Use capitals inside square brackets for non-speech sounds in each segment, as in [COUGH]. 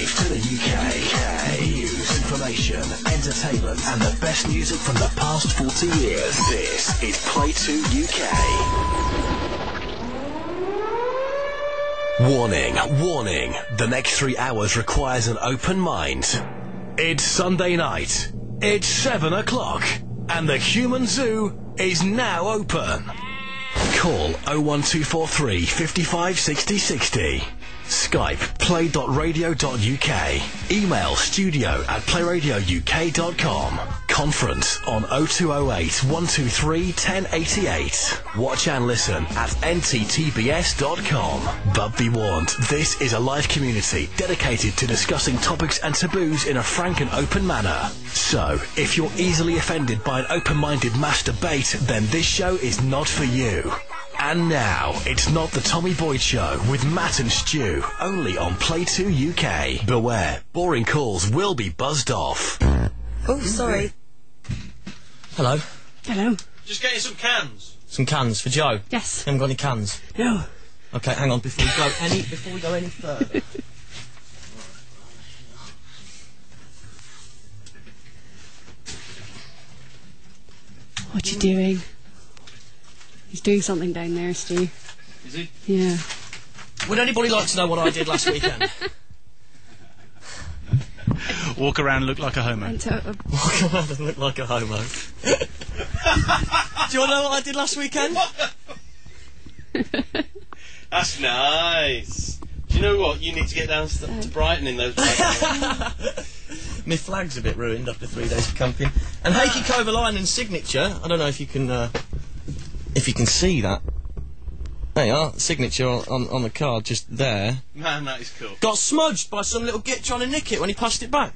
live to the UK. News, information, entertainment, and the best music from the past 40 years. This is Play 2 UK. Warning, warning. The next three hours requires an open mind. It's Sunday night. It's 7 o'clock. And the Human Zoo is now open. Call 01243 55 60 60. Skype play.radio.uk. Email studio at playradiouk.com. Conference on 0208 123 1088. Watch and listen at nttbs.com. But be warned, this is a live community dedicated to discussing topics and taboos in a frank and open manner. So, if you're easily offended by an open-minded mass debate, then this show is not for you. And now, it's not the Tommy Boyd Show with Matt and Stu, only on Play 2 UK. Beware, boring calls will be buzzed off. Oh, sorry. Hello. Hello. Just getting some cans. Some cans for Joe. Yes. Haven't got any cans. No. Okay, hang on. Before we go any, before we go any further. What you doing? He's doing something down there, Stu. Is he? Yeah. Would anybody like to know what I did last weekend? [LAUGHS] Walk around and look like a homo. To Walk around and look like a homo. [LAUGHS] Do you want to know what I did last weekend? [LAUGHS] That's nice. Do you know what? You need to get down to, to Brighton in those. My flag's a bit ruined after three days of camping. And Heikki Kovalainen and signature. I don't know if you can, uh, if you can see that. There you are, signature on, on, on the card, just there. Man, that is cool. Got smudged by some little git trying to nick it when he passed it back.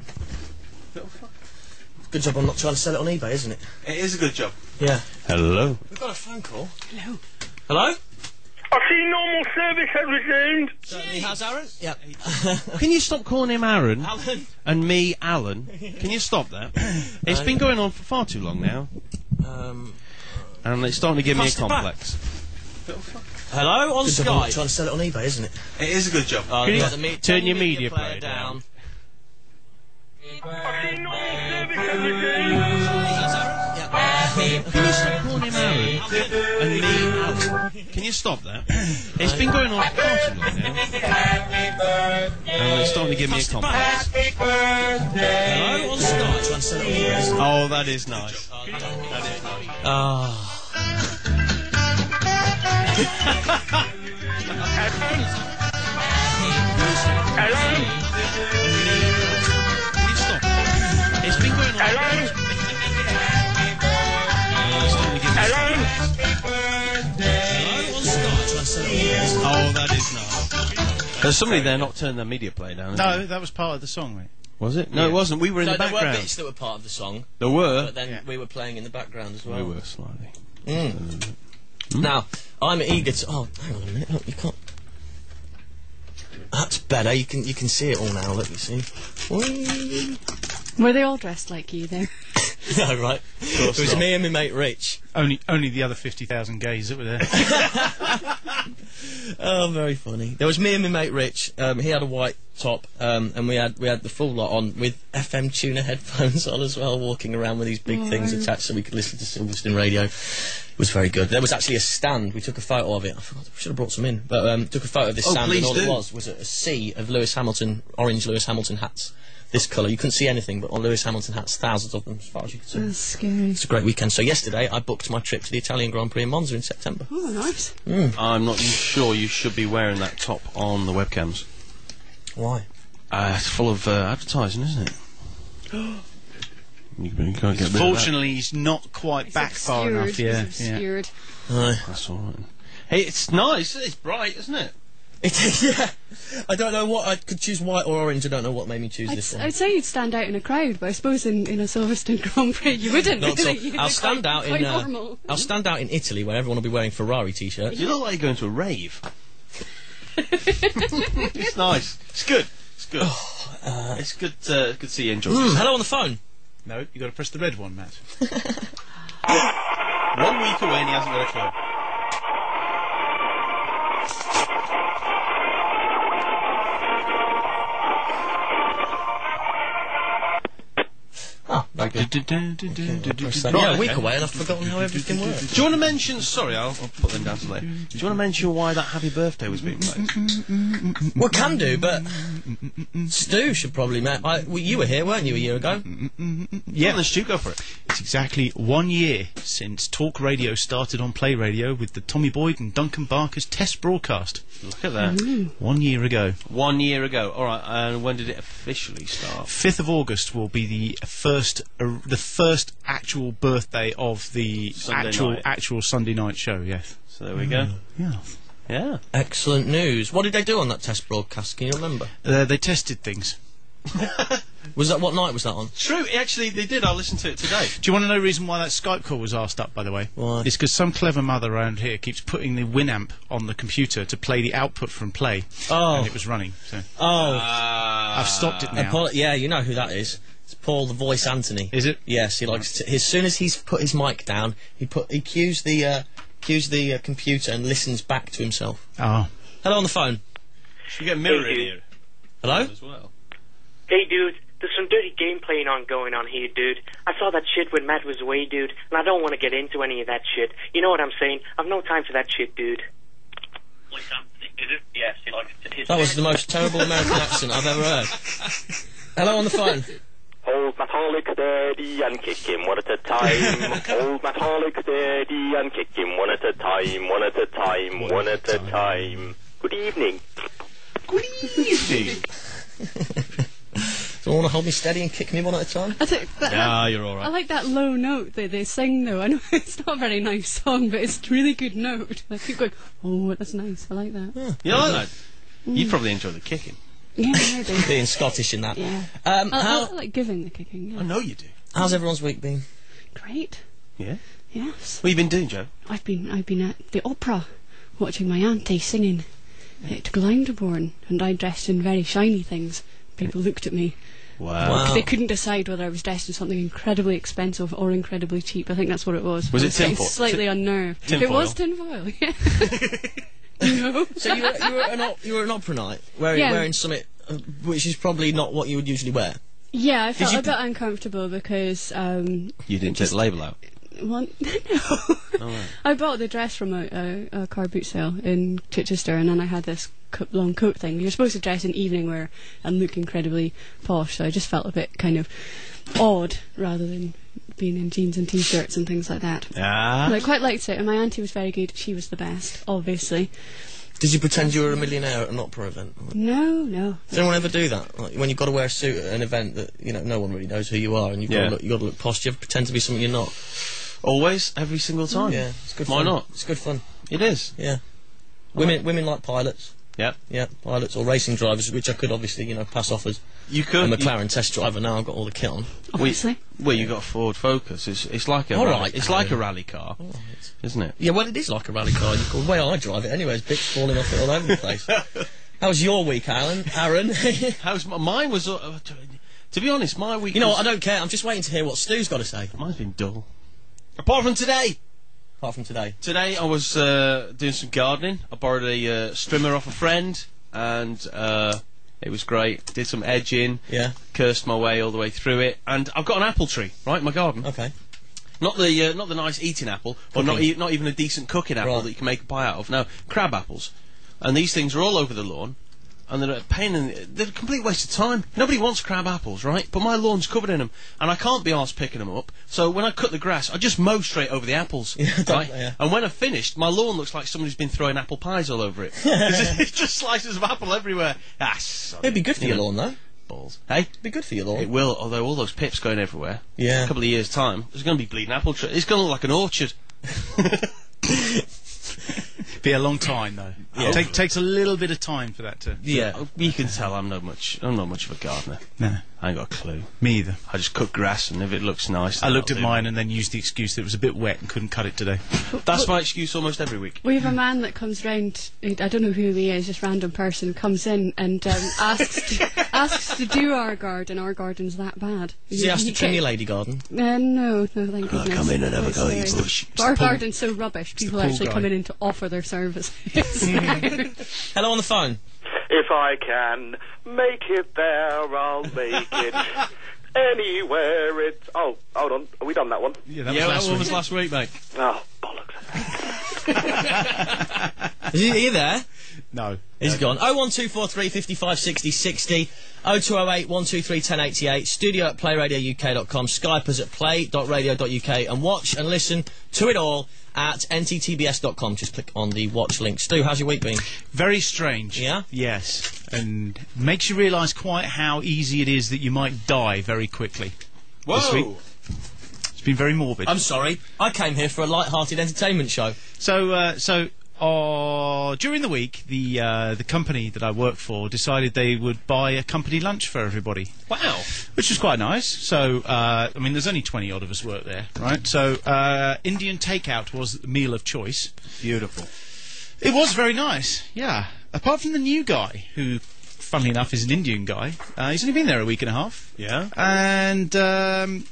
Good job I'm not trying to sell it on eBay, isn't it? It is a good job. Yeah. Hello. We've got a phone call. hello. Hello? I see normal service has resumed. Certainly has, Aaron. Yep. [LAUGHS] Can you stop calling him Aaron Alan. and me Alan? Can you stop that? [COUGHS] It's been going on for far too long now, Um, and it's starting to give me a it back. complex. hello on Good job I'm not Skype. trying to sell it on eBay, isn't it? It is a good job. Oh, Can you the me- turn your media media player player down? Can you stop calling him Aaron and me Alan? Can you stop that? It's been going on for far too long now, and it's starting to give me a complex. Hello on Skype. Trying to sell it on eBay. isn't? Oh, that is nice. Ah. Can you stop? It's been going on. for far too long. It's starting to give me a complex. Oh, that is nice. There's somebody there not turning their media player down. No, there? that was part of the song, mate. Was it? No, it wasn't. We were in No, the there were bits that were part of the song, There were. but then we were playing in the background as well. We were slightly. Mm. Now, I'm eager to. Oh, hang on a minute. Look, you can't. That's better. You can you can see it all now. Let me see. Whee. Were they all dressed like you then? [LAUGHS] no, right. It was not. me and my mate Rich. Only, only the other fifty thousand gays that were there. [LAUGHS] Oh, very funny. There was me and my mate Rich. Um, he had a white top, um, and we had we had the full lot on with FM tuner headphones [LAUGHS] on as well, walking around with these big things attached so we could listen to Silverstone radio. It was very good. There was actually a stand. We took a photo of it. I forgot. We should have brought some in, but um, took a photo of this Oh, stand, and please all it was was a, a sea of Lewis Hamilton, orange Lewis Hamilton hats. This colour, you couldn't see anything, but on Lewis Hamilton hats, thousands of them, as far as you could see. That's scary. It's a great weekend. So yesterday, I booked my trip to the Italian Grand Prix in Monza in September. Oh, nice. I'm not sure you should be wearing that top on the webcams. Why? Uh, it's full of uh, advertising, isn't it? [GASPS] you, you can't get rid of Fortunately, he's not quite It's back far enough. Yeah, It's yeah. obscured. Aye. That's all right. Hey, it's nice. It's bright, isn't it? It, [LAUGHS] yeah, I don't know what I could choose white or orange. I don't know what made me choose I'd, this one. I'd say you'd stand out in a crowd, but I suppose in, in a Silverstone [LAUGHS] Grand Prix you wouldn't. Not really. You'd I'll stand quite- out quite in. Uh. I'll stand out in Italy where everyone will be wearing Ferrari t-shirts. You look like you're going to a rave. [LAUGHS] it's nice. It's good. It's good. it's good. Uh, good to see you enjoy. Mm, hello on the phone. No, you got to press the red one, Matt. One week away and he hasn't got a clue. Press that. Yeah, a week away, and I've forgotten how everything works. Do you want to mention? Sorry, I'll, I'll put them down to later. Do you want to mention why that happy birthday was being played? Well, can do, but Stu should probably. Ma- I, well, you were here, weren't you, a year ago? Yeah, then Stu, go for it. It's exactly one year since Talk Radio started on Play Radio with the Tommy Boyd and Duncan Barker's test broadcast. Look at that. Mm-hmm. One year ago. One year ago. All right. And when did it officially start? 5th of August will be the first uh, the first actual birthday of the Sunday actual night. actual Sunday night show, yes. So there we go. Yeah. Yeah. Excellent news. What did they do on that test broadcast? Can you remember? Uh, they tested things. [LAUGHS] Was that what night was that on? True. Actually, they did. I listened to it today. Do you want to know the reason why that Skype call was asked up, by the way? Why? It's because some clever mother around here keeps putting the Winamp on the computer to play the output from Play. Oh. And it was running. So Oh, I've stopped it now. Apolo- yeah, you know who that is. It's Paul the Voice Anthony. Is it? Yes, he likes to. As soon as he's put his mic down, he put he cues the uh, cues the uh, computer and listens back to himself. Oh. Hello on the phone. Should we get a mirror in here Hello. as well? Hey, dude, there's some dirty gameplay on going on here, dude. I saw that shit when Matt was away, dude, and I don't want to get into any of that shit. You know what I'm saying? I've no time for that shit, dude. Yes, he likes it. That was the most terrible American accent I've ever heard. [LAUGHS] Hello on the phone. Hold my tonic steady and kick him one at a time. [LAUGHS] Hold my tonic steady and kick him one at a time, one at a time, one at a time. Good evening. Good evening. Do you want to hold me steady and kick me one at a time? I think that, Ah, you're all right. I like that low note that they sing though. I know [LAUGHS] it's not a very nice song, but it's a really good note. [LAUGHS] I keep going, oh, that's nice. I like that. You like that? You'd probably enjoy the kicking. Yeah, maybe. [LAUGHS] Being Scottish in that. Yeah. Um, I, I, how, I like giving the kicking. Yeah. I know you do. how's everyone's week been? Great. Yeah. Yes. What have you been doing, Joe? I've been I've been at the opera, watching my auntie singing at Glyndebourne, and I dressed in very shiny things. People looked at me. Wow. They couldn't decide whether I was dressed in something incredibly expensive or incredibly cheap. I think that's what it was. Was it tinfoil? Slightly Tin- unnerved. tinfoil? It was tinfoil. Yeah. [LAUGHS] [LAUGHS] no. [LAUGHS] So you were, you were an op- you were an opera night wearing Yeah. wearing something uh, which is probably not what you would usually wear. Yeah, I felt a bit uncomfortable because um, You didn't take the label out. One, [LAUGHS] no. I bought the dress from a, a, a car boot sale in Chichester, and then I had this co- long coat thing. You're supposed to dress in evening wear and look incredibly posh, so I just felt a bit kind of odd rather than being in jeans and t-shirts and things like that. Ah. But I quite liked it, and my auntie was very good. She was the best, obviously. Did you pretend you were a millionaire at an opera event? No, no. Does anyone ever do that? Like when you've got to wear a suit at an event that you know no one really knows who you are, and you've got to look, you've got to look posh. Do you ever pretend to be something you're not? Always, every single time. Yeah, it's good. Why fun. not? It's good fun. It is. Yeah. Women, women like pilots. Yep. Yeah, pilots or racing drivers, which I could obviously, you know, pass off as You a could. McLaren test driver. Now I've got all the kit on. Obviously. You, well, you got a Ford Focus. It's it's like a All rally, right, it's like a rally car, isn't it? Yeah, well, it is like a rally car. You- The way I drive it, anyway, there's bits falling off it all over the place. [LAUGHS] How was your week, Alan? Aaron? [LAUGHS] How's my, mine was? Uh, to, to be honest, my week. you know was, what? I don't care. I'm just waiting to hear what Stu's got to say. Mine's been dull. Apart from today. Apart from today. Today I was uh, doing some gardening. I borrowed a uh, strimmer off a friend, and uh, it was great. Did some edging, Yeah. cursed my way all the way through it, and I've got an apple tree right in my garden. Okay. Not the uh, not the nice eating apple, or not e- not even a decent cooking apple Right. that you can make a pie out of. No, crab apples, and these things are all over the lawn, and they're a pain in. They're a complete waste of time. Nobody wants crab apples, right? But my lawn's covered in them, and I can't be arsed picking them up. So when I cut the grass, I just mow straight over the apples, [LAUGHS] Yeah, right? yeah. And when I've finished, my lawn looks like somebody's been throwing apple pies all over it. [LAUGHS] it's, it's just slices of apple everywhere. Ah, sod It'd be good for you your know. lawn, though. Balls. Hey, It'd be good for your lawn. it will. Although all those pips going everywhere. Yeah. A couple of years' time, there's going to be bleeding apple tree. It's going to look like an orchard. [LAUGHS] [LAUGHS] Be a long time though. Yeah. Take, takes a little bit of time for that to. yeah. You can tell I'm not much. I'm not much of a gardener. No, I ain't got a clue. me either. I just cut grass, and if it looks nice, I looked at do mine and then used the excuse that it was a bit wet and couldn't cut it today. it. That's my excuse almost every week. We have a man that comes round. I don't know who he is, just random person comes in and um, [LAUGHS] asks to, asks to do our garden. Our garden's that bad. Does he ask to trim your lady garden? Uh, no, no, thank goodness. come in and have a go, very- it's the it's Our pool- garden's so rubbish. People pool actually guy. coming in to offer their services. [LAUGHS] [LAUGHS] Hello on the phone. If I can make it there, I'll make it. [LAUGHS] Anywhere it's. Oh, hold on. Are we done that one? Yeah, that yeah, was that last one week. was last week, mate. Oh, bollocks. Is he, there? No. He's gone. 01243 55 60 60, 0208 123 1088, studio at playradiouk.com, Skype us at play.radio.uk, and watch and listen to it all at nttbs.com. Just click on the watch link. Stu, how's your week been? Very strange. Yeah? Yes. And makes you realise quite how easy it is that you might die very quickly. This week. Whoa! It's been very morbid. I'm sorry. I came here for a light-hearted entertainment show. So, uh, so uh, during the week, the uh, the company that I work for decided they would buy a company lunch for everybody, Wow. which was quite nice. So, uh, I mean, there's only twenty odd of us work there, right? So, uh, Indian takeout was the meal of choice. Beautiful. It was very nice, yeah. Apart from the new guy, who, funnily enough, is an Indian guy. Uh, he's only been there a week and a half, Yeah. and um,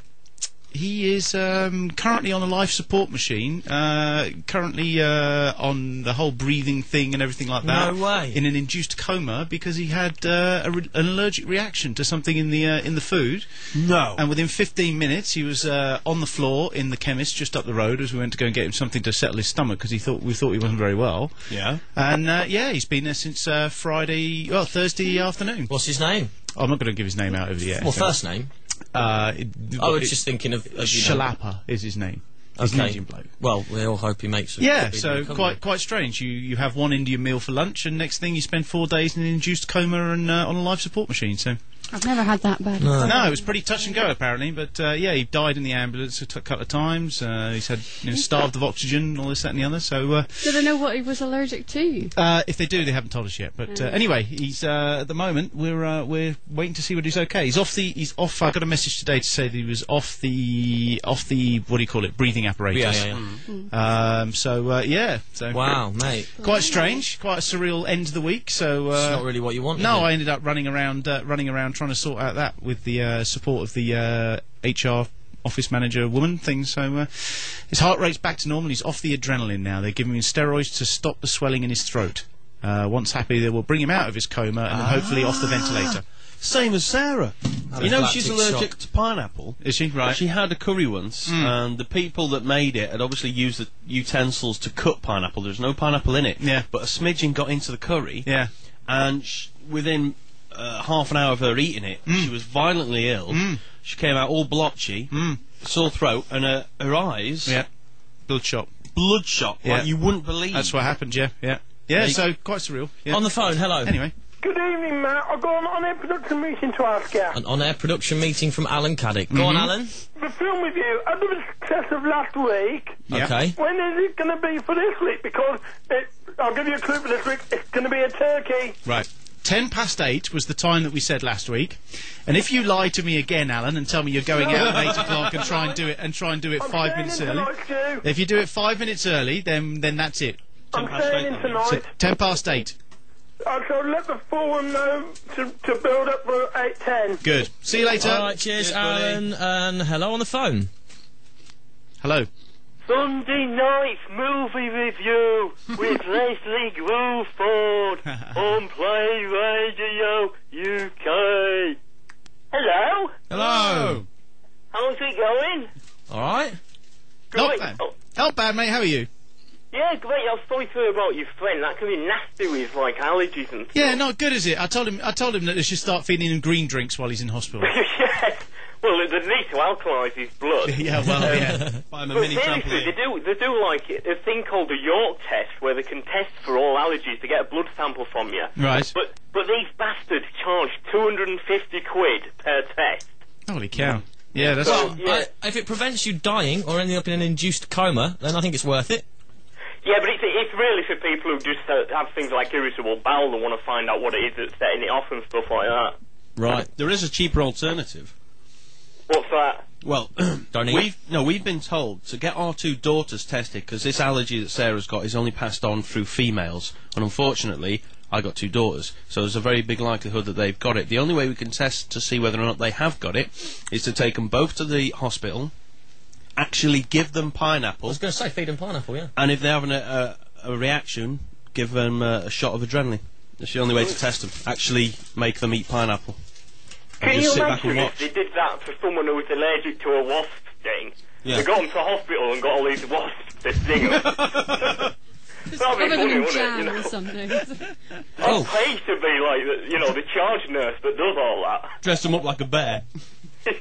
he is um, currently on a life support machine. Uh, currently uh, on the whole breathing thing and everything like that. No way. In an induced coma because he had uh, an allergic reaction to something in the uh, in the food. No. And within 15 minutes, he was uh, on the floor in the chemist just up the road as we went to go and get him something to settle his stomach because he thought we thought he wasn't very well. yeah. And uh, yeah, he's been there since uh, Friday, well Thursday afternoon. What's his name? I'm not going to give his name out over the air. Well, so- first name. Uh, it, I was it- just thinking of. of you know- Shalapa is his name. He's Okay. Indian bloke. Well, we all hope he makes it. Yeah, so quite quite strange. You you have one Indian meal for lunch, and next thing you spend four days in an induced coma and uh, on a life support machine. So I've never had that bad. no, it was pretty touch and go apparently. But uh, yeah, he died in the ambulance a t- couple of times. Uh, he's had you know, starved of oxygen, and all this that and the other. So uh, Do they know what he was allergic to? uh, if they do, they haven't told us yet. But uh, anyway, he's uh, at the moment we're uh, we're waiting to see whether he's okay. He's off the he's off. I got a message today to say that he was off the off the what do you call it breathing apparatus. Yeah, yeah, yeah. Um, so uh, yeah, so Wow, mate. quite strange, quite a surreal end to the week. So uh, It's not really what you want. no. I ended up running around, uh, running around trying to sort out that with the uh, support of the uh, HR office manager woman thing. So uh, his heart rate's back to normal. He's off the adrenaline now. They're giving him steroids to stop the swelling in his throat. Uh, once happy, they will bring him out of his coma and then hopefully off the ventilator. Same as Sarah. Had You know, anaphylactic she's allergic shock. to pineapple. Is she right? She had a curry once, and the people that made it had obviously used the utensils to cut pineapple. There's no pineapple in it. Yeah. But a smidgen got into the curry, yeah. and sh- within uh, half an hour of her eating it, she was violently ill. She came out all blotchy, Mm. sore throat, and her, her eyes Yeah. Bloodshot. bloodshot Yeah. like you wouldn't believe. That's what happened. Yeah. Yeah. Yeah. you- So quite surreal. Yeah. On the phone, hello. anyway. Good evening, Matt. I've got an on-air production meeting to ask you. An on-air production meeting from Alan Caddick. Go on, Alan. The film review, under the success of last week, Yeah. Okay. when is it going to be for this week? Because it, I'll give you a clue for this week. It's going to be a turkey. Right. Ten past eight was the time that we said last week, and if you lie to me again, Alan, and tell me you're going out at eight o'clock and try and do it and try and do it I'm five minutes early, tonight, if you do it five minutes early, then then that's it. I'm past staying eight, in tonight. So, ten past eight. I shall let the forum know to, to build up for 8.10. Good. See you later. All right, cheers, Cheers, buddy. Alan. And hello on the phone. Hello. Sunday night movie review with [LAUGHS] Leslie Gruford [LAUGHS] on Play Radio UK. Hello, Hello. how's it going? All right. Not Great. bad. Oh, Not bad, mate. How are you? yeah, great. I was sorry to hear about your friend. That can be nasty with like allergies and stuff. Yeah, not good, is it? I told him. I told him that they should start feeding him green drinks while he's in hospital. [LAUGHS] yes. Well, they need to alkalise his blood. [LAUGHS] yeah. Well. Yeah. Buy him a But mini seriously, they do they do like a thing called the York test, where they can test for all allergies to get a blood sample from you. Right. But but these bastards charge 250 quid per test. Holy cow. Yeah. That's. Well, yeah. I, if it prevents you dying or ending up in an induced coma, then I think it's worth it. Yeah, but it's, it's really for people who just uh, have things like irritable bowel and want to find out what it is that's setting it off and stuff like that. Right. There is a cheaper alternative. What's that? Well, [CLEARS THROAT] Don't we've no, we've been told to get our two daughters tested because this allergy that Sarah's got is only passed on through females, and unfortunately, I got two daughters, so there's a very big likelihood that they've got it. The only way we can test to see whether or not they have got it is to take them both to the hospital, actually give them pineapple. I was going to say feed and pineapple, yeah. and if they're having a, a, a reaction, give them uh, a shot of adrenaline. That's the only way to test them. Actually, make them eat pineapple. Can just you sit back imagine and if they did that for someone who was allergic to a wasp sting? Yeah. They got them to hospital and got all these wasps to sting them. [LAUGHS] That'd be Cover them funny, in wouldn't it? jam You or something. I'd pay oh. to be like, the, you know, the charge nurse that does all that. Dress them up like a bear. [LAUGHS] Get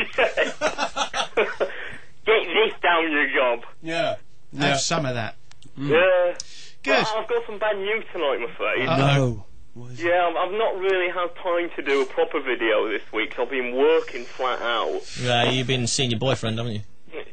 this down your job. Yeah. Have some of that. Yeah. Good. Well, I've got some bad news tonight, I'm afraid. No. Yeah, I've, I've not really had time to do a proper video this week. I've been working flat out. Yeah, you've been seeing your boyfriend, haven't you?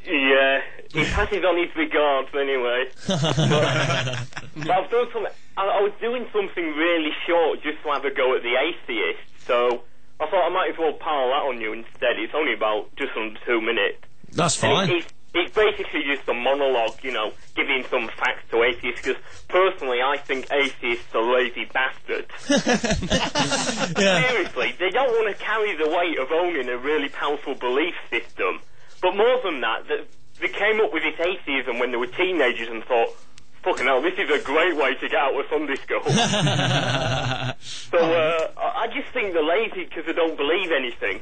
Yeah, he passes on his regards anyway. but, [LAUGHS] but I've done some. I, I was doing something really short just to have a go at the atheist. So I thought I might as well pile that on you instead. It's only about just under two minutes. That's And fine. It's, it's basically just a monologue, you know, giving some facts to atheists. Because personally, I think atheists are lazy bastards. [LAUGHS] [LAUGHS] Seriously, they don't want to carry the weight of owning a really powerful belief system. But more than that, they, they came up with this atheism when they were teenagers and thought, fucking hell, this is a great way to get out of Sunday school. [LAUGHS] so uh, I I just think they're lazy because they don't believe anything.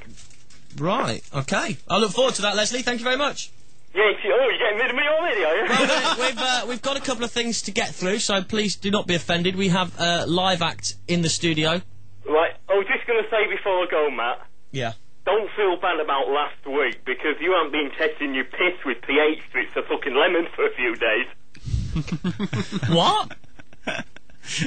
Right, okay. I look forward to that, Leslie. Thank you very much. Yeah, it's, oh, you're getting rid of me already, are you? Well, we've, uh, we've got a couple of things to get through, so please do not be offended. We have a live act in the studio. Right, I was just going to say before I go, Matt, Yeah. don't feel bad about last week because you haven't been testing your piss with pH strips of fucking lemons for a few days. [LAUGHS] What?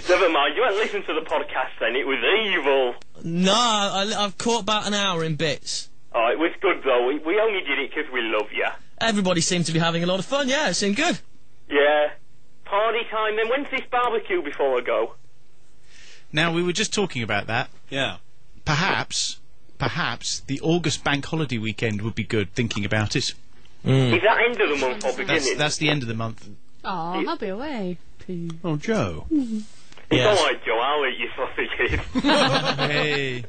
Never mind, you haven't listened to the podcast then, it was evil. No, I, I've caught about an hour in bits. Oh, it was good though, we, we only did it because we love you. Everybody seemed to be having a lot of fun. Yeah, it seemed good. Yeah. Party time then, when's this barbecue before I go? Now we were just talking about that. Yeah. Perhaps, perhaps the August bank holiday weekend would be good. Thinking about it. Mm. Is that end of the month or That's beginning? that's the end of the month. Aw, I'll be away. Poo. Oh, Joe. It's Yes. alright, Joe, I'll eat your sausages. [LAUGHS] hey.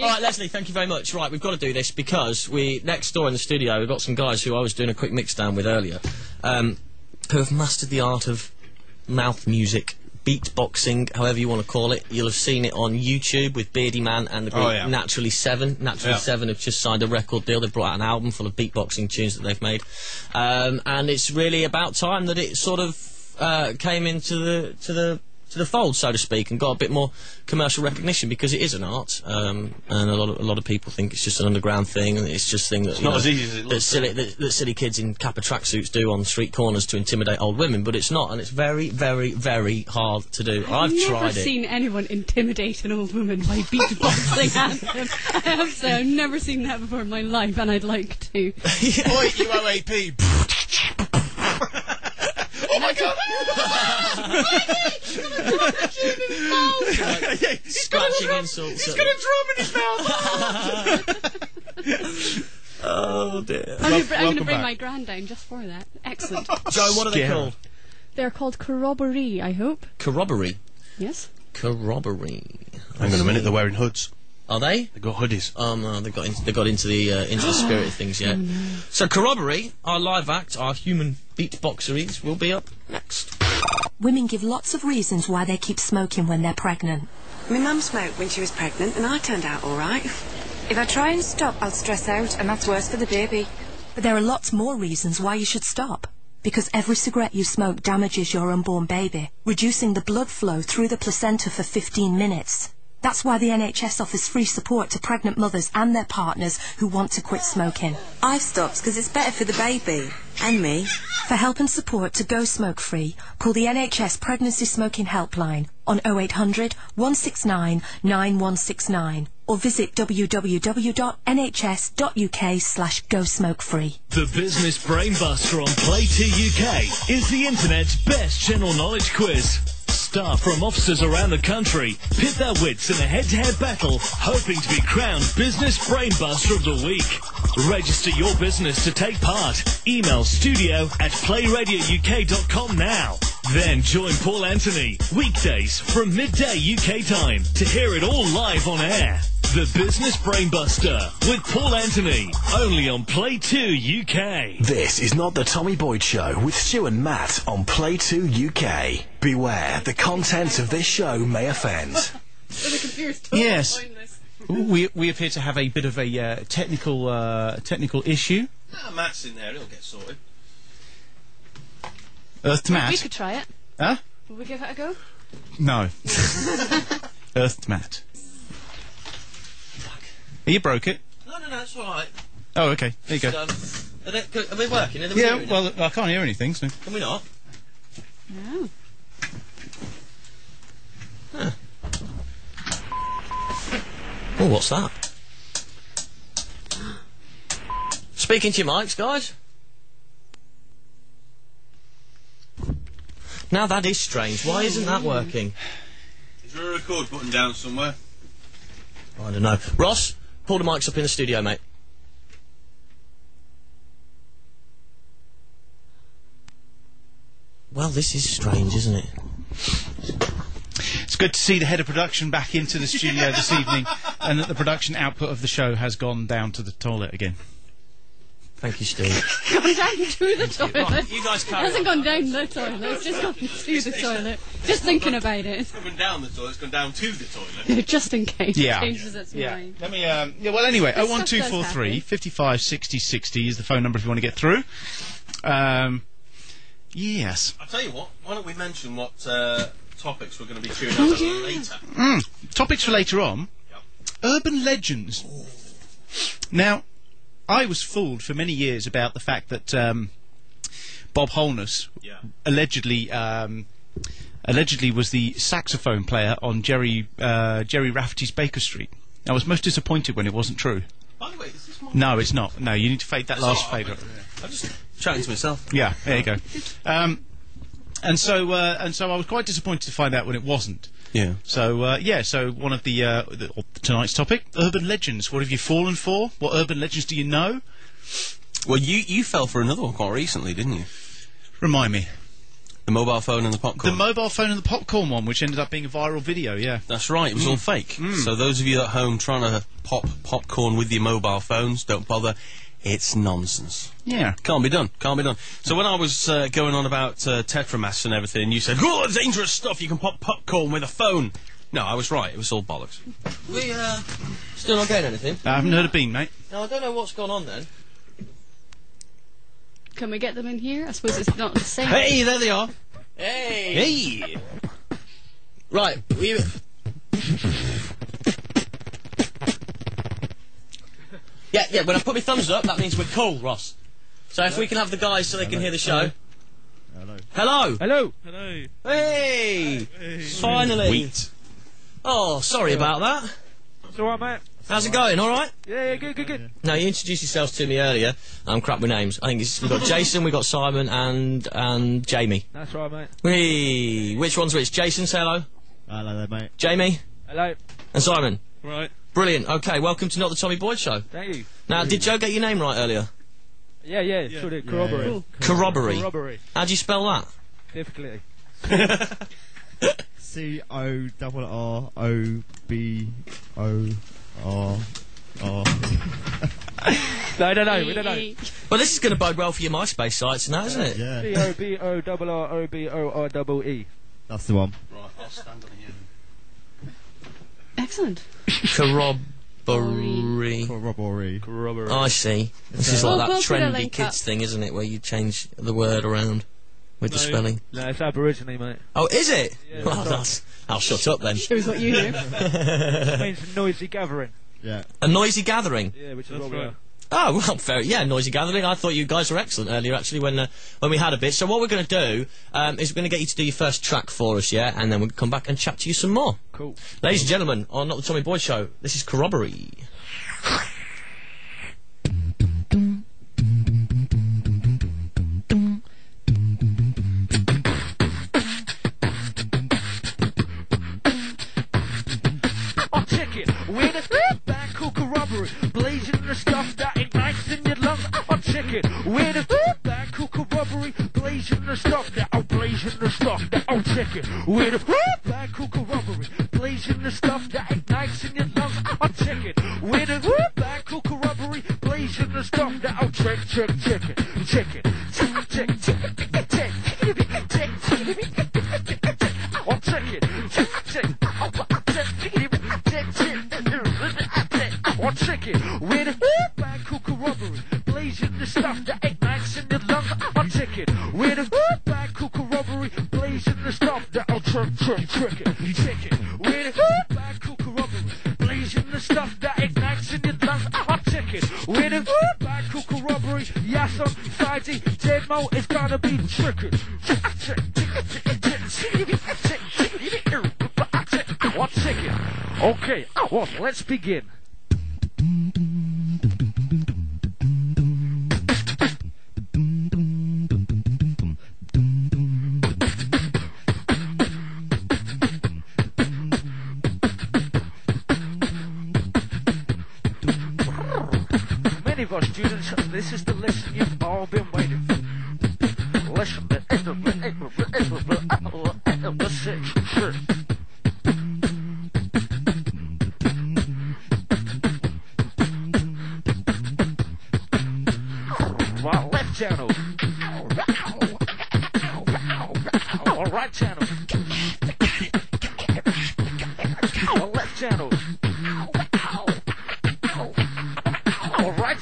All right, Leslie, thank you very much. Right, we've got to do this because we next door in the studio we've got some guys who I was doing a quick mix down with earlier, um, who have mastered the art of mouth music, beatboxing, however you want to call it. You'll have seen it on YouTube with Beardyman and the group Oh, yeah. Naturally Seven. Naturally Yeah. Seven have just signed a record deal. They've brought out an album full of beatboxing tunes that they've made, um, and it's really about time that it sort of uh, came into the to the to the fold, so to speak, and got a bit more commercial recognition because it is an art, um, and a lot of a lot of people think it's just an underground thing, and it's just a thing that you not know, as easy as it that looks, silly that, that silly kids in Kappa tracksuits do on street corners to intimidate old women, but it's not, and it's very, very, very hard to do. I've never tried it. seen anyone intimidate an old woman by beatboxing at [LAUGHS] them. I have to say, I've never seen that before in my life, and I'd like to. [LAUGHS] Oi, you OAP. [LAUGHS] Oh my god! Scratching insults. He's got a drum in his mouth. [LAUGHS] Oh dear. I'm going to bring back. my grand down just for that. Excellent. [LAUGHS] Joe, what are they called? They're called corroboree, I hope. Corroboree. Yes? Corroboree. Hang on a minute, they're wearing hoods. Are they? They've got hoodies. Oh no, they got in, they got into the uh, into the spirit of things yet. So Corroboree, our live act, our human beatboxeries, will be up next. Women give lots of reasons why they keep smoking when they're pregnant. My mum smoked when she was pregnant and I turned out all right. If I try and stop, I'll stress out and that's worse for the baby. But there are lots more reasons why you should stop. Because every cigarette you smoke damages your unborn baby, reducing the blood flow through the placenta for 15 minutes. That's why the NHS offers free support to pregnant mothers and their partners who want to quit smoking. I've stopped because it's better for the baby and me. For help and support to go smoke free, call the NHS Pregnancy Smoking Helpline on 0800 169 9169 or visit www.nhs.uk slash go smoke free. The Business Brainbuster on Play 2 UK is the internet's best general knowledge quiz. Staff from offices around the country pit their wits in a head-to-head battle, hoping to be crowned Business Brainbuster of the Week. Register your business to take part. Email studio at playradiouk.com now. Then join Paul Anthony weekdays from midday UK time to hear it all live on air. The Business Brainbuster with Paul Anthony, only on Play 2 UK. This is not the Tommy Boyd Show with Stu and Matt on Play 2 UK. Beware, the contents of this show may offend. [LAUGHS] The computer's Yes. we we appear to have a bit of a uh, technical uh, technical issue. Ah, Matt's in there. It'll get sorted. Earth to We Matt. could try it. Huh? Will we give it a go? No. [LAUGHS] [LAUGHS] Earth to Matt. You broke it. No, no, no, it's all right. Oh, okay. There you go. Are, they, are we working? Are they Yeah. hearing Well. I can't hear anything. So. Can we not? No. Oh, what's that? Speaking to your mics, guys. Now that is strange. Why isn't that working? Is there a record button down somewhere? I don't know. Ross, pull the mics up in the studio, mate. Well, this is strange, isn't it? It's good to see the head of production back into the studio this [LAUGHS] evening, and that the production output of the show has gone down to the toilet again. Thank you, Steve. [LAUGHS] gone down to the toilet. Right, you guys It carry hasn't on. gone down the toilet. It's just gone to the toilet. Just thinking about it. It's gone down the toilet. It's gone down to the toilet. [LAUGHS] just in case Yeah. it changes its Yeah. mind. Let me. Um, yeah. Well, anyway, This oh stuff one two does four three happen. fifty five sixty sixty is the phone number if you want to get through. Um, yes. I'll tell you what. Why don't we mention what uh, topics we're going to be chewing Oh, out on later? Mm. Topics for later on. Urban legends. Now, I was fooled for many years about the fact that um, Bob Holness Yeah. allegedly um, allegedly was the saxophone player on Jerry uh, Gerry Rafferty's Baker Street. I was most disappointed when it wasn't true. By the way, is this my... No, it's not. No, you need to fade that last all right. fade. I'm just chatting to myself. Yeah, there you go. Um, and so uh, and so I was quite disappointed to find out when it wasn't. Yeah. So uh, yeah, so one of the, uh, the tonight's topic: urban legends. What have you fallen for? What urban legends do you know? Well, you you fell for another one quite recently, didn't you? Remind me. The mobile phone and the popcorn. The mobile phone and the popcorn one, which ended up being a viral video. Yeah. That's right. It was all fake. So those of you at home trying to pop popcorn with your mobile phones, don't bother. It's nonsense. Yeah. Can't be done. Can't be done. So when I was uh, going on about uh, tetramass and everything, you said, "Oh, it's dangerous stuff. You can pop popcorn with a phone." No, I was right. It was all bollocks. We, uh, still not getting anything? I haven't heard a bean, mate. No, I don't know what's gone on then. Can we get them in here? I suppose it's not the same. Hey, there they are. Hey! Hey. Right, we... Yeah, yeah, when I put my thumbs up, that means we're cool, Ross. So if we can have the guys so they can hear the show. Hello. Hello! Hello. Hello. Hey! Finally! Wheat. Oh, sorry about that. It's alright, mate. How's it going? All right? Yeah, yeah, good, good, good. Now you introduced yourselves to me earlier. I'm crap with names. I think it's, we've got Jason, we've got Simon, and and Jamie. That's right, mate. Whee! Which one's which? Jason, say hello. Hello there, mate. Jamie Hello. and Simon. Right. Brilliant. Okay, welcome to not the Tommy Boyd Show. Thank you. Now, did Joe get your name right earlier? Yeah, yeah, sort of corroborate. Corroborate. Corroborate. How do you spell that? Difficulty. [LAUGHS] C O double R O B O R R. [LAUGHS] No, no, no, we don't know. Well, this is going to bode well for your MySpace sites and that, isn't it? Yeah. B O B O double R O B O R double E. That's the one. Right, I'll stand on here. Excellent. Corroborate. Corroboree. Corroborate. Oh, I see. This is like We'll- that we'll put a trendy link kids up. thing, isn't it? Where you change the word around with the spelling. No, it's Aboriginally, mate. Oh, is it? Yeah, well, that's that's. I'll shut up then. Shows what you know. [LAUGHS] It means noisy gathering. Yeah. A noisy gathering. Yeah, which is what we are. Oh [LAUGHS] well, fair. Yeah, noisy gathering. I thought you guys were excellent earlier, actually, when uh, when we had a bit. So what we're going to do um, is we're going to get you to do your first track for us, yeah, and then we'll come back and chat to you some more. Cool. Ladies and gentlemen, on Not the Tommy Boyd Show, this is Corroboree. I'll check it. Where the back hooker robbery, blazing the stuff that bucket. Where the fuck back who corroborate? Blazing the stuff that I'm blazing the stuff that I'm checking. Where the fuck back who corroborate? Blazing the stuff that ignites in your lungs. I'm checking. Where the fuck back who corroborate? Blazing the stuff that I'm check, check, check it, check it, check, check, check, check, check, check, check, check. I'm checking, check, check, I'm checking, check, check, I'm checking. Where the fuck back who corroborate? Check, check. stuff that ignites in your lungs. I'm chicken with a bad cooker robbery, blazing the stuff that I'll trick, trick it. Chicken with a bad cooker robbery, blazing the stuff that ignites in your lungs. I'm chicken with a bad cooker robbery. Yes, on Friday, demo is gonna be tricky. One second. Okay, well, let's begin. Many of our students, this is the lesson you've all been waiting for. Lesson that. Well, left channel. Or right channel. Left channel.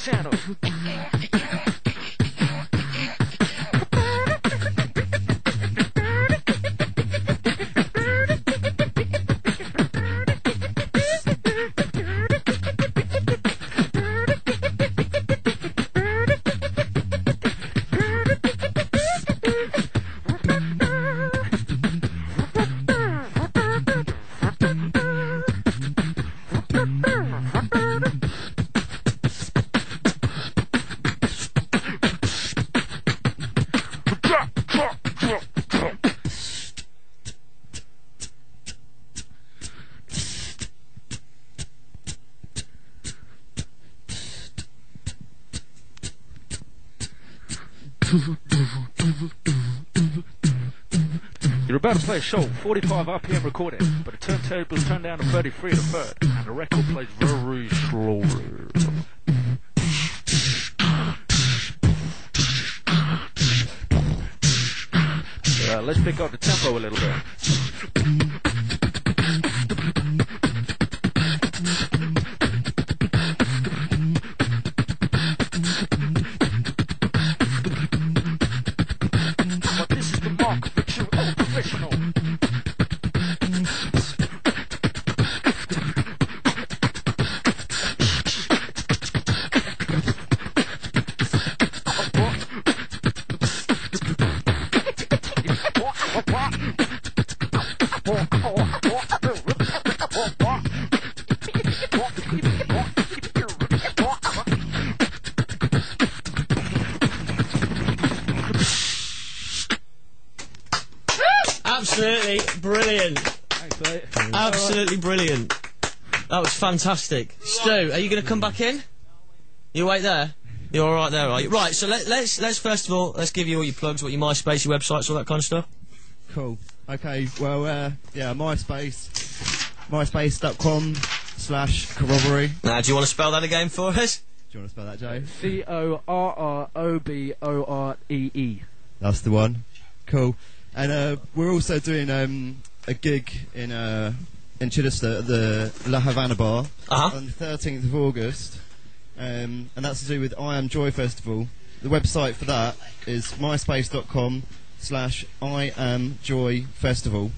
Channel. [LAUGHS] A show, 45 RPM recording, but the turntable's turned down to 33 to third, and the record plays very slowly. Uh, let's pick up the tempo a little bit. But this is the mark of a true old professional. Absolutely brilliant. Thanks, mate. Absolutely brilliant. That was fantastic. Stu, are you going to come back in? You wait there. You're all right there, are you? Right. So let, let's let's first of all let's give you all your plugs, what your MySpace, your websites, all that kind of stuff. Cool. Okay, well, uh, yeah, MySpace, myspace.com slash corroboree. Now, do you want to spell that again for us? Do you want to spell that, Joe? C O R R O B O R E E. That's the one. Cool. And uh, we're also doing um, a gig in uh, in Chichester at the La Havana Bar Uh-huh. on the 13th of August. Um, and that's to do with I Am Joy Festival. The website for that is myspace.com slash I Am Joy Festival.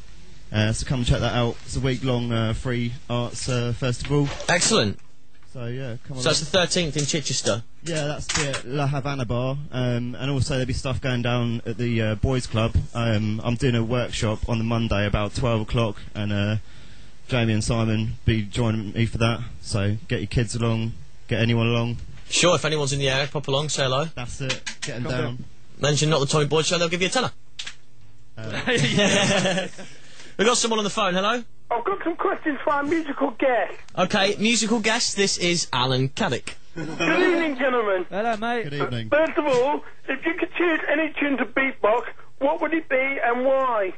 Uh, so come and check that out. It's a week long uh, free arts uh, festival. Excellent. So yeah, come on. So that's the 13th in Chichester. Yeah, that's the La Havana bar, um, and also there'll be stuff going down at the uh, boys' club. Um, I'm doing a workshop on the Monday about 12 o'clock, and uh, Jamie and Simon be joining me for that. So get your kids along, get anyone along. Sure, if anyone's in the area, pop along, say hello. That's it. Get them Come down. Mention not the Tommy Boyd show, they'll give you a tenner. [LAUGHS] We've got someone on the phone. Hello. I've got some questions for our musical guest. Okay, musical guest. This is Alan Caddick. Good evening, gentlemen. Hello, mate. Good evening. First of all, if you could choose any tune to beatbox, what would it be and why?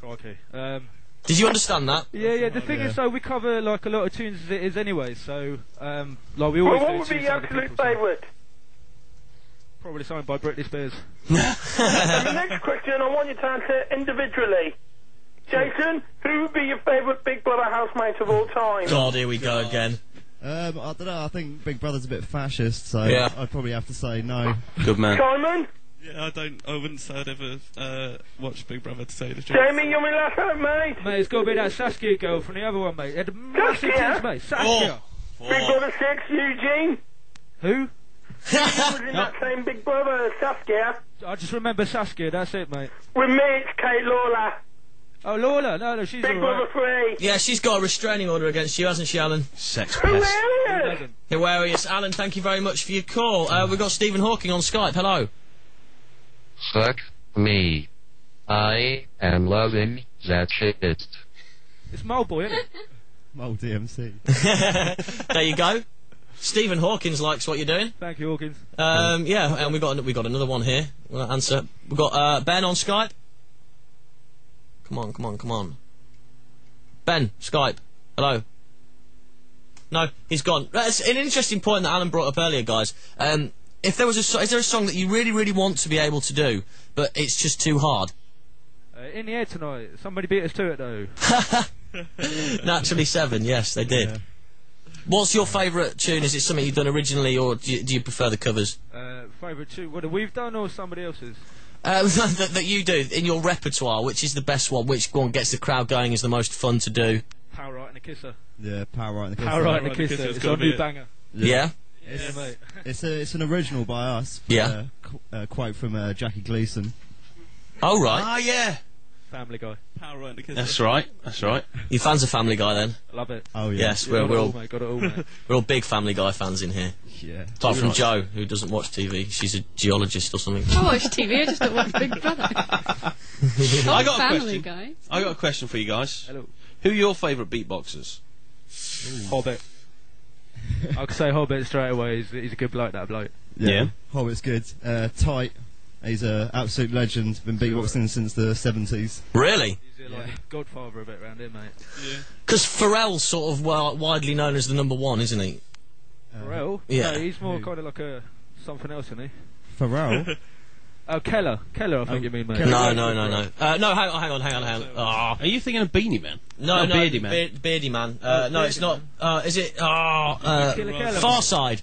Crikey. Um, Did you understand that? yeah, yeah. The thing Yeah. is, though, we cover like a lot of tunes as it is anyway. So, um, like we always. Well, always what do would be your absolute favourite? Probably signed by Britney Spears. and [LAUGHS] the next question, I want you to answer individually. Jason, who would be your favourite Big Brother housemate of all time? God, here we go again. Um, I don't know. I think Big Brother's a bit fascist, so Yeah. I'd probably have to say no. Good man. Simon? Yeah, I don't. I wouldn't say I'd ever uh, watch Big Brother to say you the truth. Jamie, you're my last hope, mate. Mate, it's got to be that Saskia girl from the other one, mate. It had massive Saskia? tits, mate. Saskia. Big Brother 6, Eugene. Who? Eugene was in that same Big Brother as Saskia. I just remember Saskia, that's it, mate. With me, it's Kate Lawler. Oh, Lawler, no, no, she's Big alright. Brother 3. Yeah, she's got a restraining order against you, hasn't she, Alan? Sex Hilarious. Hilarious. Alan, thank you very much for your call. Uh, we've got Stephen Hawking on Skype. Hello. Fuck me. I am loving that shit. It's Moleboy, isn't it? Mole DMC. [LAUGHS] there you go. Stephen Hawkins likes what you're doing. Thank you, Hawkins. Um, yeah, and we got we got another one here. We'll answer. We've got uh, Ben on Skype. Come on, come on, come on. Ben, Skype. Hello. No, he's gone. That's an interesting point that Alan brought up earlier, guys. Um, if there was a, is there a song that you really, really want to be able to do, but it's just too hard? Uh, in the air tonight. Somebody beat us to it, though. [LAUGHS] Naturally Seven, yes, they did. What's your favourite tune? Is it something you've done originally, or do you, do you prefer the covers? Uh, favourite two. What we've done or somebody else's? Uh, [LAUGHS] that, that you do in your repertoire. Which is the best one? Which one gets the crowd going? Is the most fun to do? Power Right and a Kisser. Yeah, Power Right and the Kisser. Power Right and a Kisser. It's our new banger. Yeah. Yeah, mate. It's a, it's an original by us. Yeah. Uh, qu- uh, quote from uh, Jackie Gleason. Oh right. Ah, yeah. Family Guy. Power right That's right. That's right. You fans of Family Guy then? I love it. Oh Yes, Yeah, we're, got we're it all all, mate. Got it all, mate. we're all big Family Guy fans in here. Yeah. Apart from Joe, who doesn't watch TV. She's a geologist or something. I watch TV, I just don't watch Big Brother. [LAUGHS] I got a Family question. Guy. I got a question for you guys. Hello. Who are your favourite beatboxers? Hobbit. I could say Hobbit straight away. He's, he's a good bloke, that bloke. Yeah. Yeah. Hobbit's good. Uh, Tight. He's an absolute legend. Been beatboxing since the 70s. Really? He's uh, like godfather a bit around here, mate. Because Pharrell's sort of well, widely known as the number one, isn't he? Pharrell? yeah. No, he's more kind of like a something else, isn't he? Pharrell? [LAUGHS] Oh, Keller. Keller, I think you mean, mate. No, no, no, no. Uh, no, hang on, hang on, hang on, hang on. Ah. Are you thinking of Beenie Man? No, Not no, Beardyman. Beard- Beardyman. Uh, no, it's not. Uh, is it? Oh, uh, Far Side.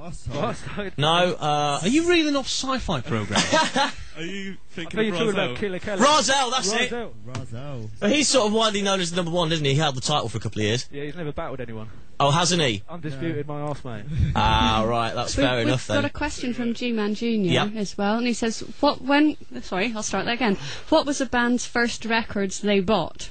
Bastard. No. Uh, Are you reeling off sci-fi programs? [LAUGHS] are you thinking thought you were talking about Roselle? Killer Kelly. Rahzel, that's it. Rahzel. Rahzel. But he's sort of widely known as the number one, isn't he? He held the title for a couple of years. Yeah, he's never battled anyone. Oh, hasn't he? Undisputed, my arse, mate. Ah, right. That's We've, fair we've enough got then. a question from G-Man Jr. Yep. as well, and he says, "What when? Sorry, I'll start that again. What was the band's first records they bought?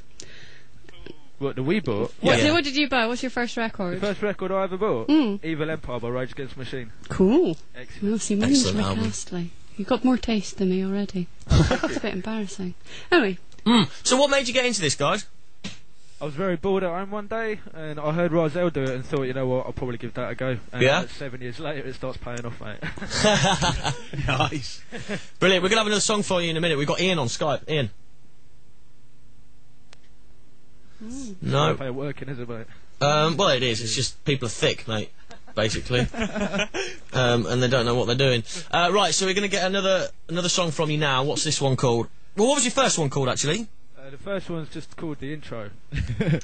What, the we bought? What, Yeah. what did you buy? What's your first The record? first record I ever bought? Mm. Evil Empire by Rage Against the Machine. Cool. Excellent. Well, see, mine's Excellent Rick album. Astley. You've got more taste than me already. [LAUGHS] it's a bit embarrassing. Anyway, Mm. So, what made you get into this, guys? I was very bored at home one day, and I heard Rahzel do it, and thought, you know what, I'll probably give that a go. And Yeah? uh, seven years later, it starts paying off, mate. [LAUGHS] nice. [LAUGHS] Brilliant. We're gonna have another song for you in a minute. We've got Ian on Skype. Ian. No. It ain't working, is it. Um, well, it is. It's just people are thick, mate. Basically, [LAUGHS] um, and they don't know what they're doing. Uh, right, so we're going to get another another song from you now. What's this one called? Well, what was your first one called, actually? Uh, the first one's just called the intro. [LAUGHS]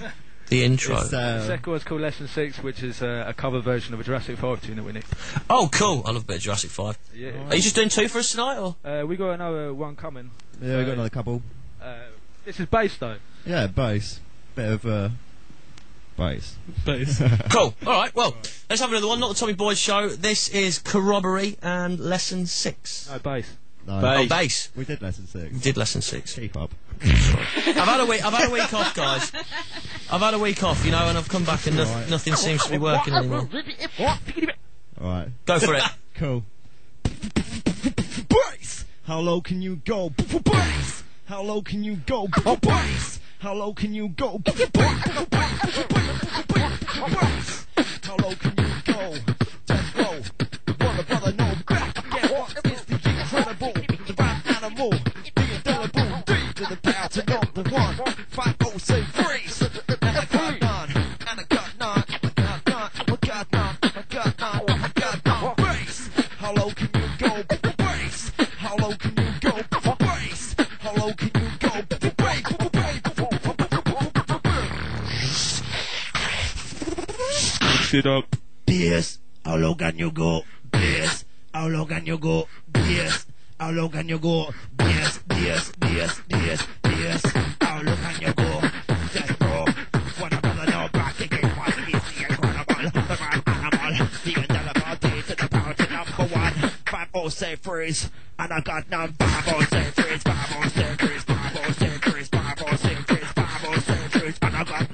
The intro. It's, the uh, second one's called Lesson Six, which is uh, a cover version of a Jurassic Five tune that we nicked. Oh, cool! I love a bit of Jurassic Five. Yeah. Are you just doing two for us tonight, or? Uh, we got another one coming. yeah, we got another couple. Uh, this is bass though. Yeah, bass. Bit of uh, bass. Bass. [LAUGHS] cool. All right. Well, let's have another one. Not the Tommy Boyd show. This is Corroboree and Lesson Six. No bass. No. Oh, bass. We did lesson six. We did Lesson Six. Keep up. [LAUGHS] I've had a week. I've had a week off, guys. I've had a week off, you know, and I've come back and noth- Right. nothing seems to be working anymore. Alright. Go for it. [LAUGHS] Cool. Bass! How low can you go? Bass! How low can you go? Bass! How low can you go? How low can you go? Death row. Brother, brother, no back. Yeah, is the incredible? The rap animal. The to the power to one. Five oh say freeze. It up. Bass, how low can you go? Bass, how low can you go? Bass, how low can you go? Bass, bass, bass, bass, bass, how low can you go? Just bro, what a brother no back again, what is the incredible, the man animal, the indelible to the party number one. Oh say freeze, and I got none. Oh say freeze, oh say freeze, oh say freeze, oh say freeze, oh say freeze, and I got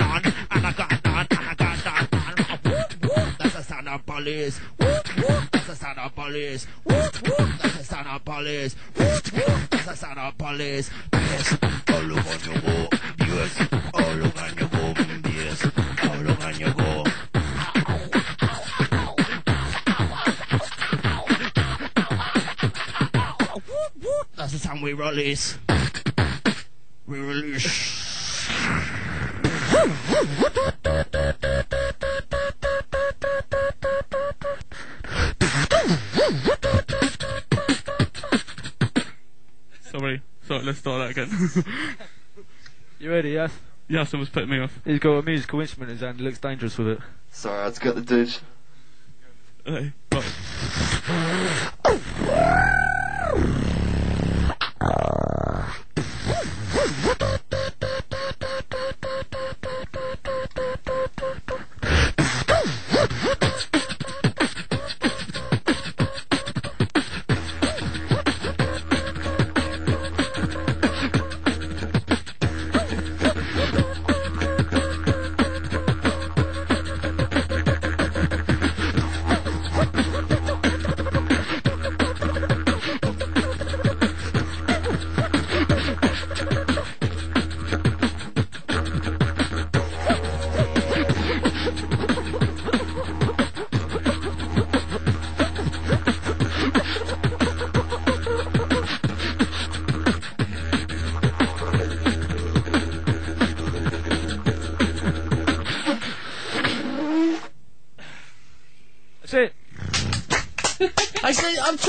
police. Whoop, whoop, that's the sound of police. That's the sound of police. That's the sound of police. Yes, all on you go. Yes, all on you go. Yes, all on you go. That's the sound we release. We release. Sorry. Sorry, let's start that again. [LAUGHS] You ready, yes? yeah, someone's putting me off. He's got a musical instrument in his hand, he looks dangerous with it. Sorry, I had got the ditch. Hey, right. [LAUGHS]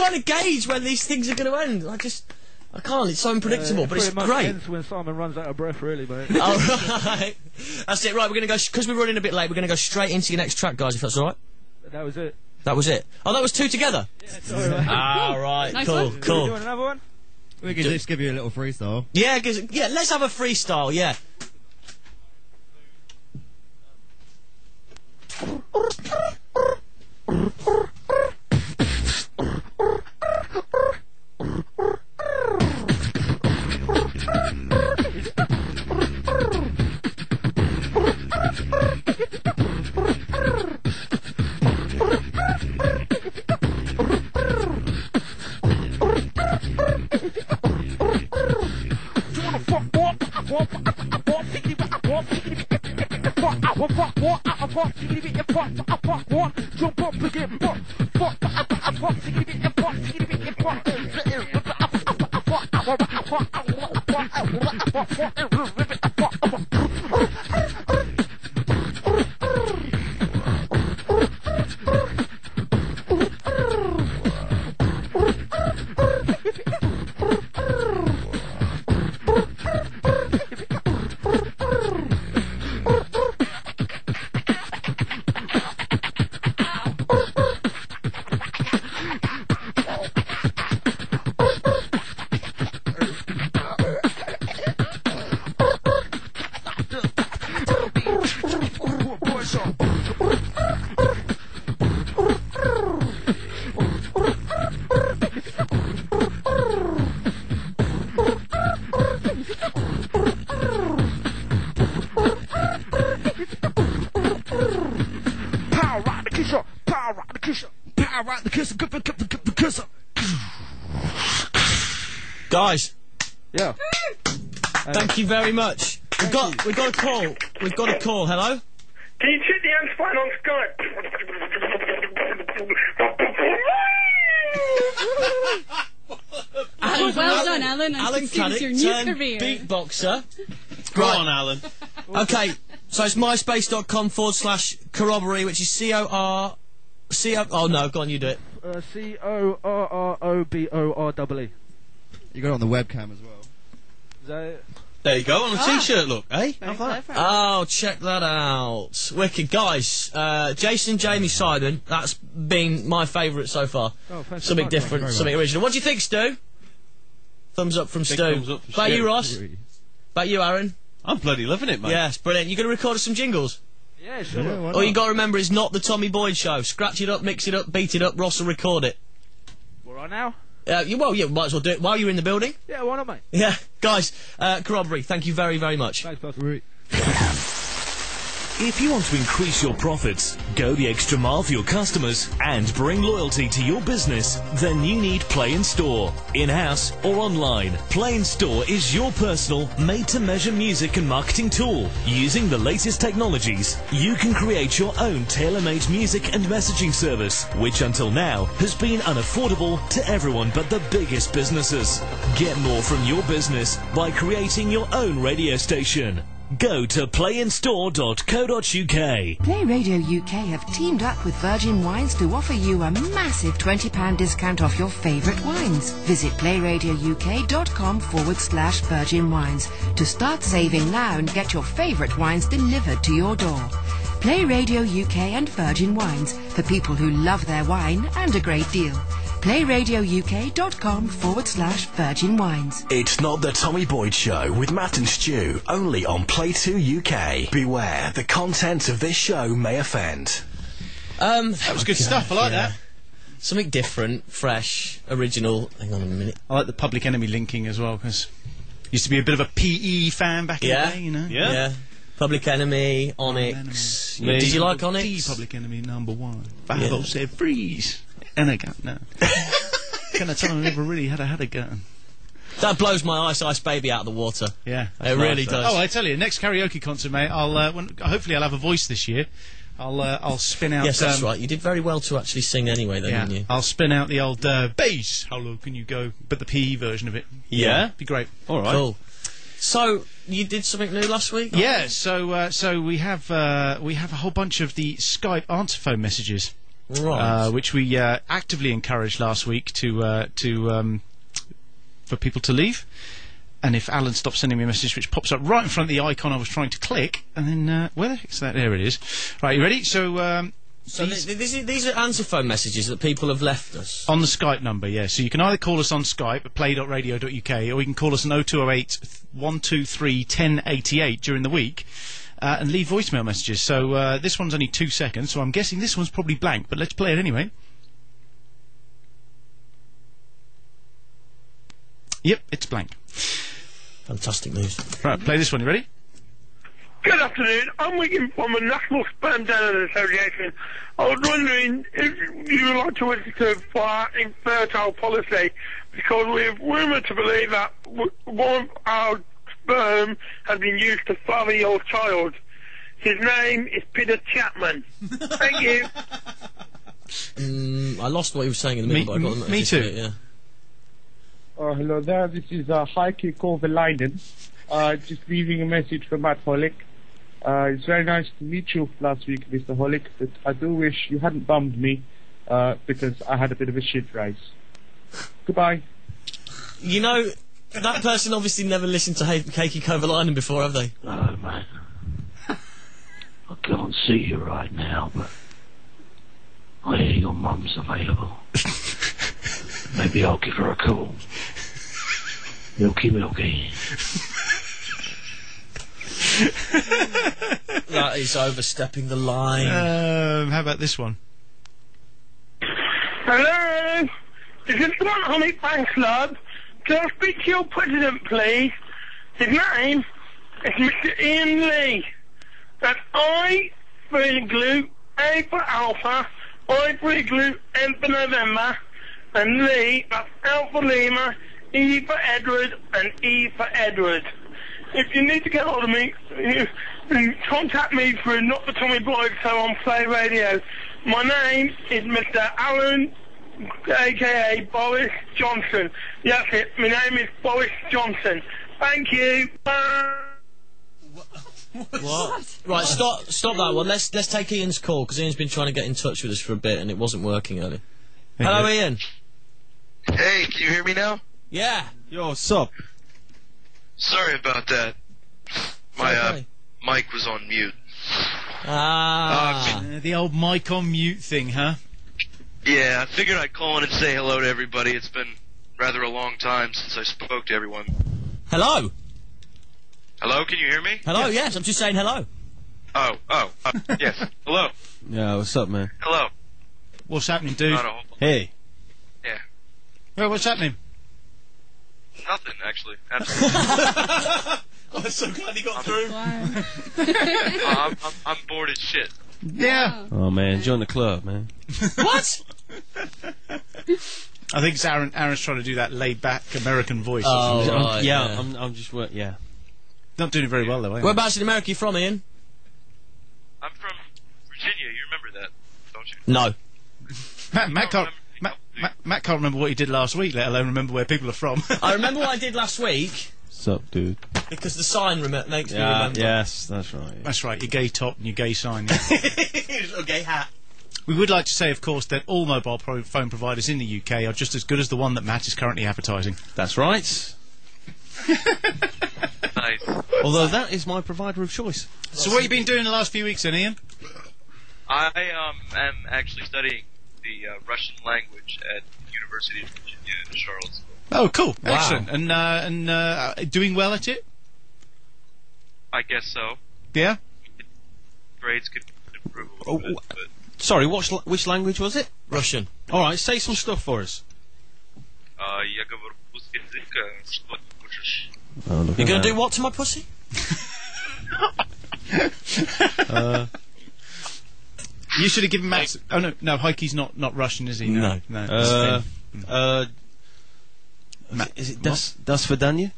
trying to gauge when these things are going to end. I just, I can't. It's so unpredictable, Uh, but it's pretty much great. ends when Simon runs out of breath, really, mate. [LAUGHS] All right, that's it. Right, we're going to go because we're running a bit late. We're going to go straight into your next track, guys. If that's all right. That was it. That was it. Oh, that was two together. Sorry, mate. All right, Nice cool, one. cool. You doing another one? We could just give you a little freestyle. Yeah, 'cause- yeah. Let's have a freestyle. Yeah. Guys. Yeah. Thank you very much. We've got we've got a call. We've got a call. Hello. Can you check the ants fine on Skype? [LAUGHS] Oh, well done, Alan. I Alan can see it's your Caddick new turned career. beatboxer. Go on, Alan. Okay, so it's myspace.com forward slash corroboree, which is C O R C O. Oh no, go on, you do it. Uh, C O R R O B O R double E. You got it on the webcam as well. Is that it? There you go on a t-shirt. Look, eh? Have that. Oh, check that out. Wicked. Guys, uh, Jason, Jamie, Simon, that's been my favourite so far. Oh, thanks something so different, Thank something much. original. What do you think, Stu? Thumbs up from Big Stu. thumbs up from About Stu. you, Ross? About you, Aaron? I'm bloody loving it, mate. Yes, brilliant. You going to record us some jingles? Yeah, sure. All you got to remember is not the Tommy Boyd show. Scratch it up, mix it up, beat it up. Ross will record it. All right now? Uh, you, well, yeah, might as well do it while you're in the building. Yeah, why not, mate? Yeah, guys, uh, corroboree, thank you very, very much. Thanks, boss. [LAUGHS] If you want to increase your profits, go the extra mile for your customers, and bring loyalty to your business, then you need Play in Store. In-house or online, Play in Store is your personal, made-to-measure music and marketing tool. Using the latest technologies, you can create your own tailor-made music and messaging service, which until now has been unaffordable to everyone but the biggest businesses. Get more from your business by creating your own radio station. Go to playinstore.co.uk. Play Radio UK have teamed up with Virgin Wines to offer you a massive £20 discount off your favourite wines. Visit playradiouk.com forward slash Virgin Wines to start saving now and get your favourite wines delivered to your door. Play Radio UK and Virgin Wines for people who love their wine and a great deal. playradiouk.com forward slash Virgin Wines. It's not the Tommy Boyd Show with Matt and Stu, only on Play 2 UK. Beware, the content of this show may offend. Um, That was good stuff. I like that. Something different, fresh, original. Hang on a minute. I like the Public Enemy linking as well because used to be a bit of a PE fan back in the day. You know. yeah. Public Enemy, Onyx. Me. Did you like The Onyx? Public Enemy number one. Yeah. Said freeze, and [LAUGHS] I got no. Kind of time I never really had a had a gun. That blows my Ice Ice Baby out of the water. Yeah, it really does. Oh, I tell you, next karaoke concert, mate. I'll uh, when, hopefully I'll have a voice this year. I'll uh, I'll spin out. yes, that's um, right. You did very well to actually sing anyway, then, Yeah, didn't you? I'll spin out the old uh, bass. How low can you go? But the PE version of it. Yeah? be great. All right. Cool. So you did something new last week? Yeah, so uh, so we have uh, we have a whole bunch of the Skype answer phone messages, Right. uh, which we uh, actively encouraged last week to uh, to um, for people to leave. And if Alan stops sending me a message, which pops up right in front of the icon I was trying to click, and then uh, where the heck's that? There it is. Right, you ready? So um, So th- th- these, are, these are answer phone messages that people have left us. On the Skype number, yeah. So you can either call us on Skype at play.radio.uk or you can call us on 0208 123 1088 during the week uh, and leave voicemail messages. So uh, this one's only two seconds, so I'm guessing this one's probably blank, but let's play it anyway. Yep, it's blank. Fantastic news. Right, play this one. You ready? Good afternoon. I'm Wigan from the National Sperm Donors Association. I was wondering if you would like to register for our infertile policy because we've rumoured to believe that one of our sperm has been used to father your child. His name is Peter Chapman. [LAUGHS] Thank you. Mm, I lost what he was saying in the Me- middle, but I got the me too. to it, Yeah. Uh, hello there, this is uh, Heikki Kovalainen. Uh, just leaving a message for Matt Hollick. Uh, it's very nice to meet you last week, Mr. Hollick, but I do wish you hadn't bummed me uh, because I had a bit of a shit race. Goodbye. You know, that person obviously never listened to He- Keiki Kovalainen before, have they? No, mate. I can't see you right now, but I hear your mum's available. Maybe I'll give her a call. Milky Milky. that is overstepping the line. Um, how about this one? Hello? This is the Mount Honey Fan Club. Can I speak to your president, please? His name is Mr. Ian Lee. That's I for Igloo, A for Alpha, I for Igloo, M for November, and Lee, that's Alpha Lima, E for Edward, and E for Edward. If you need to get hold of me, you contact me through Not the Tommy Boyd Show on Play Radio. My name is Mr. Alan, aka Boris Johnson. Yes, it. My name is Boris Johnson. Thank you. Bye. What? Right, stop, stop that one. Let's let's take Ian's call because Ian's been trying to get in touch with us for a bit and it wasn't working earlier. Hello, Ian. Hey, can you hear me now? Yeah. Yo, sup? Sorry about that. My uh, mic was on mute. Ah. Uh, Uh, the old mic on mute thing, huh? Yeah, I figured I'd call in and say hello to everybody. It's been rather a long time since I spoke to everyone. Hello. Hello, can you hear me? Hello. Yes, I'm just saying hello. Oh, oh, uh, yes. Hello, Yeah, what's up, man? hello. What's happening, dude? Not a whole, Hey. yeah, Well, what's happening? nothing actually. [LAUGHS] Absolutely. I'm so glad he got through. Uh, [LAUGHS] I'm, I'm, I'm bored as shit. Yeah. Oh man, join the club, man. what? I think it's Aaron. Aaron's trying to do that laid-back American voice. Oh, or something. right, yeah, yeah. I'm, I'm just wor- yeah. Not doing it very well though. eh? Whereabouts in America are you from, Ian? I'm from Virginia. You remember that, don't you? No. [LAUGHS] Matt, Matt can't. Matt, Matt, Matt can't remember what he did last week, let alone remember where people are from. I remember [LAUGHS] what I did last week What's up, dude? because the sign rem- makes me Yeah, remember. yes, that's right. That's right, your gay top and your gay sign. yeah. [LAUGHS] a gay hat. we would like to say, of course, that all mobile pro- phone providers in the UK are just as good as the one that Matt is currently advertising. That's right. [LAUGHS] Nice. Although that is my provider of choice. So, what have you been doing the last few weeks, then, Ian? I um, am actually studying the uh, Russian language at the University of Virginia in Charlottesville. Oh, cool! Wow. Excellent, and uh, and uh, doing well at it. I guess so. Yeah. Grades could improve. oh, bit, sorry. Which which language was it? Russian. All right. Say some stuff for us. You're going to do what to my pussy? [LAUGHS] uh, [LAUGHS] you should have given Max. Oh no, no, Heikki's not not Russian, is he? No, no. no. Uh, uh, Ma- is it Das Das Vidanya?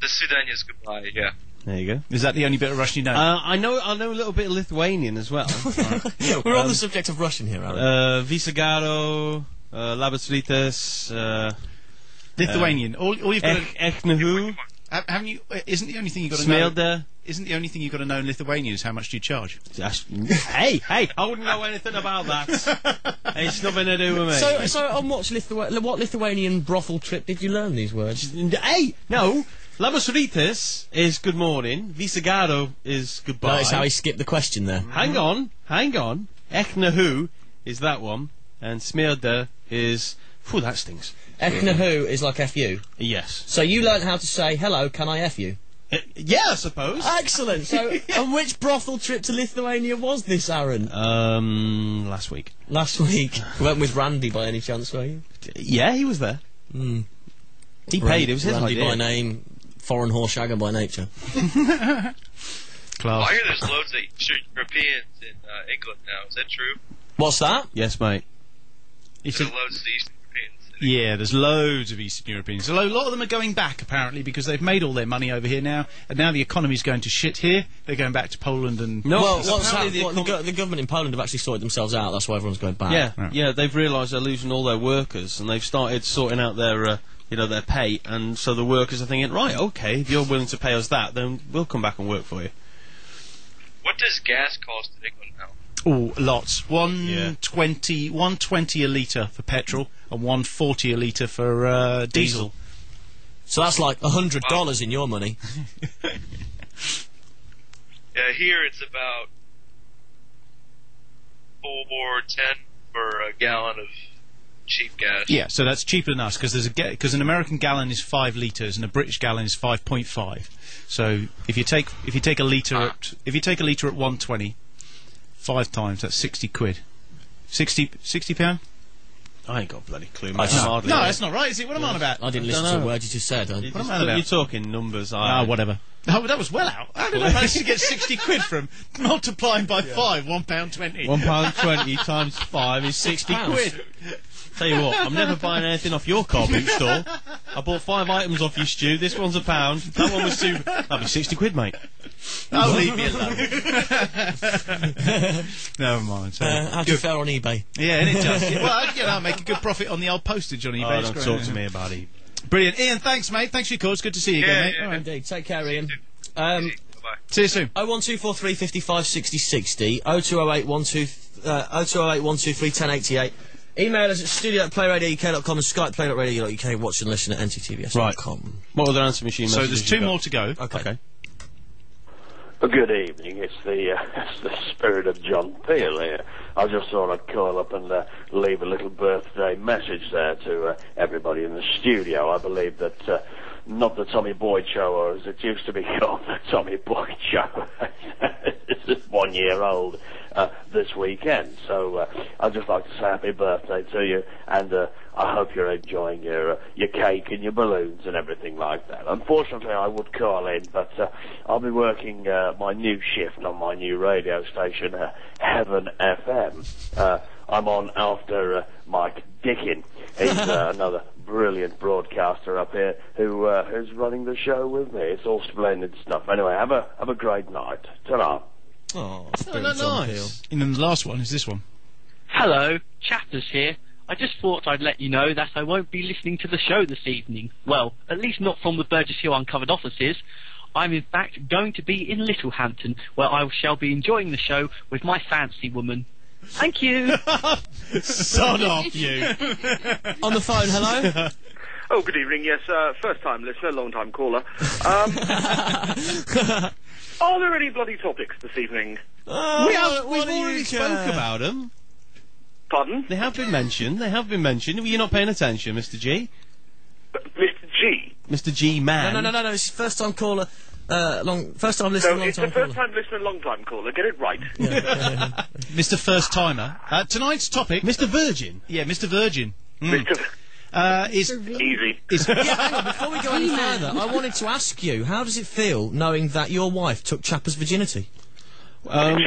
The Sudanya's goodbye. Yeah. There you go. Is that the only bit of Russian you know? Uh, I know I know a little bit of Lithuanian as well. [LAUGHS] [LAUGHS] we're on the subject of Russian here, Alan. Uh, Visagaro, uh, Labas Litas, uh, Lithuanian. all, all you've got. Ech, who? Haven't you? uh, Isn't the only thing you got to know? Smilda. Isn't the only thing you got to know in Lithuanian is how much do you charge? That's- Hey, hey, I wouldn't know anything about that. [LAUGHS] it's nothing to do with me. so, so on what, Lithu- what Lithuanian brothel trip did you learn these words? hey, no. Labasritas is good morning. Visagaro is goodbye. Notice how he skipped the question there. Hang on, hang on. Echnahu is that one, and Smirda is. Phew, that stings. Echnahu is like fu. Yes. So you learned how to say, hello, can I f you? Uh, yeah, I suppose. Excellent. So, [LAUGHS] on which brothel trip to Lithuania was this, Aaron? Um, last week. Last week. You went with Randy by any chance, were you? Yeah, he was there. Mm. He paid. It was his Randy idea. by name, foreign horshagger by nature. [LAUGHS] Class. I hear there's loads of Eastern Europeans in uh, England now. Is that true? What's that? Yes, mate. It's There's a- loads of Eastern Europeans. Yeah, there's loads of Eastern Europeans. A lot of them are going back apparently because they've made all their money over here now, and now the economy's going to shit here. They're going back to Poland and No, well, it's what's apparently hap- the the, go- the government in Poland have actually sorted themselves out. That's why everyone's going back. Yeah, Right. yeah. They've realised they're losing all their workers, and they've started sorting out their, uh, you know, their pay. And so the workers are thinking, right, okay, if you're willing to pay us that, then we'll come back and work for you. What does gas cost in England now? Oh, lots. One Yeah. twenty, one twenty a litre for petrol, and one forty a litre for uh, diesel. So that's like a hundred dollars in your money. [LAUGHS] Yeah, here it's about four ten for a gallon of cheap gas. Yeah, so that's cheaper than us because there's a because an American gallon is five litres and a British gallon is five point five. So if you take if you take a litre at if you take a litre at one twenty, five times that's sixty quid. 60, 60 pound? I ain't got a bloody clue, I mate. just- Hardly No, know. that's not right, is it? What am I on about? I didn't listen don't to a know. word you just said. I- You- What am I on about? You're talking numbers. Ah, I, whatever. [LAUGHS] Oh, that was well out. How did I manage to get 60 quid from [LAUGHS] multiplying by five, one pound twenty? One pound twenty times five is sixty pounds. quid. [LAUGHS] Tell you what, I'm never buying anything off your car boot store. I bought five items off you, Stu. This one's a pound. That one was two. That'd be sixty quid, mate. Oh, leave me [LAUGHS] alone. [LAUGHS] Never mind. So, Uh, how do you fare on eBay? yeah, and it does. Yeah, [LAUGHS] well, you know, I make a good profit on the old postage on eBay. Oh, don't great. talk to me about it. Brilliant. Ian, thanks, mate. Thanks for your call. It's good to see you again, mate. yeah. All right. Indeed. Take care, Ian. Um, Bye. See you soon. 01243 55 60 60, 0208 12, uh, 0208 123 1088 Email us at studio at playradiouk.com and Skype play.radio.uk. Watch and listen at nttbs.com. What other answer machine So there's two more to go. Okay. Well, Good evening. It's the uh, [LAUGHS] it's the spirit of John Peel here. I just thought I'd call up and uh, leave a little birthday message there to uh, everybody in the studio. I believe that uh, not the Tommy Boyd show, or as it used to be [LAUGHS] called, the Tommy Boyd show, [LAUGHS] is one year old uh, this weekend. So uh, I'd just like to say happy birthday to you, and uh, I hope you're enjoying your uh, your cake and your balloons and everything like that. Unfortunately, I would call in, but uh, I'll be working uh, my new shift on my new radio station, uh, Heaven FM. Uh, I'm on after uh, Mike Dickin. He's uh, [LAUGHS] another brilliant broadcaster up here who uh, who's running the show with me. It's all splendid stuff. Anyway, have a have a great night. Ta-ra. Oh, Isn't that nice? And then the last one is this one. Hello, Chatters here. I just thought I'd let you know that I won't be listening to the show this evening. Well, at least not from the Burgess Hill Uncovered offices. I'm in fact going to be in Littlehampton, where I shall be enjoying the show with my fancy woman. Thank you. [LAUGHS] Sod off you. [LAUGHS] On the phone, hello? [LAUGHS] Oh, good evening. Yes, uh, first time listener, long time caller. Um, are there any bloody topics this evening? Oh, we have, we've already spoke about them. Pardon? They have been mentioned. They have been mentioned. Were you not paying attention, Mr. G? Mr. G. Mr. G man. No, no, no, no, no. It's first time caller. Uh, long, first time listener, So long time the caller. first time listener, long time caller. Get it right. [LAUGHS] [LAUGHS] Mr. First Timer. Uh, tonight's topic. Mr. Virgin. Yeah, Mr. Virgin. Mm. Mr. Uh, is Easy. is [LAUGHS] yeah, hang on, before we go any further, I wanted to ask you, how does it feel knowing that your wife took Chapper's virginity? Um,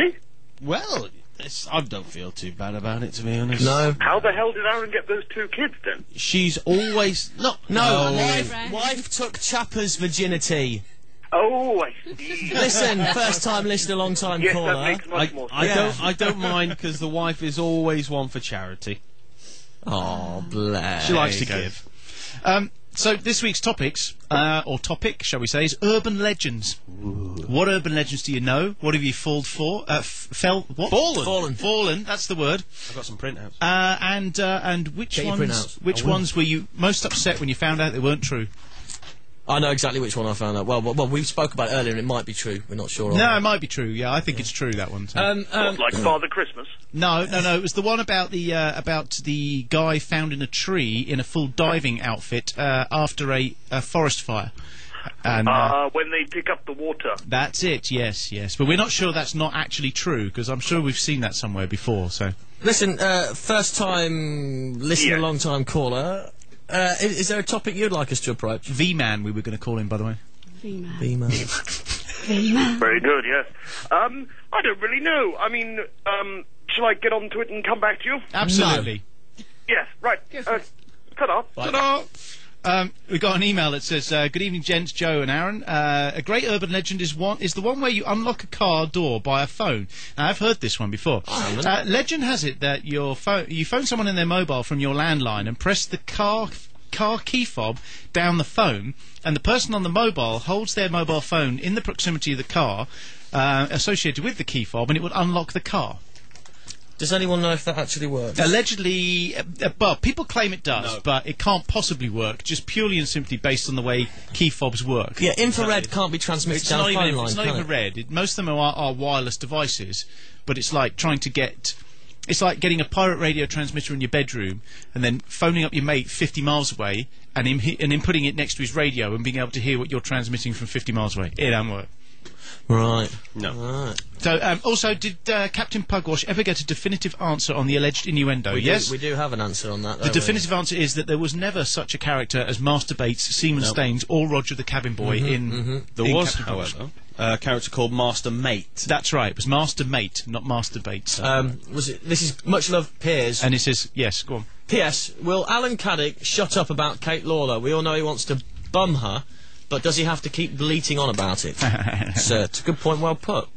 well, it's, I don't feel too bad about it, to be honest. No. How the hell did Aaron get those two kids then? She's always... No, No, wife, wife took Chapper's virginity. Oh, I see. Listen, first time listener, long time Yes, caller. that makes much I, more I sense. don't. I don't mind because the wife is always one for charity. Oh, bless. She likes to There you go. give. Um, so this week's topics, uh, or topic, shall we say, is urban legends. What urban legends do you know? What have you falled for? Uh, f- fell what? Fallen. Fallen. Fallen. That's the word. I've got some printouts. Uh, and uh, and which Get ones? Which ones were you most upset when you found out they weren't true? I know exactly which one I found out. Well, well, well we spoke about it earlier, and it might be true. We're not sure. No, it might be true. Yeah, I think it's true that one. so. Um, um, like Father Christmas. No, no, no. It was the one about the uh, about the guy found in a tree in a full diving outfit uh, after a, a forest fire. And uh, Uh, when they pick up the water. that's it. Yes, yes. But we're not sure that's not actually true because I'm sure we've seen that somewhere before. So Listen, uh, first time listener, Yes. long time caller. Uh, is, is there a topic you'd like us to approach? V Man, we were going to call him, by the way. V-Man. V-Man. [LAUGHS] V-Man. Very good, yes. Um, I don't really know. I mean, um, shall I get on to it and come back to you? Absolutely. Yes, right. Uh, ta-da. Ta-da! Um, we got an email that says, uh, "Good evening, gents, Joe and Aaron. Uh, a great urban legend is one is the one where you unlock a car door by a phone. Now, I've heard this one before. Uh, legend has it that your phone you phone someone in their mobile from your landline and press the car car key fob down the phone, and the person on the mobile holds their mobile phone in the proximity of the car." Uh, associated with the key fob, and it would unlock the car. Does anyone know if that actually works? Allegedly, uh, uh, well, people claim it does, but it can't possibly work, just purely and simply based on the way key fobs work. Yeah, infrared can't be transmitted It's down not a even, phone line. it's not can even it? red. It, most of them are, are wireless devices, but it's like trying to get. It's like getting a pirate radio transmitter in your bedroom and then phoning up your mate 50 miles away and him, and him putting it next to his radio and being able to hear what you're transmitting from 50 miles away. It don't work. Right. No. Right. So, um, also, did uh, Captain Pugwash ever get a definitive answer on the alleged innuendo? We yes. Do, we do have an answer on that. The don't we? definitive answer is that there was never such a character as Master Bates, Seaman Nope. Staines, or Roger the Cabin Boy Mhm, in. mhm. There in was, Captain Pugwash. however, a character called Master Mate. That's right. It was Master Mate, not Master Bates. Um, was it? This is much love, Piers. and it says yes. Go on. P.S. Will Alan Caddick shut up about Kate Lawler? We all know he wants to bum her, but does he have to keep bleating on about it? [LAUGHS] Sir, it's a good point. Well put.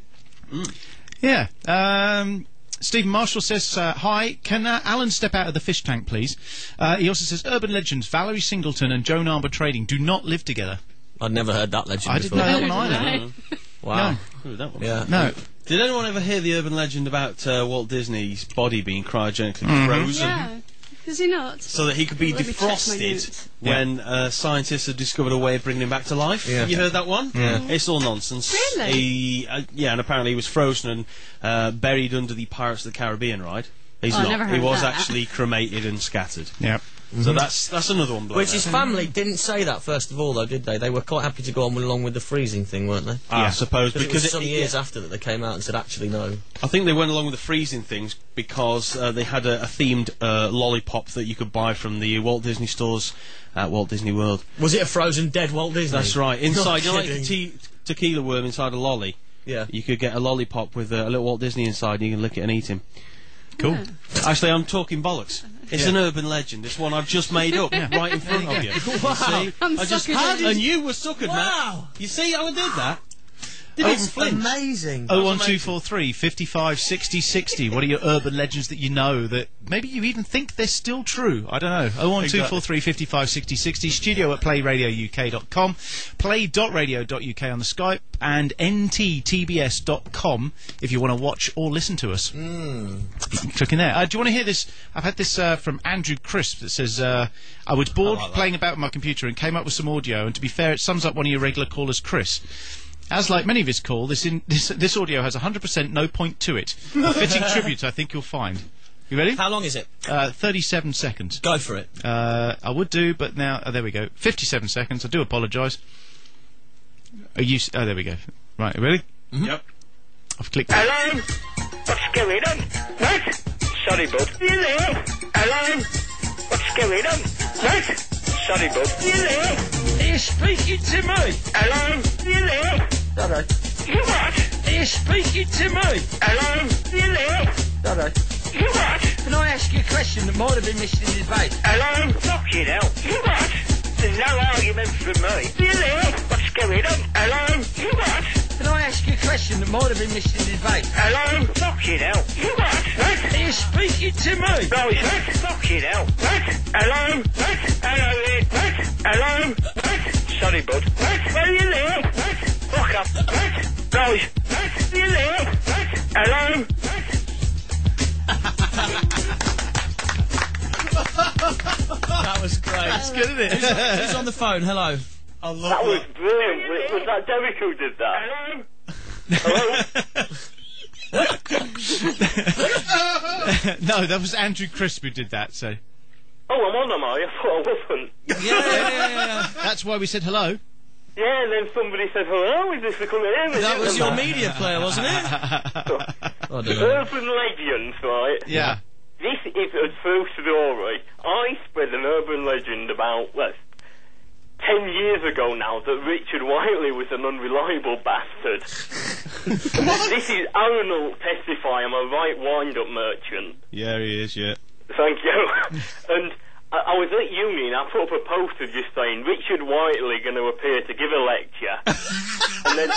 Yeah. Um, Stephen Marshall says, uh, Hi, can uh, Alan step out of the fish tank, please? Uh, he also says, Urban legends, Valerie Singleton and Joan Armatrading do not live together. I'd never heard that legend I didn't know that one either. [LAUGHS] Wow. Ooh, that one. Yeah. No. Did anyone ever hear the urban legend about uh, Walt Disney's body being cryogenically Mhm. frozen? Yeah. Does he not? so that he could be Let me check my defrosted notes. when uh, scientists have discovered a way of bringing him back to life. Yeah. Have you heard that one? Yeah. It's all nonsense. Really? He, uh, yeah, and apparently he was frozen and uh, buried under the Pirates of the Caribbean ride. He's Oh, I not. never he heard was that. actually cremated and scattered. Yeah. So that's that's another one. blown Which out. his family didn't say that first of all, though, did they? They were quite happy to go on with, along with the freezing thing, weren't they? I suppose Because it because was it- some years after that they came out and said, actually, no. I think they went along with the freezing things because uh, they had a, a themed uh, lollipop that you could buy from the Walt Disney stores at Walt Disney World. Was it a frozen dead Walt Disney? That's right. [LAUGHS] Inside, Not you know, like the te- tequila worm inside a lolly. Yeah. You could get a lollipop with a, a little Walt Disney inside, and you can lick it and eat him. Cool. Actually, I'm talking bollocks. It's an urban legend. It's one I've just made up [LAUGHS] right in front of you. [LAUGHS] Wow. You see? I'm I just suckered had in. and you were suckered, Wow. Matt. You see how I did that? Didn't even That's flinch. amazing. Oh one two four three fifty five sixty sixty. What are your urban legends that you know that maybe you even think they're still true? I don't know. Oh one two four three fifty five sixty sixty. Studio at playradiouk.com, play.radio.uk on the Skype, and nttbs.com if you want to watch or listen to us. Click in there. Uh, do you want to hear this? I've had this uh, from Andrew Crisp that says, uh, I was bored playing about with my computer and came up with some audio, and to be fair, it sums up one of your regular callers, Chris. As like many of his call, this, in, [LAUGHS] this this audio has 100% no point to it. [LAUGHS] A fitting tribute, I think you'll find. You ready? How long is it? Uh, 37 seconds. Go for it. Uh, I would do, but now, oh, there we go. 57 seconds. I do apologise. Are you? Oh, there we go. Right, you ready? Yep. I've clicked. Hello? What's going on? What? Sorry, bud. You there? Hello? What's going on? What? Sorry, bud. You there? Are you speaking to me? Hello? You there? Hello. You what? Are you speaking to me? Hello? You there? Hello. You what? Can I ask you a question that might have been missed in the debate? Hello? Fucking hell. You what? There's no argument from me. You there? What's going on? Hello? You what? Can I ask you a question that might have been missed in the debate? Hello? Fucking hell. What? What? Are you speaking to me? No, he's not. Fucking hell. What? Hello? What? Hello there. What? Hello? What? Sorry, bud. What? Are you there? What? Fuck up. What? No, he's... What? Are you there? What? Hello? [LAUGHS] That was great. That's good, isn't it? Who's, who's on the phone? Hello. I love That was brilliant. Was, was that Derek who did that? Hello? Hello? [LAUGHS] no, that was Andrew Crisp who did that. So Oh, I'm on, am I? I thought I wasn't. Yeah, yeah, yeah, yeah. that's why we said hello. Yeah, and then somebody said, hello, is this the colour here? That was your media player, wasn't it? [LAUGHS] I. Urban legends, right? Yeah. This is a true story. I spread an urban legend about, well, ten years ago now that Richard Whiteley was an unreliable bastard. [LAUGHS] this is Aaron will testify, I'm a right wind-up merchant. Yeah, he is. Yeah. Thank you. [LAUGHS] and I, I was at uni and I put up a poster just saying Richard Whiteley going to appear to give a lecture. [LAUGHS] and then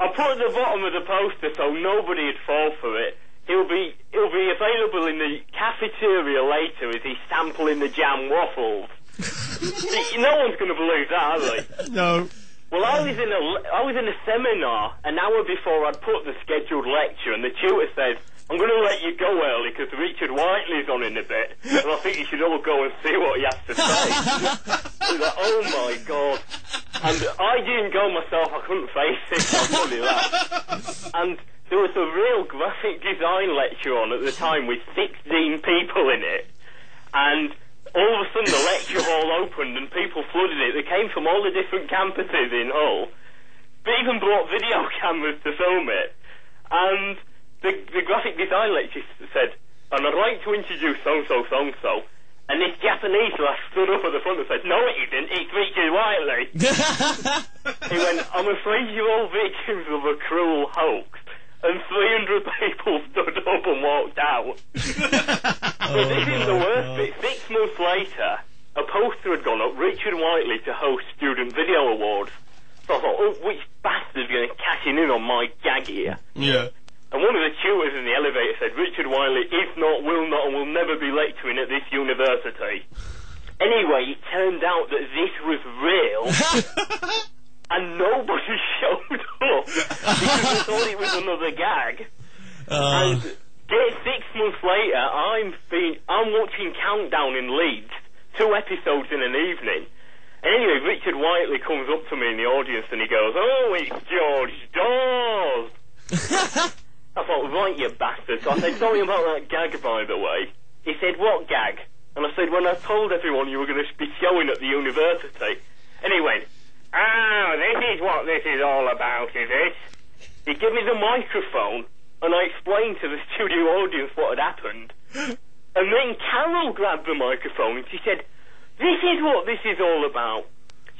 I put at the bottom of the poster so nobody'd fall for it. He'll be he'll be available in the cafeteria later as he's sampling the jam waffles. [LAUGHS] no one's going to believe that, are they? No. Well, I was in a I was in a seminar an hour before I'd put the scheduled lecture, and the tutor said, "I'm going to let you go early because Richard Whiteley's on in a bit, and I think you should all go and see what he has to say." [LAUGHS] I was like, "Oh my god!" And I didn't go myself; I couldn't face it. I'll tell you that. And there was a real graphic design lecture on at the time with 16 people in it, and all of a sudden the lecture hall opened and people flooded it. They came from all the different campuses in Hull. They even brought video [LAUGHS] cameras to film it. And the, the graphic design lecturer said, and I'd like to introduce so-and-so, so-and-so. And this Japanese lass stood up at the front and said, no it isn't, it's Richard Whiteley. [LAUGHS] he went, I'm afraid you're all victims of a cruel hoax. And 300 people [LAUGHS] stood up and walked out. [LAUGHS] Oh, but this is the worst bit. Six months later, a poster had gone up, Richard Whiteley to host Student Video Awards. So I thought, oh, which bastard's going to cash in on my gag here? Yeah. And one of the tutors in the elevator said, Richard Wiley is not, will not, and will never be lecturing at this university. Anyway, it turned out that this was real, [LAUGHS] and nobody [LAUGHS] showed up because they thought it was another gag. Uh, and Get six months later, I'm been, I'm watching Countdown in Leeds, two episodes in an evening. And anyway, Richard Whiteley comes up to me in the audience and he goes, "Oh, it's George Dawes." [LAUGHS] I thought, right, you bastard. So I said, sorry about that gag, by the way. He said, what gag? And I said, when I told everyone you were going to be showing at the university. And he went, oh, this is what this is all about, is it? He gave me the microphone, and I explained to the [LAUGHS] studio audience what had happened. And then Carol grabbed the microphone and she said, this is what this is all about.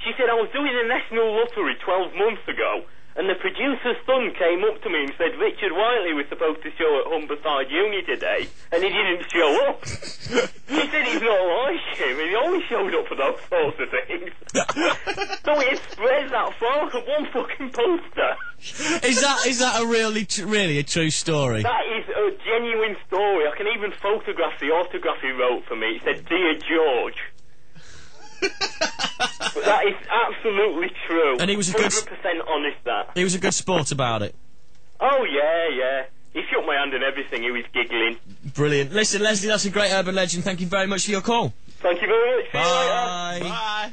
She said, I was doing the National Lottery 12 months ago, and the producer's son came up to me and said Richard Whiteley was supposed to show at Humberside Uni today, and he didn't show up. [LAUGHS] he said he's not like him, and he only showed up for those sorts of things. [LAUGHS] so it spreads that far on one fucking poster. Is that is that a really really a true story? That is a genuine story. I can even photograph the autograph he wrote for me. It said, Dear George. [LAUGHS] but that is absolutely true. And he was a good 100% honest, that. He was a good sport about it. Oh, yeah, yeah. He shook my hand and everything. He was giggling. Brilliant. Listen, Leslie, that's a great urban legend. Thank you very much for your call. Thank you very much. See you Bye.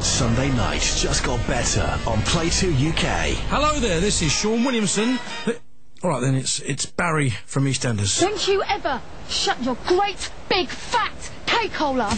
Sunday night just got better on Play 2 UK. Hello there, this is Shaun Williamson. All right then, it's it's Barry from EastEnders. Don't you ever shut your great big fat cake-hole up.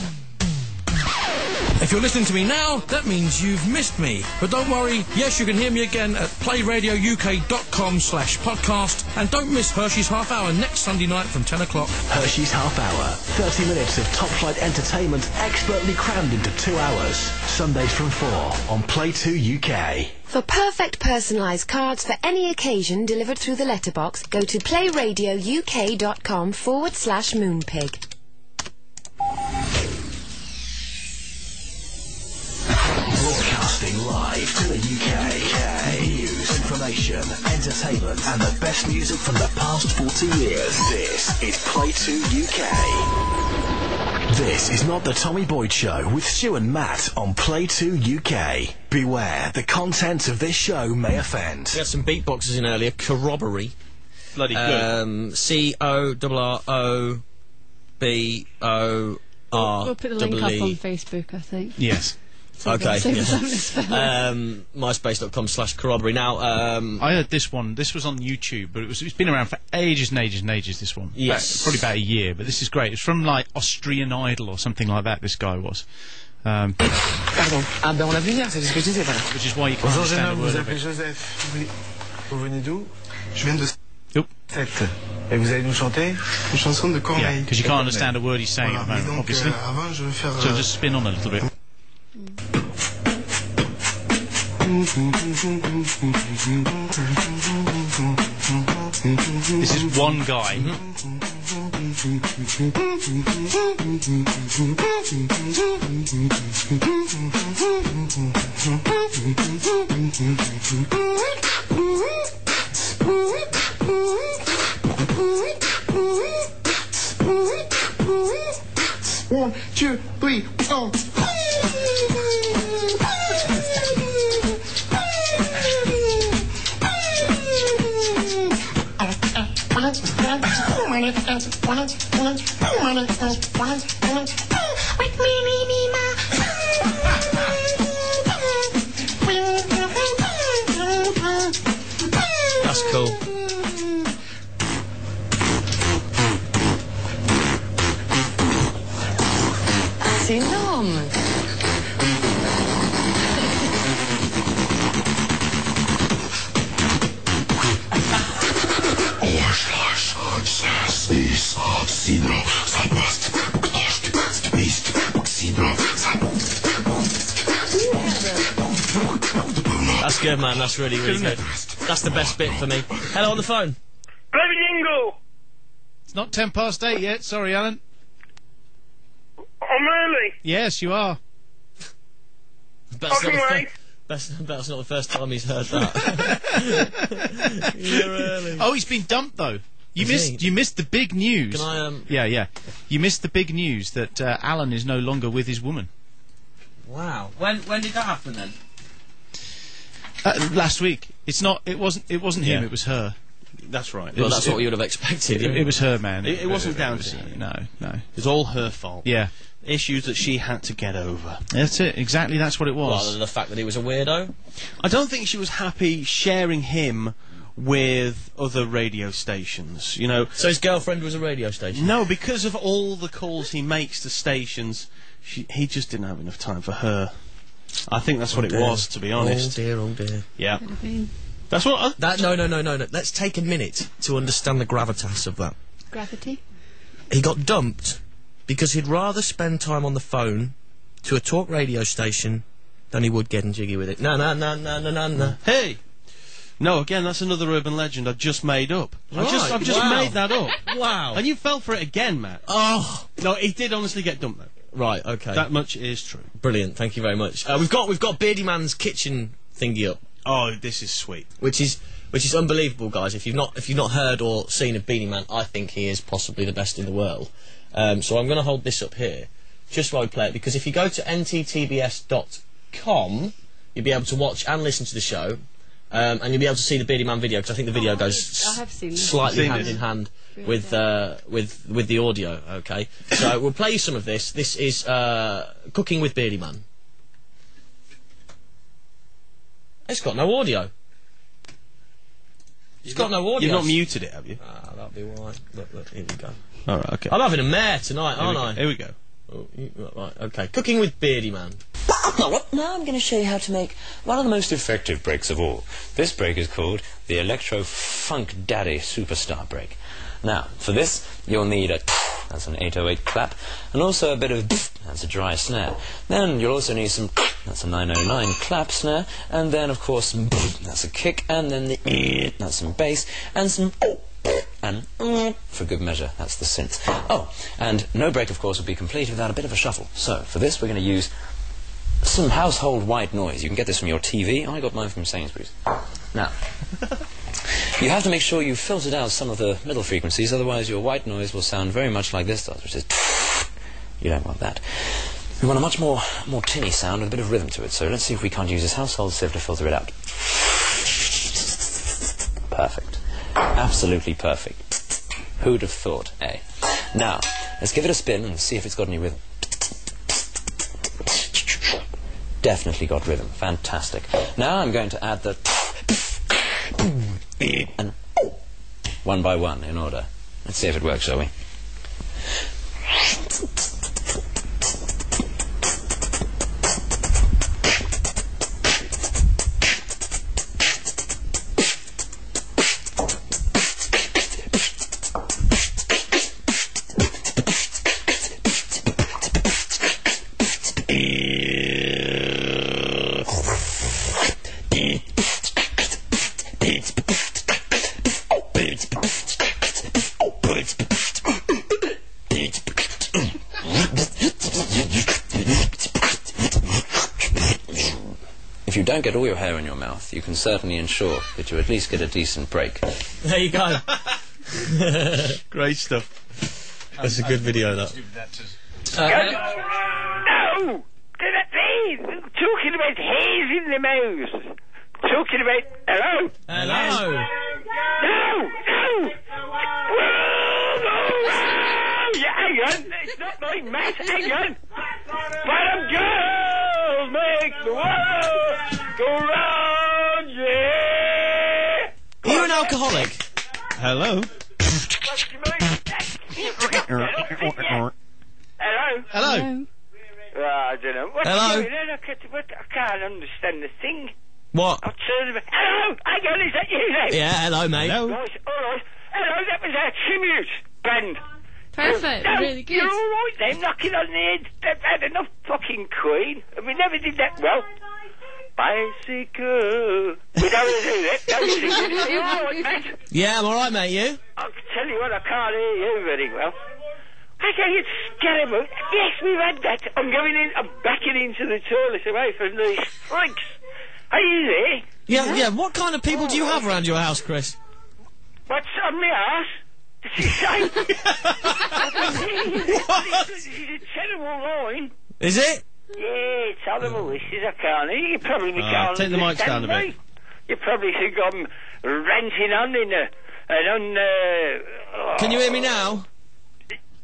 If you're listening to me now, that means you've missed me. But don't worry, yes, you can hear me again at playradiouk.com slash podcast. And don't miss Hershey's Half Hour next Sunday night from 10 o'clock. Hershey's Half Hour. 30 minutes of top flight entertainment expertly crammed into two hours. Sundays from 4 on Play 2 UK. For perfect personalised cards for any occasion delivered through the letterbox, go to playradiouk.com forward slash moonpig. Live to the UK. News, information, entertainment, and the best music from the past 40 years. This is Play 2 UK. This is not the Tommy Boyd Show with Stu and Matt on Play 2 UK. Beware, the content of this show may offend. We had some beatboxes in earlier. Corroboree. Bloody good. Um, C O R R O B O R. We'll put the link up E. on Facebook, I think. Yes. Okay. Yeah. us on the spelling. um, MySpace.com slash corroboree. Now, um, I heard this one. This was on YouTube, but it was it's been around for ages and ages and ages. This one, Yes. About- probably about a year. But this is great. It's from like Austrian Idol or something like that. This guy was. Um, Pardon. Ah ben on l'a vu hier, c'est ce que je disais, voilà. Which is why you can't Bonjour jeune understand a homme, word vous of appelez it. Joseph. Oui. Vous venez d'où Je viens de Yep. 7. Et vous allez nous chanter Une chanson de Corneille. Yeah, because you can't understand a word he's saying at the moment, donc, obviously. euh, avant, je vais faire... So euh, just spin on a little bit. This is one guy. One, two, three, oh. that's That's good, man. That's really, really good. That's the best bit for me. Hello on the phone. Baby Dingle! It's not ten past eight yet. Sorry, Alan. I'm early. Yes, you are. [LAUGHS] That's not, the Fucking fir- that's, that's not the first time he's heard that. [LAUGHS] You're early. Oh, he's been dumped though. You Is missed. he? You missed the big news. Can I, um- Yeah, yeah. You missed the big news that uh, Alan is no longer with his woman. Wow. When when did that happen then? Uh, last week. It's not. It wasn't. It wasn't him. Yeah. It was her. That's right. Well, that's what you would have expected. It, it was her, man. It, it wasn't down was- to you. No, no. It's all her fault. Yeah. Issues that she had to get over. That's it. Exactly. That's what it was. Rather than the fact that he was a weirdo. I don't think she was happy sharing him with other radio stations. You know. So his girlfriend was a radio station. No, because of all the calls he makes to stations, she, he just didn't have enough time for her. I think that's what it oh, was, to be honest. Oh dear, oh dear. Yeah. That's what. I, That no, no, no, no, no. Let's take a minute to understand the gravitas of that. Gravity. He got dumped because he'd rather spend time on the phone to a talk radio station than he would getting jiggy with it. No, no, no, no, no, no, no. Hey. No, again, that's another urban legend I just made up. I just, I've just wow. made that up. Wow. And you fell for it again, Matt. Oh. No, he did honestly get dumped, though. Right. Okay. That much is true. Brilliant. Thank you very much. Uh, we've got we've got Beardyman's kitchen thingy up, Oh, this is sweet. which is which is unbelievable, guys. If you've not if you've not heard or seen a Beanie Man, I think he is possibly the best in the world. Um, so I'm going to hold this up here just while we play it because if you go to nttbs.com, you'll be able to watch and listen to the show. Um, and you'll be able to see the Beardyman video because I think the video goes I have seen slightly Seen hand this. in hand with uh, with with the audio. Okay, so [COUGHS] we'll play you some of this. This is uh, cooking with Beardyman. It's got no audio. It's got no audio. You've not muted it, have you? Ah, that'll be why. Look, look, here we go. All right, okay. I'm having a mare tonight, Here we aren't go. I? Here we go. Oh, you- right, okay. Cooking with Beardyman. Now, now I'm going to show you how to make one of the most effective breaks of all. This break is called the Electro Funk Daddy Superstar Break. Now, for this, you'll need a that's an 808 clap, and also a bit of that's a dry snare. Then you'll also need some that's a 909 clap snare, and then of course that's a kick, and then the that's some bass, and some and for good measure, that's the synth. Oh, and no break, of course, would be complete without a bit of a shuffle. So, for this, we're going to use some household white noise. You can get this from your TV. I got mine from Sainsbury's. Now, [LAUGHS] you have to make sure you've filtered out some of the middle frequencies, otherwise your white noise will sound very much like this does, which is. You don't want that. We want a much more more tinny sound with a bit of rhythm to it. So let's see if we can't use this household sieve to filter it out. Perfect. Absolutely perfect. Who'd have thought, eh? Now, let's give it a spin and see if it's got any rhythm. Definitely got rhythm. Fantastic. Now I'm going to add the and one by one in order. Let's see if it works, shall we? Don't get all your hair in your mouth, you can certainly ensure that you at least get a decent break. There you go. [LAUGHS] Great stuff. That's a good video, that. Uh, uh, no! Did it please? Talking about haze in the mouth. Talking about. Hello? Hello. No! No! No! no! Yeah, hang on. It's not my Matt. Hang on. Bottom girls make the world go round, yeah! Are you an alcoholic? Hello. Hello? Hello. Uh, I don't know. What's Hello? going on? I can't, what, I can't understand the thing. What? I'll turn. Hello? Hang on, is that you there? Yeah, hello, mate. Right, all right. Hello, that was our tribute band. Perfect, No, really good. You're all right then, knocking on the head. They've had enough fucking Queen, and we never did that well. Bicycle. We don't do that. Don't sing it. Eh? [LAUGHS] You all right, Matt? Yeah, I'm alright, mate. You? I can tell you what, I can't hear you very well. I tell you, Scaramouche. Yes, we've had that. I'm going in, I'm backing into the toilet away from these freaks. Are you there? Yeah, yeah. What kind of people do you have around your house, Chris? What's on my ass? Did she say? This is a terrible line. Is it? Yeah, it's horrible. This is I can't. You probably Ah, can't take the mics understand down a bit. me. You probably think I'm ranting on in a And on, uh... Can you hear me now?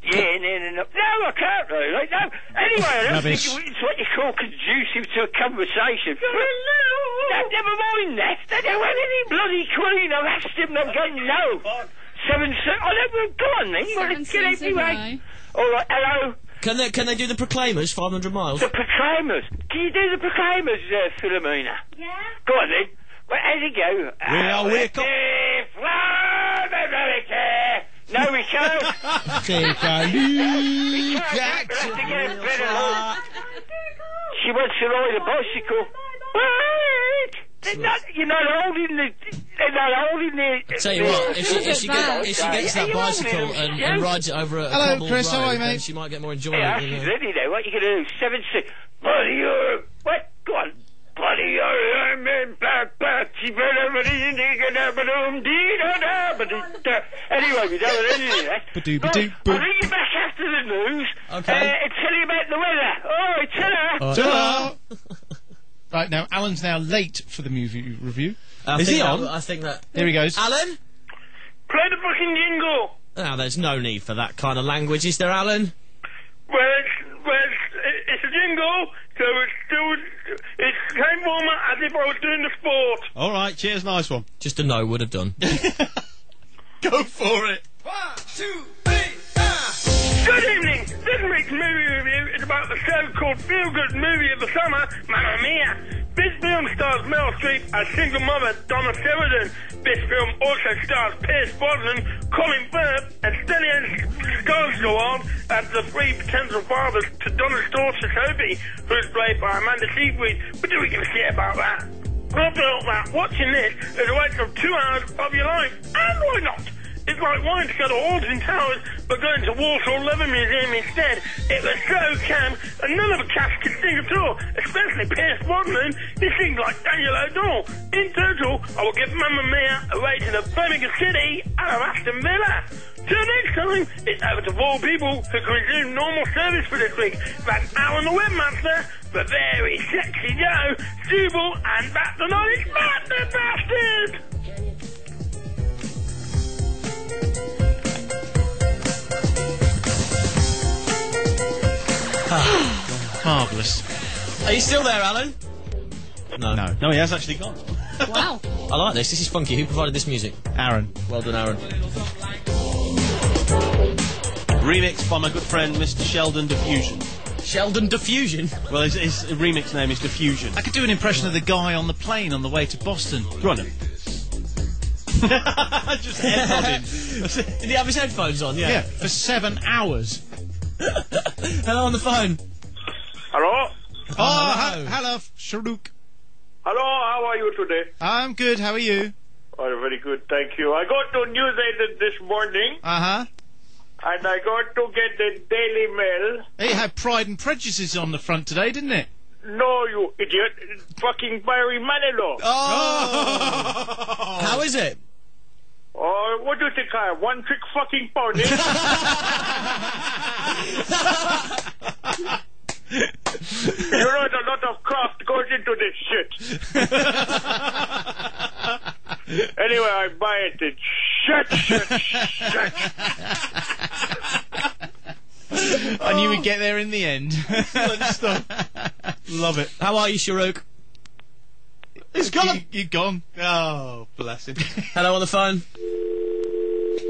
Yeah, no, no, no. No, I can't really. No. Anyway, I don't Rubbish. think it's what you call conducive to a conversation. no, never mind that. They don't want any bloody queen. I've asked them. They've gone no. Seven, seven. Oh, no, go on then. Well, Seven, get seven, it seven, anyway. All right, hello. Can they can they do the Proclaimers 500 miles? The Proclaimers. Can you do the Proclaimers, uh, Philomena? Yeah. Go on then. Well, how's it go? We are wake up. No, we can't. [LAUGHS] Take a we can't. We'll have to get a better load. She wants to ride a bicycle. Wait! They're not, you're not holding the. They're not holding the. Tell you what, if she, if she, get, if she gets that bicycle and, and rides it over a, a Hello, cobbled Chris, how road, are you, then mate? she might get more enjoyment. Yeah, you she's know. ready now. What you gonna do? Seven six. Buddy, you're what? Go on. Buddy, I'm in back back. She better but he did da ba dum dee da da ba dee da. Anyway, we don't have any of that. [LAUGHS] Ba-doo, Right, ba-doo, I'll ring you back after the news. Okay. Uh, and tell you about the weather. All right, ta-da. Ta-da! [LAUGHS] right now, Alan's now late for the movie review. I Is think he that- on? I think that. Here he goes. Alan? Play the fucking jingle. Now, there's no need for that kind of language, is there, Alan? Well, it's, well, it's, it's a jingle, so it's still, it's the same format as if I was doing the sport. All right, cheers, nice one. Just a no would have done. [LAUGHS] [LAUGHS] Go for it. Good evening. This week's movie review is about the so-called feel-good movie of the summer, Mamma Mia. This film stars Meryl Streep as single mother Donna Sheridan. This film also stars Pierce Brosnan, Colin Firth, and Stellan Skarsgård as the three potential fathers to Donna's daughter Sophie, who's played by Amanda Seyfried. What do we give a shit about that? I felt that watching this is a waste of two hours of your life, and why not? It's like wanting to go to Alton Towers, but going to Warsaw Leather Museum instead. It was so camp, and none of the cast could sing at all, especially Pierce Brosnan. He sings like Daniel O'Donnell. In total, I will give Mamma Mia a rating of Birmingham City out of Aston Villa. Till next time, it's over to all people who can resume normal service for this week. That's Alan the Webmaster, the very sexy Joe, Jubal, and that's the knowledge Matt the Bastard! [SIGHS] Marvellous. Are you still there, Alan? No. No. No, he has actually gone. Wow. [LAUGHS] I like this. This is funky. Who provided this music? Aaron. Well done, Aaron. Remixed by my good friend Mr. Sheldon Diffusion. Sheldon Diffusion? Well, his, his remix name is Diffusion. I could do an impression of the guy on the plane on the way to Boston. Go on then. [LAUGHS] Just [LAUGHS] head nodding. Did he have his headphones on? Yeah. Yeah, for seven hours. [LAUGHS] Hello on the phone. Hello? Oh, ha- hello, Sharuk. Hello, how are you today? I'm good. How are you? Oh, very good, thank you. I got to News 8 this morning, Uh huh. and I got to get the Daily Mail. It had Pride and Prejudice on the front today, didn't it? No, you idiot. It's fucking Barry Manilow. Oh! How is it? Oh, what do you think I am? One trick fucking pony? [LAUGHS] you know, a lot of craft goes into this shit. anyway, I buy it. It's shit, shit, shit. I knew we'd get there in the end. Love it. How are you, Sharuk? He's gone. You, you gone. Oh, bless him. [LAUGHS] Hello on the phone.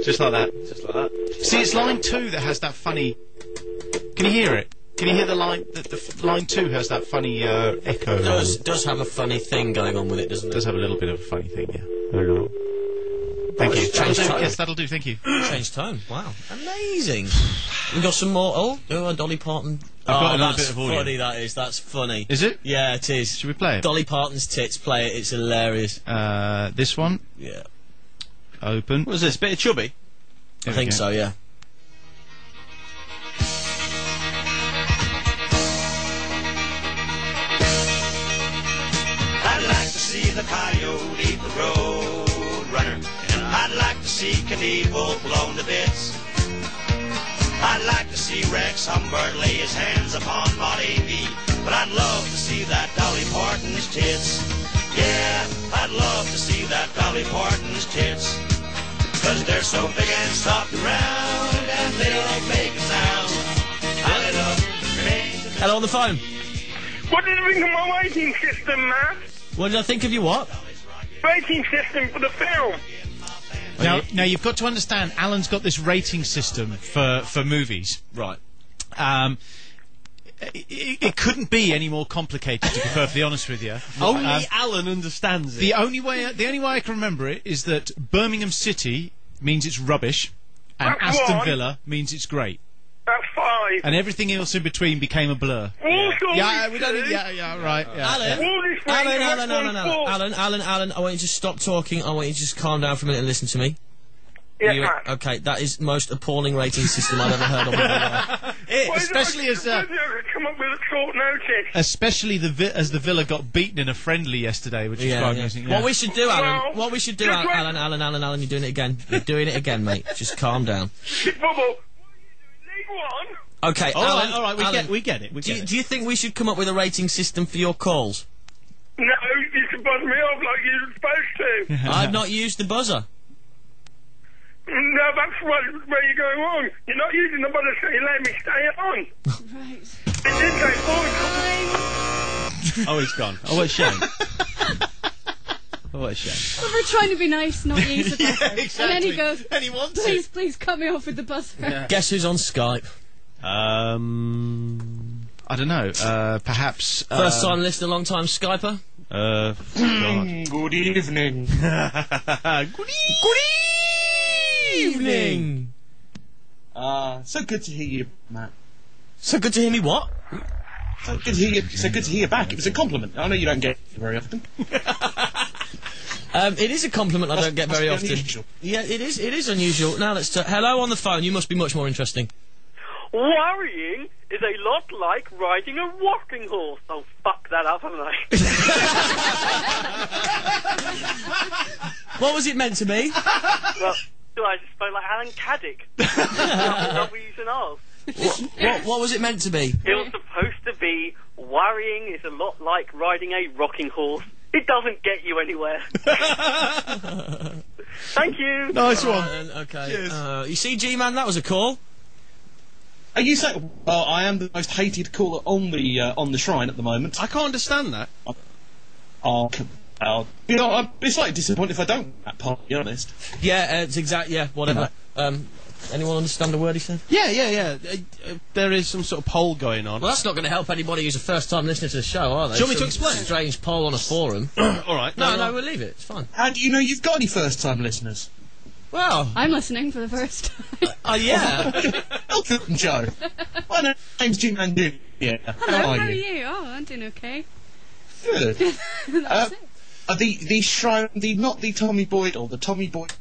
Just like that. Just like that. See, it's line two that has that funny. Can you hear it? Can you hear the line? The, the line two has that funny uh, echo. Does does have a funny thing going on with it, doesn't it? does have a little bit of a funny thing. Yeah. Hello. Thank you. Change That'll tone. Yes, that'll do. Thank you. Change tone. Wow, amazing. [SIGHS] we got some more. Oh, oh, Dolly Parton. I've got oh, another that's bit of audio. funny. That is. That's funny. Is it? Yeah, it is. Should we play it? Dolly Parton's tits. Play it. It's hilarious. Uh, this one. Yeah. Open. What is this? Bit of chubby? I think so. Yeah. I'd like to see the coyote eat the road see Knievel blown to bits. I'd like to see Rex Humbard lay his hands upon Body B. But I'd love to see that Dolly Parton's tits. Yeah, I'd love to see that Dolly Parton's tits. Cause they're so big and soft and round, and they don't make a sound. Hallelujah. Hello on the phone. What did you think of my rating system, Matt? What did I think of you? What? Rating system for the film. Now, now you've got to understand. Alan's got this rating system for for movies. Right. Um, it, it couldn't be any more complicated, to be perfectly honest with you. [LAUGHS] Only Um, Alan understands it. the only way the only way I can remember it is that Birmingham City means it's rubbish, and That's Aston one. Villa means it's great, That's five. and everything else in between became a blur. Also, Yeah, we don't. Yeah, yeah, right. Yeah, Alan, yeah. all Alan, Alan, Alan, Alan. Alan, Alan, Alan, I want you to stop talking. I want you to just calm down for a minute and listen to me. Yes, You- okay, that is most appalling rating system I've ever heard of. in. [LAUGHS] It- Why especially as uh, why did I come up with a short notice. especially the vi- as the Villa got beaten in a friendly yesterday, which is Yeah, quite yeah. What we should do, Alan, Well, what we should do, just Alan. Alan, Alan, Alan, Alan, you're doing it again. You're doing it again, mate. Just calm down. [LAUGHS] Bubble. League One. Okay, All right, Alan, all right, we Alan, get, we get it, we do, get you, it. do you think we should come up with a rating system for your calls? No, you can buzz me off like you're supposed to. [LAUGHS] I've not used the buzzer. no, that's what, where you're going wrong. You're not using the buzzer, so you let me stay on. Right. It did say forward. oh, he's gone. Oh, what a shame. oh, what a shame. Well, we're trying to be nice, not use the [LAUGHS] buzzer. exactly. And then he goes, And he wants please, please cut me off with the buzzer. Guess who's on Skype? Um. I don't know. Uh, perhaps First uh, time listener, long time Skyper. Uh. God. [LAUGHS] Good evening. [LAUGHS] Good Evening. Uh, so good to hear you, Matt. So good to hear me. What? So good to hear you. So good to hear you back. It was a compliment. I know you don't get it very often. [LAUGHS] Um, it is a compliment I don't get very often. unusual. Yeah, it is. It is unusual. Now let's. T- Hello on the phone. You must be much more interesting. Worrying is a lot like riding a rocking horse. Oh, fuck that up, haven't I? [LAUGHS] What was it meant to be? well, I just spoke like Alan Caddick. W's and R's. what, what was it meant to be? It was supposed to be worrying is a lot like riding a rocking horse. It doesn't get you anywhere. [LAUGHS] Thank you. Nice one. Right, okay. Uh, you see, G-Man, that was a call. Are you saying? Well, I am the most hated caller on the uh, on the shrine at the moment. I can't understand that. Oh, come on. You know, I'd be slightly disappointed if I don't. That part, to be honest. Yeah, uh, it's exact. Yeah, whatever. Um, anyone understand the word he said? Yeah, yeah, yeah. Uh, uh, there is some sort of poll going on. Well, that's not going to help anybody who's a first-time listener to the show, are they? Do you want me to explain? Strange poll on a forum. [COUGHS] All right. no, no, we'll leave it. It's fine. How do you know you've got any first-time listeners? Well, I'm listening for the first time. oh yeah. [LAUGHS] Welcome, Joe. My name's Jim Man Jr. Yeah. Hello, how are how are you? you? Oh, I'm doing okay. Good. [LAUGHS] That's Uh, it. uh, the the shrine, the not the Tommy Boyd or the Tommy Boyd.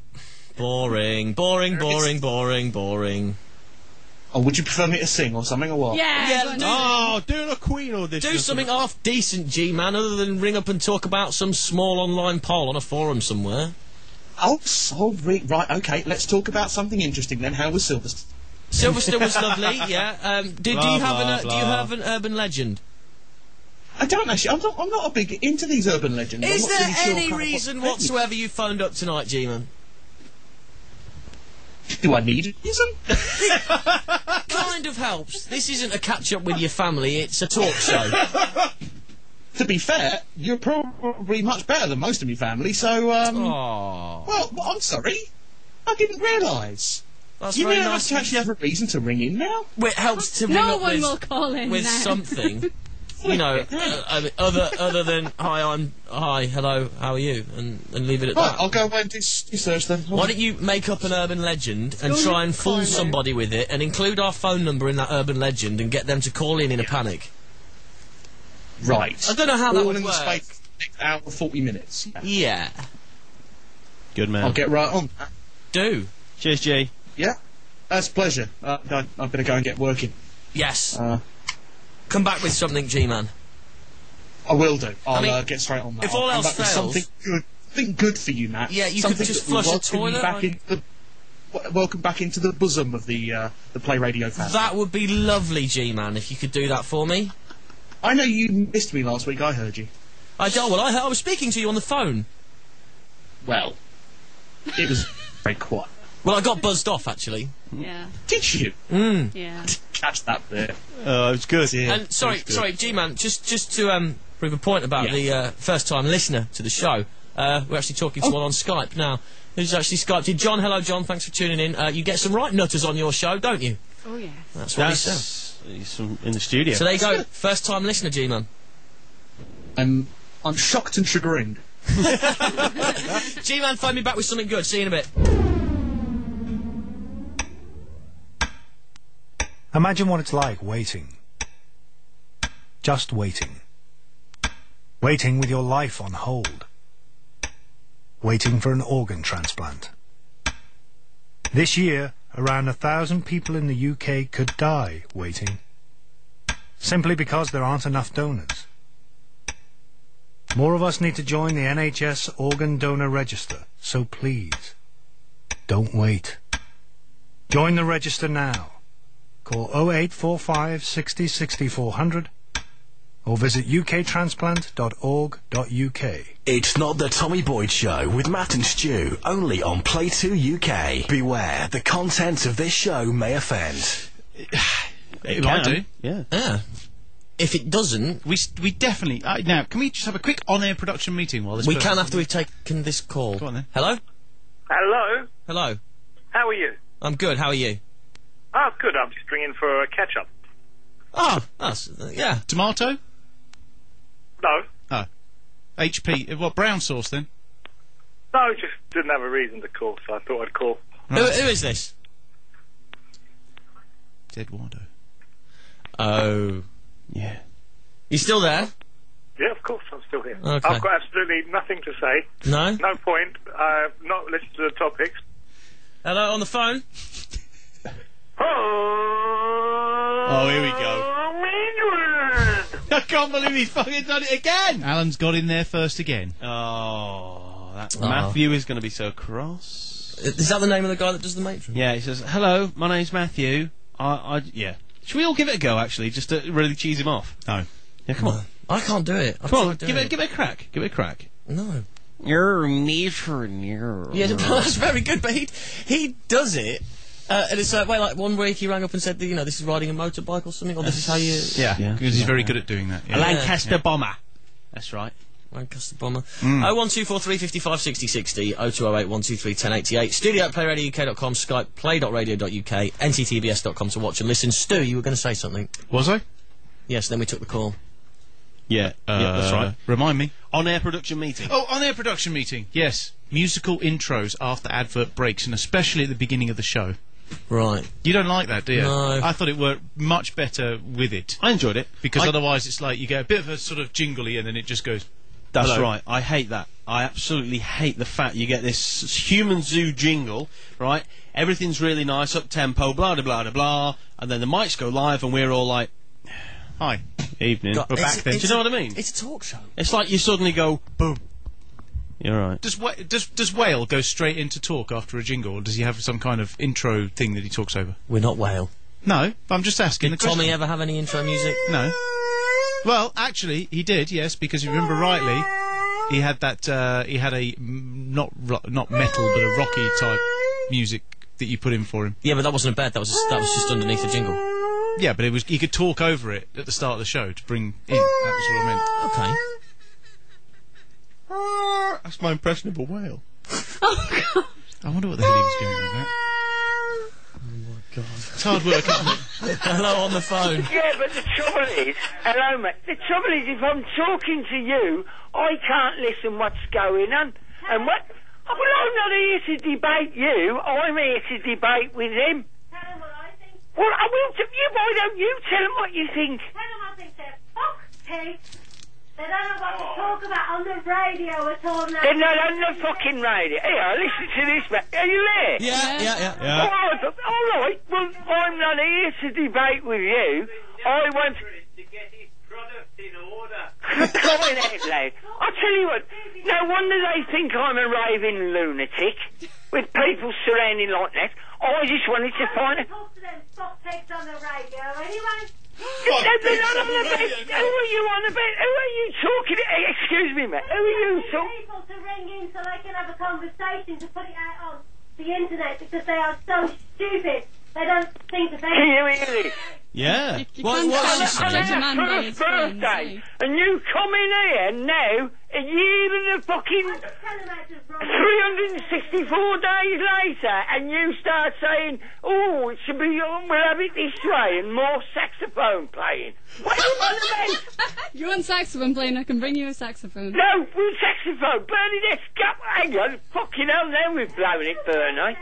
boring, boring, boring, boring, boring. Or would you prefer me to sing or something or what? Yeah, Yeah, go on. do- Oh, doing a Queen audition. Do something half decent, G-Man, other than ring up and talk about some small online poll on a forum somewhere. Oh, sorry. Right. Okay. Let's talk about something interesting then. How was Silverstone? Silverstone was lovely, yeah. Um, do, do you have blah, an uh, do you have an urban legend? I don't actually. I'm not. I'm not a big into these urban legends. Is there really any kind of reason what- whatsoever you phoned up tonight, G-Man? Do I need a reason? [LAUGHS] kind of helps. This isn't a catch up with your family; it's a talk show. [LAUGHS] to be fair, you're probably much better than most of your family. So, um, Aww. well, I'm sorry. I didn't realise. That's you very realise nice. to actually have a reason to ring in now. Well, it helps to ring No up one with, will call in with now. something. [LAUGHS] You know, [LAUGHS] uh, I mean, other other than hi, I'm hi, hello, how are you, and and leave it at Right, that. I'll go away and do s- do search then. Why don't you make up an urban legend and try and fool somebody with it and include our phone number in that urban legend and get them to call in in a panic? Right. I don't know how that All would in the work. space of the next hour and 40 minutes. Yeah. Good man. I'll get right on that. Do. Cheers, G. Yeah? That's a pleasure. Uh, I, I better go and get working. Yes. Uh, Come back with something, G-Man. I will do. I'll mean, uh, get straight on that. if I'll all else with fails- something good, something good for you, Matt. Yeah, you could just flush a welcome toilet, Back like- into the, w- welcome back into the bosom of the uh, the Play Radio family. That would be lovely, G-Man, if you could do that for me. I know you missed me last week. I heard you. I don't. Well, I, heard, I was speaking to you on the phone. Well, it was very quiet. Well, I got buzzed off actually. Yeah. Did you? Mm. Yeah. Catch that bit. Oh, it was good. Yeah. And sorry, sorry, G-Man, just just to um, prove a point about the uh, first-time listener to the show, uh, we're actually talking to one on Skype now. Who's actually Skyped in? John, hello, John. Thanks for tuning in. Uh, you get some right nutters on your show, don't you? Oh yeah. That's what he said. That's he's from in the studio. So there you go. First-time listener, G-Man. I'm I'm shocked and chagrined. [LAUGHS] G-Man, phone me back with something good. See you in a bit. Imagine what it's like waiting. Just waiting. Waiting with your life on hold. Waiting for an organ transplant. This year, around a thousand people in the UK could die waiting. Simply because there aren't enough donors. More of us need to join the NHS organ donor register, so please, don't wait. Join the register now. Call 0845 60 6400 or visit uktransplant.org.uk. It's not the Tommy Boyd Show with Matt and Stu, only on Play 2 UK. Beware, the content of this show may offend. It might do. Yeah. Yeah. If it doesn't, we s- we definitely uh, now. Can we just have a quick on-air production meeting while this? we person- can after we've taken this call. Go on then. Hello? Hello. Hello. How are you? I'm good. How are you? Oh, good. I'm just ringing for a catch up. Oh, that's, uh, yeah. Tomato? No. HP. uh, What brown sauce then? No, just didn't have a reason to call, so I thought I'd call. Who, who is this? Eduardo. Oh. Yeah. You still there? Yeah, of course, I'm still here. Okay. I've got absolutely nothing to say. No? No point. I've not listened to the topics. Hello, on the phone? Oh, here we go. [LAUGHS] I can't believe he's fucking done it again. Alan's got in there first again. Oh, that Oh. Matthew is going to be so cross. Is that the name of the guy that does the matron? Yeah, he says, "Hello, my name's Matthew. I, I, yeah. Should we all give it a go, actually, just to really cheese him off? No. Yeah, come on. I can't do it. I've Come on, tried doing give it, give it a crack. Give it a crack. No. You're matron. You're. Yeah, [LAUGHS] that's very good, but he he does it. Uh, and it's uh, well, like one week he rang up and said, that, you know, this is riding a motorbike or something, or this is how you. Yeah, Yeah. because he's very good at doing that. Yeah. A Yeah. Lancaster bomber. That's right. Lancaster bomber. Mm. Oh one two four three fifty five sixty sixty. Oh two oh eight one two three ten eighty eight. Studio at playradiouk.com. Skype play.radio.uk. nttbs.com to watch and listen. Stu, you were going to say something. Was I? Yes. Then we took the call. Yeah, Uh, yeah, that's right. Remind me. On-air production meeting. Oh, on-air production meeting. Yes, musical intros after advert breaks, and especially at the beginning of the show. Right. You don't like that, do you? No. I thought it worked much better with it I enjoyed it because I- otherwise it's like you get a bit of a sort of jingly, and then it just goes. That's Hello. right. I hate that. I absolutely hate the fact you get this human zoo jingle, right? Everything's really nice, up tempo, blah blah blah blah blah, and then the mics go live, and we're all like, "Hi, evening." God, we're it's- back then. Do you know a- what I mean? It's a talk show. It's like you suddenly go, boom. You're right. Does does does Whale go straight into talk after a jingle, or does he have some kind of intro thing that he talks over? We're not whale. No, I'm just asking. Did the Tommy question. ever have any intro music? No. Well, actually, he did. Yes, because if you remember rightly, he had that. Uh, he had a not ro- not metal, but a rocky type music that you put in for him. Yeah, but that wasn't a bed. That was just, that was just underneath the jingle. Yeah, but it was. He could talk over it at the start of the show to bring in. That was what I meant. Okay. Ah, that's my impression of a whale. [LAUGHS] Oh, I wonder what the hell he was going on there. It's hard work, isn't it? [LAUGHS] Hello on the phone. Yeah, but the trouble is, hello mate, the trouble is if I'm talking to you, I can't listen what's going on. And what, well I'm not here to debate you, I'm here to debate with him. Tell him what I think. Well, I will, t- you, why don't you tell him what you think? Tell him I think they're fuck pigs. They don't know what to oh. talk about on the radio at all now. They're not on the fucking radio. Here, listen to this, mate. Are you there? Yeah, yeah, yeah. Yeah. All right, but- all right. Well, I'm not here to debate with you. I want. Going out loud. I tell you what. No wonder they think I'm a raving lunatic with people surrounding like that. I just wanted to find out. Talk to them fuck pigs on the radio anyway. No, they're not on the bed. Who are you on about? Who are you talking to? Eh, excuse me, mate. Who are you talking? People to ring in so they can have a conversation to put it out on the internet because they are so stupid. They don't think of Can you hear this? Yeah. What, what's she saying? saying? And our first birthday, and you come in here now, a year and a fucking 364 days later, and you start saying, oh, it should be, oh, we'll have it this way, and more saxophone playing. What do you want about? [LAUGHS] You want saxophone playing? I can bring you a saxophone. No, we're saxophone. Bernadette Scott, hang on. Fucking hell, now we've blown it, Bernie.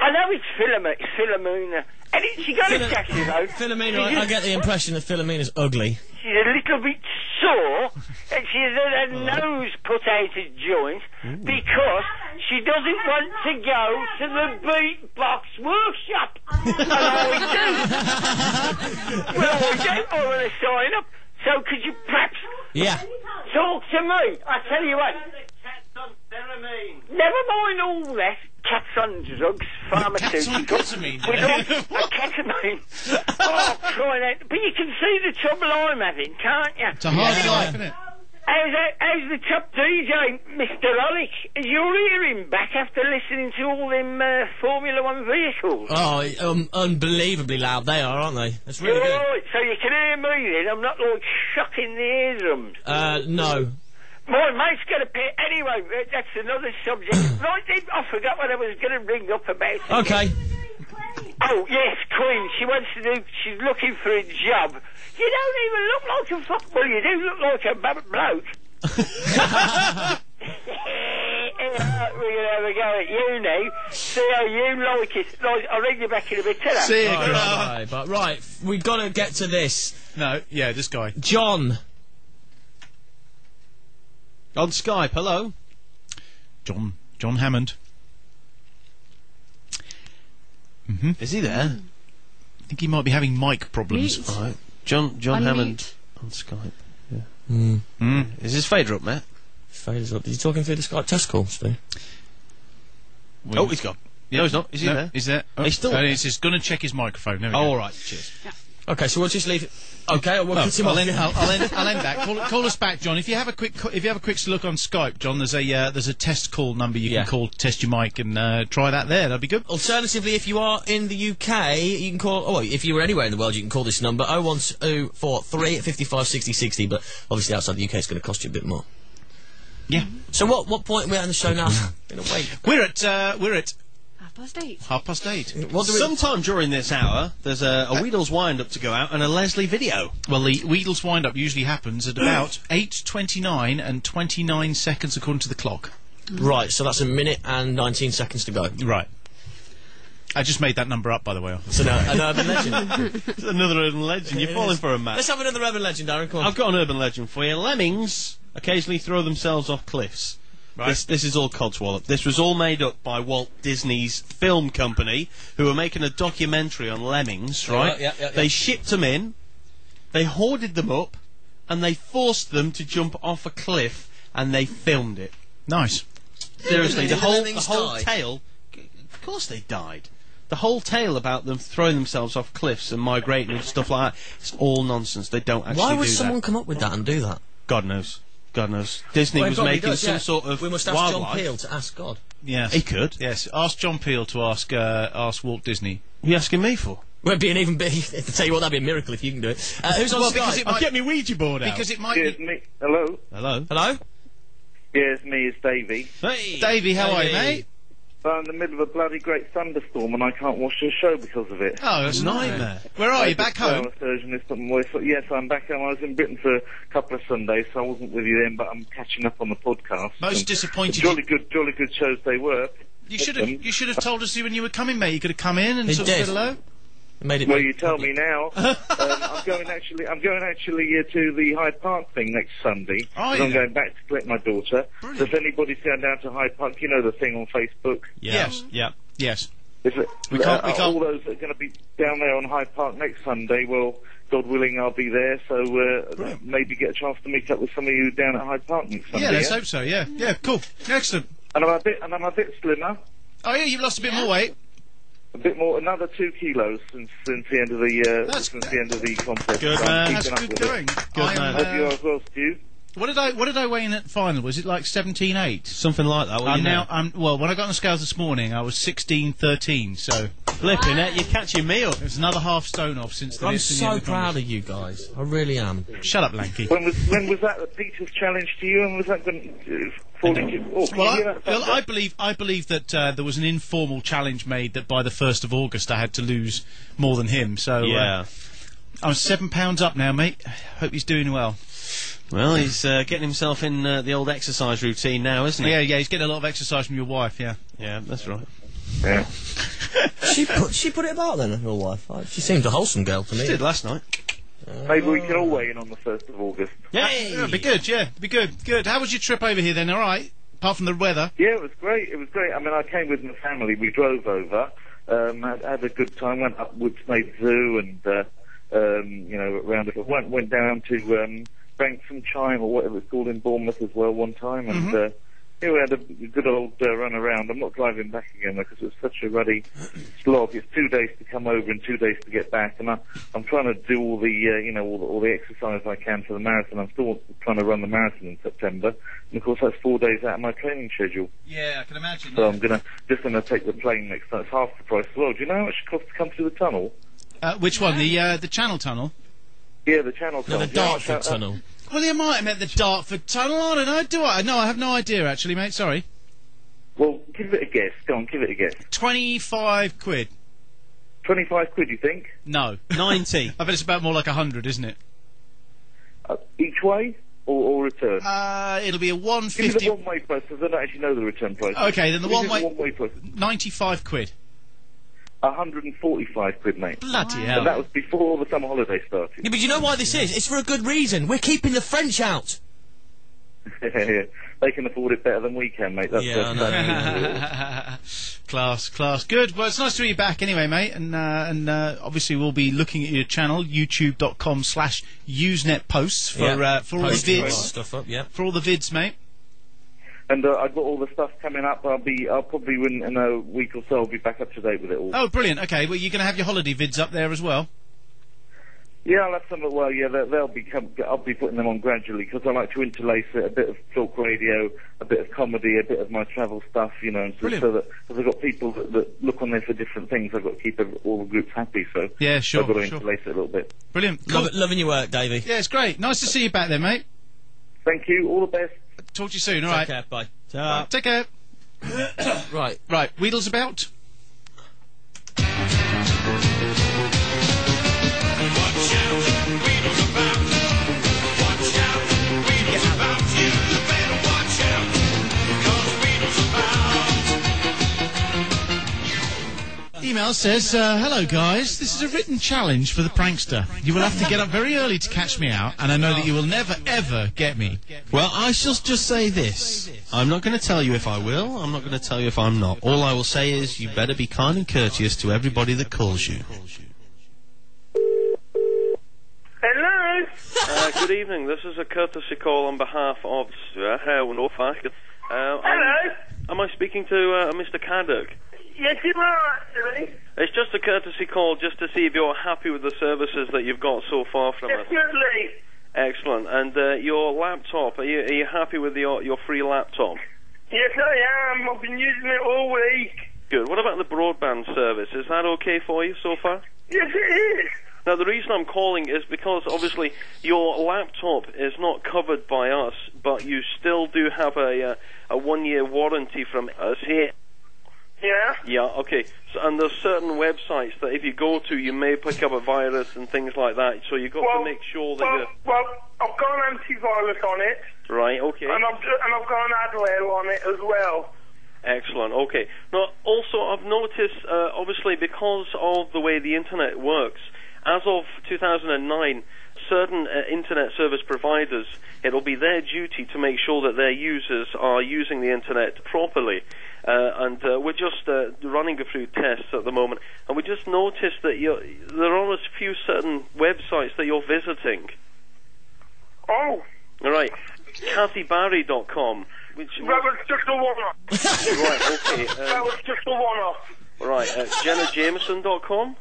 I know it's Philomena. It's Philomena. And it, she got a saxophone. Philomena, I, I get the impression that Philomena's ugly. She's a little bit sore, and she's had her nose put out of joint because she doesn't want to go to the beatbox workshop. and [LAUGHS] I do. well, I don't want to sign up. So could you perhaps Yeah. talk to me? I tell you what. Never mind all that. Cats on drugs, pharmaceuticals. ketamine. We don't, a ketamine. [LAUGHS] Oh, crying out. But you can see the trouble I'm having, can't you? It's a hard Anyway, life, isn't it? How's, how's the top DJ, Mr. Hollick? Is your hearing back after listening to all them uh, Formula One vehicles? Oh, um, unbelievably loud they are, aren't they? That's really good. Right, so you can hear me then. I'm not like shocking the eardrums. Uh, no. My mate's got a pair. Anyway, uh, that's another subject. [COUGHS] right, I forgot what I was going to ring up about. Okay. Oh, yes, Queen. She wants to do. She's looking for a job. You don't even look like a fuck. Well, you do look like a bloke. [LAUGHS] [LAUGHS] We're going to have a go at you now. See how you like it. I'll ring you back in a bit. Ta-ra. Right, right, but right, We've got to get to this. No, yeah, this guy. John. On Skype, hello. John John Hammond. Mm-hmm. Is he there? I think he might be having mic problems. All right. John John Unmute. Hammond on Skype. Yeah. Mm. Is his fader up, Matt? Fader's up. Is he talking through the Skype test call, Steve? Oh, he's gone. No, he's not. Is he no, there? Is there? Oh, He's still uh. He's just going to check his microphone. There we Oh, go. all right. Cheers. Okay, so we'll just leave it. Okay, we'll Oh, I'll, end, I'll, I'll, end, I'll end that. Call, call us back, John. If you have a quick, if you have a quick look on Skype, John, there's a uh, there's a test call number you Yeah. can call, test your mic, and uh, try that there. That'd be good. Alternatively, if you are in the UK, you can call. Oh, well, if you were anywhere in the world, you can call this number: 01243 55 60 60. But obviously, outside the UK, it's going to cost you a bit more. Yeah. So, what what point are we at in the show now? [LAUGHS] Been away. We're at uh, we're at past eight. half past eight. What do we? Sometime during this hour, there's a, a Wheedles wind up to go out and a Leslie video. Well, the Wheedles wind up usually happens at about [CLEARS THROAT] eight twenty nine and twenty nine seconds according to the clock. Right, so that's a minute and 19 seconds to go. Right. I just made that number up, by the way. So now, an urban legend. It's [LAUGHS] another urban legend. You're falling for a Matt. Let's have another urban legend, Darren. Come on. I've got an urban legend for you. Lemmings occasionally throw themselves off cliffs. Right. This, this is all codswallop. This was all made up by Walt Disney's film company, who were making a documentary on lemmings, right? Yeah, yeah, yeah, They shipped them in, they hoarded them up, and they forced them to jump off a cliff, and they filmed it. Nice. Seriously, the the whole the whole die? tale. Of course, they died. The whole tale about them throwing themselves off cliffs and migrating and stuff like that. It's all nonsense. They don't actually Why would do someone that. come up with that and do that? God knows. God knows. Disney Well, was making does, some yeah. sort of We must ask wildlife. John Peel to ask God. Yes. He could. Yes. Ask John Peel to ask uh, ask Walt Disney. What are you asking me for? Well, it'd be an even big. [LAUGHS] To tell you what, that'd be a miracle if you can do it. Uh, who's on Well, Skype? because it I'll might- get me Ouija board out. Because it might. Yeah, Be... me. Hello. Hello. Hello. Yeah, it's me. It's Davey. Hey. Davey, how are you, mate? I'm in the middle of a bloody great thunderstorm and I can't watch the show because of it. Oh, that's a nightmare. Where are I you? Back just, uh, home? surgeon is putting my foot. Yes, I'm back home. I was in Britain for a couple of Sundays, so I wasn't with you then, but I'm catching up on the podcast. Most And disappointed. Jolly good, jolly good shows they were. You should have. You should have told us when you were coming, mate. You could have come in and He sort of did. said hello. Made it. Well, you tell me now. [LAUGHS] um, I'm going actually. I'm going actually uh, to the Hyde Park thing next Sunday. Oh, 'cause yeah. I'm going back to collect my daughter. Brilliant. So if anybody's going down to Hyde Park, you know the thing on Facebook. Yes. Yeah. Yes. Is it, We can't- we uh, can't- All those that are going to be down there on Hyde Park next Sunday. Well, God willing, I'll be there. So uh, maybe get a chance to meet up with some of you down at Hyde Park next Sunday. Yeah. Let's hope so. Yeah. Yeah. Cool. Excellent. And I'm a bit, and I'm a bit slimmer. Oh yeah, you've lost a bit more weight. A bit more, another two kilos since since the end of the uh, That's- since the end of the contest. Good So man. keeping That's good with it. going. Good I'm, man. Hope you are as well, Stu. What did I What did I weigh in at final? Was it like seventeen eight? Something like that. Well, I'm now. I'm well. When I got on the scales this morning, I was sixteen thirteen. So flipping it, you're catching me up. It's another half stone off since the. I'm since the so end the proud of you guys. I really am. Shut up, Lanky. When was when was that the Peter's challenge to you? And was that going to fall into? Oh, Well, you hear I, that well. I believe I believe that uh, there was an informal challenge made that by the first of August I had to lose more than him. So Yeah. uh, I'm seven pounds up now, mate. [SIGHS] Hope he's doing well. Well, he's uh, getting himself in uh, the old exercise routine now, isn't he? Yeah, yeah, he's getting a lot of exercise from your wife. Yeah. Yeah, that's right. Yeah. [LAUGHS] she put she put it about then, your wife. She seemed a wholesome girl to me. She did last night. Maybe we can all weigh in on the first of August. Yeah, it'd be good. Yeah, it'd be good. Good. How was your trip over here then? All right. Apart from the weather. Yeah, it was great. It was great. I mean, I came with my family. We drove over, um, had, had a good time. Went up Woodsmade Zoo and uh, um, you know around. Went went down to um, Branksome Chine or whatever it's called in Bournemouth as well one time, and Mhm. uh, yeah, we had a good old uh, run around. I'm not driving back again because it's such a ruddy [COUGHS] slog. It's two days to come over and two days to get back, and I, I'm trying to do all the uh, you know all the, all the exercise I can for the marathon. I'm still trying to run the marathon in September, and of course that's four days out of my training schedule. Yeah, I can imagine. So I'm gonna just gonna take the plane next time. It's half the price as well. Do you know how much it costs to come through the tunnel? Uh, which one? The uh, the Channel Tunnel. Yeah, the channel No, tunnel. the Do you know how much Dartford that- Tunnel. Well, you might have meant the Dartford Tunnel. I don't know. Do I? No, I have no idea actually, mate. Sorry. Well, give it a guess. Go on, give it a guess. Twenty-five quid. Twenty-five quid, you think? No. Ninety. [LAUGHS] I bet it's about more like a hundred, isn't it? Uh, each way or, or return? Uh, it'll be a one fifty. Give me the one-way price because I don't actually know the return price. Okay, then the one-way- one-way price. Ninety-five quid. 145 quid, mate. Bloody And that was before the summer holiday started. Yeah, but you know why this is? It's for a good reason. We're keeping the French out. [LAUGHS] they can afford it better than we can, mate. That's Yeah, I that's- [LAUGHS] class, class. Good. Well, it's nice to be back anyway, mate. And uh, and uh, obviously we'll be looking at your channel, youtube.com slash Usenet posts for Yeah. uh, for all the Posting vids. stuff up, yeah. For all the vids, mate. And uh, I've got all the stuff coming up. I'll be, I'll probably in, in a week or so, I'll be back up to date with it all. Oh, brilliant. Okay, well, you're going to have your holiday vids up there as well. Yeah, I'll have some. Well, yeah, they'll, they'll be. Com- I'll be putting them on gradually because I like to interlace it, a bit of talk radio, a bit of comedy, a bit of my travel stuff. You know, and so, Brilliant. so that because I've got people that, that look on there for different things. I've got to keep all the groups happy. So Yeah, sure, I've got to sure. interlace it a little bit. Brilliant. Love, loving your work, Davey. Yeah, it's great. Nice to see you back there, mate. Thank you. All the best. Talk to you soon. All Take right. care, bye. Right, Take care. [COUGHS] right. Right. Wheedles about. Email says, uh, Hello guys, this is a written challenge for the prankster. You will have to get up very early to catch me out, and I know that you will never ever get me. Well, I shall just say this. I'm not going to tell you if I will. I'm not going to tell you if I'm not. All I will say is you better be kind and courteous to everybody that calls you. Hello? uh, good evening. This is a courtesy call on behalf of uh, Hale Norfolk. Uh, Hello? Am I speaking to uh, Mr. Caddock? Yes, you are, actually. It's just a courtesy call just to see if you're happy with the services that you've got so far from us. Definitely. Excellent. And uh, your laptop, are you, are you happy with your, your free laptop? Yes, I am. I've been using it all week. Good. What about the broadband service? Is that okay for you so far? Yes, it is. Now, the reason I'm calling is because obviously your laptop is not covered by us, but you still do have a uh, a one year warranty from us here. Yeah? Yeah, okay. So, and there's certain websites that if you go to, you may pick up a virus and things like that. So you've got Well, to make sure that Well, you're well, I've got an antivirus on it, right. Okay. and I've and I've got an Adware on it as well. Excellent. Okay. Now, also, I've noticed, uh, obviously, because of the way the internet works, as of 2009, certain uh, internet service providers, it'll be their duty to make sure that their users are using the internet properly. Uh, and uh, we're just uh, running a few tests at the moment, and we just noticed that you're, there are a few certain websites that you're visiting. Oh. All right. CathyBarry.com. Which That was just a one-off. [LAUGHS] right, okay. that Um, was just a one-off. Right, uh, JennaJameson.com?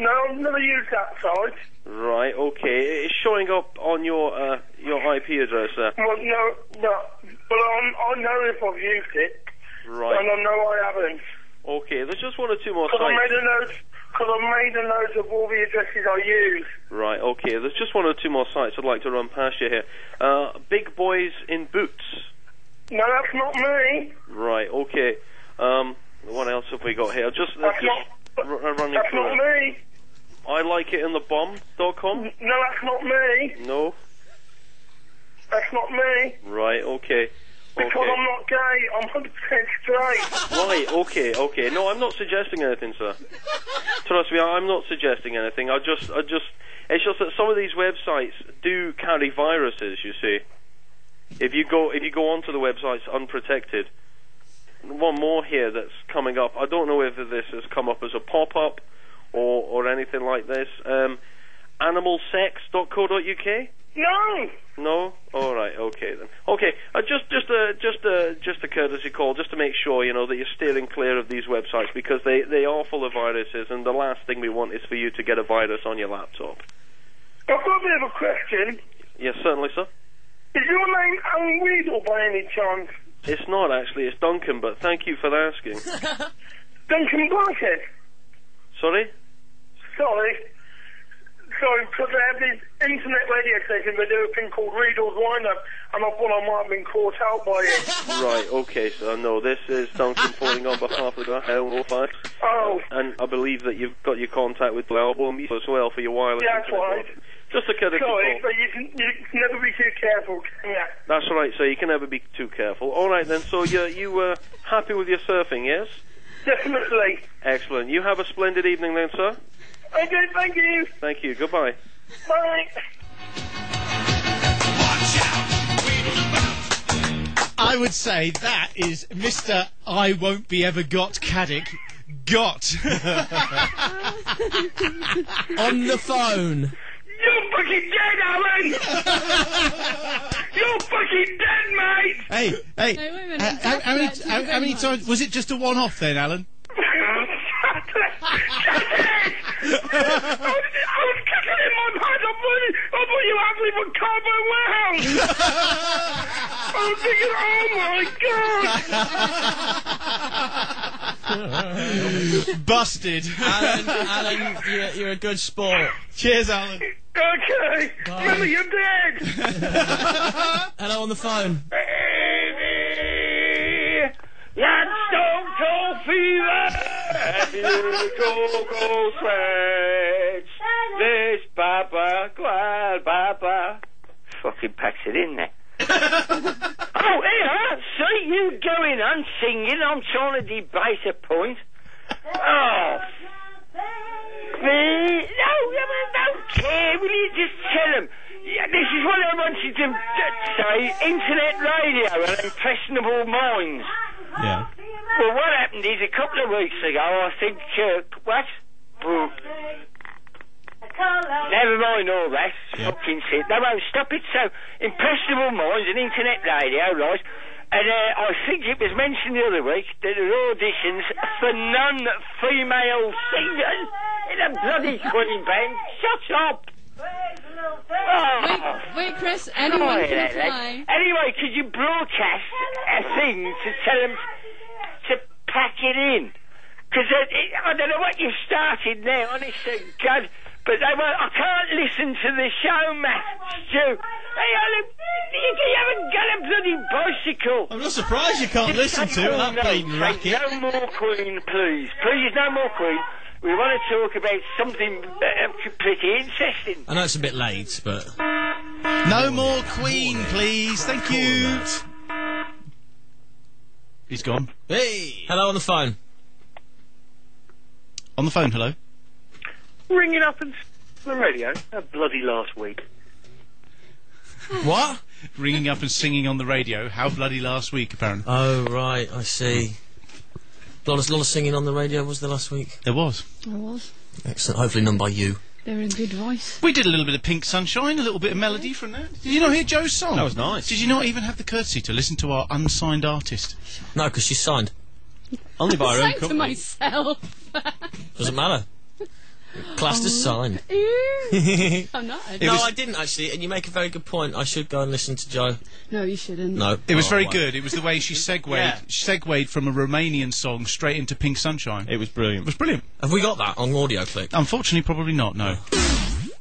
No, I've never used that site. Right, okay. It's showing up on your uh, your IP address there. Well, no, no. But I'm, I know if I've used it. Right. I know I haven't. Okay, there's just one or two more Because I sites. made a note. Because I made a note of all the addresses I use. Right, okay. There's just one or two more sites I'd like to run past you here. Uh, Big Boys in Boots. No, that's not me. Right, okay. Um, what else have we got here? Just, uh, That's just r- uh, running That's through not me. I like it in the bomb.com. No, that's not me. No. That's not me. Right, okay. Because Okay. I'm not gay. I'm 100% straight. Right, okay, okay. No, I'm not suggesting anything, sir. Trust me, I'm not suggesting anything. I just, I just, it's just that some of these websites do carry viruses. You see, if you go, if you go onto the websites unprotected. One more here that's coming up. I don't know whether this has come up as a pop-up or or anything like this. Um, animalsex.co.uk. No. No. All right. Okay then. Okay. Uh, just just a just a just a courtesy call, just to make sure you know that you're steering clear of these websites because they they are full of viruses, and the last thing we want is for you to get a virus on your laptop. I've got a bit of a question. Yes, certainly, sir. Is your name Alan Weedle by any chance? It's not actually. It's Duncan, but thank you for asking. [LAUGHS] Duncan Blackhead? Sorry. Sorry. Sorry, because they have this internet radio stations. they do a thing called Weedle's Windup, and I thought I might have been caught out by it. [LAUGHS] Right. Okay. So no, this is Duncan phoning on behalf of the Hell Five. Oh. And I believe that you've got your contact with the album as well for your wireless. Yeah, that's right. modem. Just a courtesy Sorry, call. but you can, you can never be too careful, can you? That's right, so you can never be too careful. All right then, so you you were happy with your surfing, yes? Definitely. Excellent. You have a splendid evening then, sir. Okay, thank you. Thank you. Goodbye. Bye. I would say that is Mr. I won't be ever got Caddick got [LAUGHS] On the phone. You're fucking dead, Alan! [LAUGHS] You're fucking dead, mate! Hey, hey, Hey, wait a minute, uh, how, how many, how, how many times was it just a one-off then, Alan? [LAUGHS] I was, I was kicking in my pants. I thought, you- I thought you had me for Carphone Warehouse. I was thinking, oh my god. Busted. Alan, Alan, you're, you're a good sport. Cheers, Alan. Okay. Remember, you're dead. [LAUGHS] Hello on the phone. That's Stone Cold Fever! Happy little cocoa sweats! This Papa, qual Papa. Fucking packs it in there. [LAUGHS] oh, here, see you going on singing. I'm trying to debate a point. Oh, the, no, no, I don't care. Will you just tell them? Yeah, this is what I wanted to say. Internet radio and impressionable minds. Yeah. Well, what happened is a couple of weeks ago, I think, uh, what? Well, never mind all that. Fucking shit. They won't stop it. So, impressionable minds and internet radio, right? And uh, I think it was mentioned the other week that there are auditions for non-female singers in a bloody Queen band. Shut up! Wait, wait, Chris. Anyone Sorry can apply. Anyway, could you broadcast a thing to tell them to pack it in? Because I don't know what you've started now, honest to God, but they won't, I can't listen to the show, Matt, Stu. Hey, Alan, you, you haven't got a bloody bicycle. I'm not surprised you can't listen to it, that no, bleeding racket. No more Queen, please. Please, no more Queen. We want to talk about something uh, pretty interesting. I know it's a bit late, but No more Queen, please. Thank you. He's gone. hey, hello on the phone. On the phone, hello. Ringing up and the radio. That bloody last week. What? Ringing up and singing on the radio. How bloody last week, apparently. Oh right, I see. A lot of, lot of singing on the radio was there last week. There was. I was. Excellent. Hopefully none by you. They're in good voice. We did a little bit of Pink Sunshine, a little bit of melody from that. Did you not hear Joe's song? That was nice. Did you not even have the courtesy to listen to our unsigned artist? No, because she's signed. Only by her own Sang to myself. [LAUGHS] Doesn't matter. Classed as signed. Ew. [LAUGHS] I'm not. I no, don't- I didn't actually, and you make a very good point. I should go and listen to Joe. No, you shouldn't. No, It was Oh, very wow. good. It was the way she [LAUGHS] segued, Yeah. segued from a Romanian song straight into Pink Sunshine. It was brilliant. It was brilliant. Have we got that on audio clip? Unfortunately, probably not. No.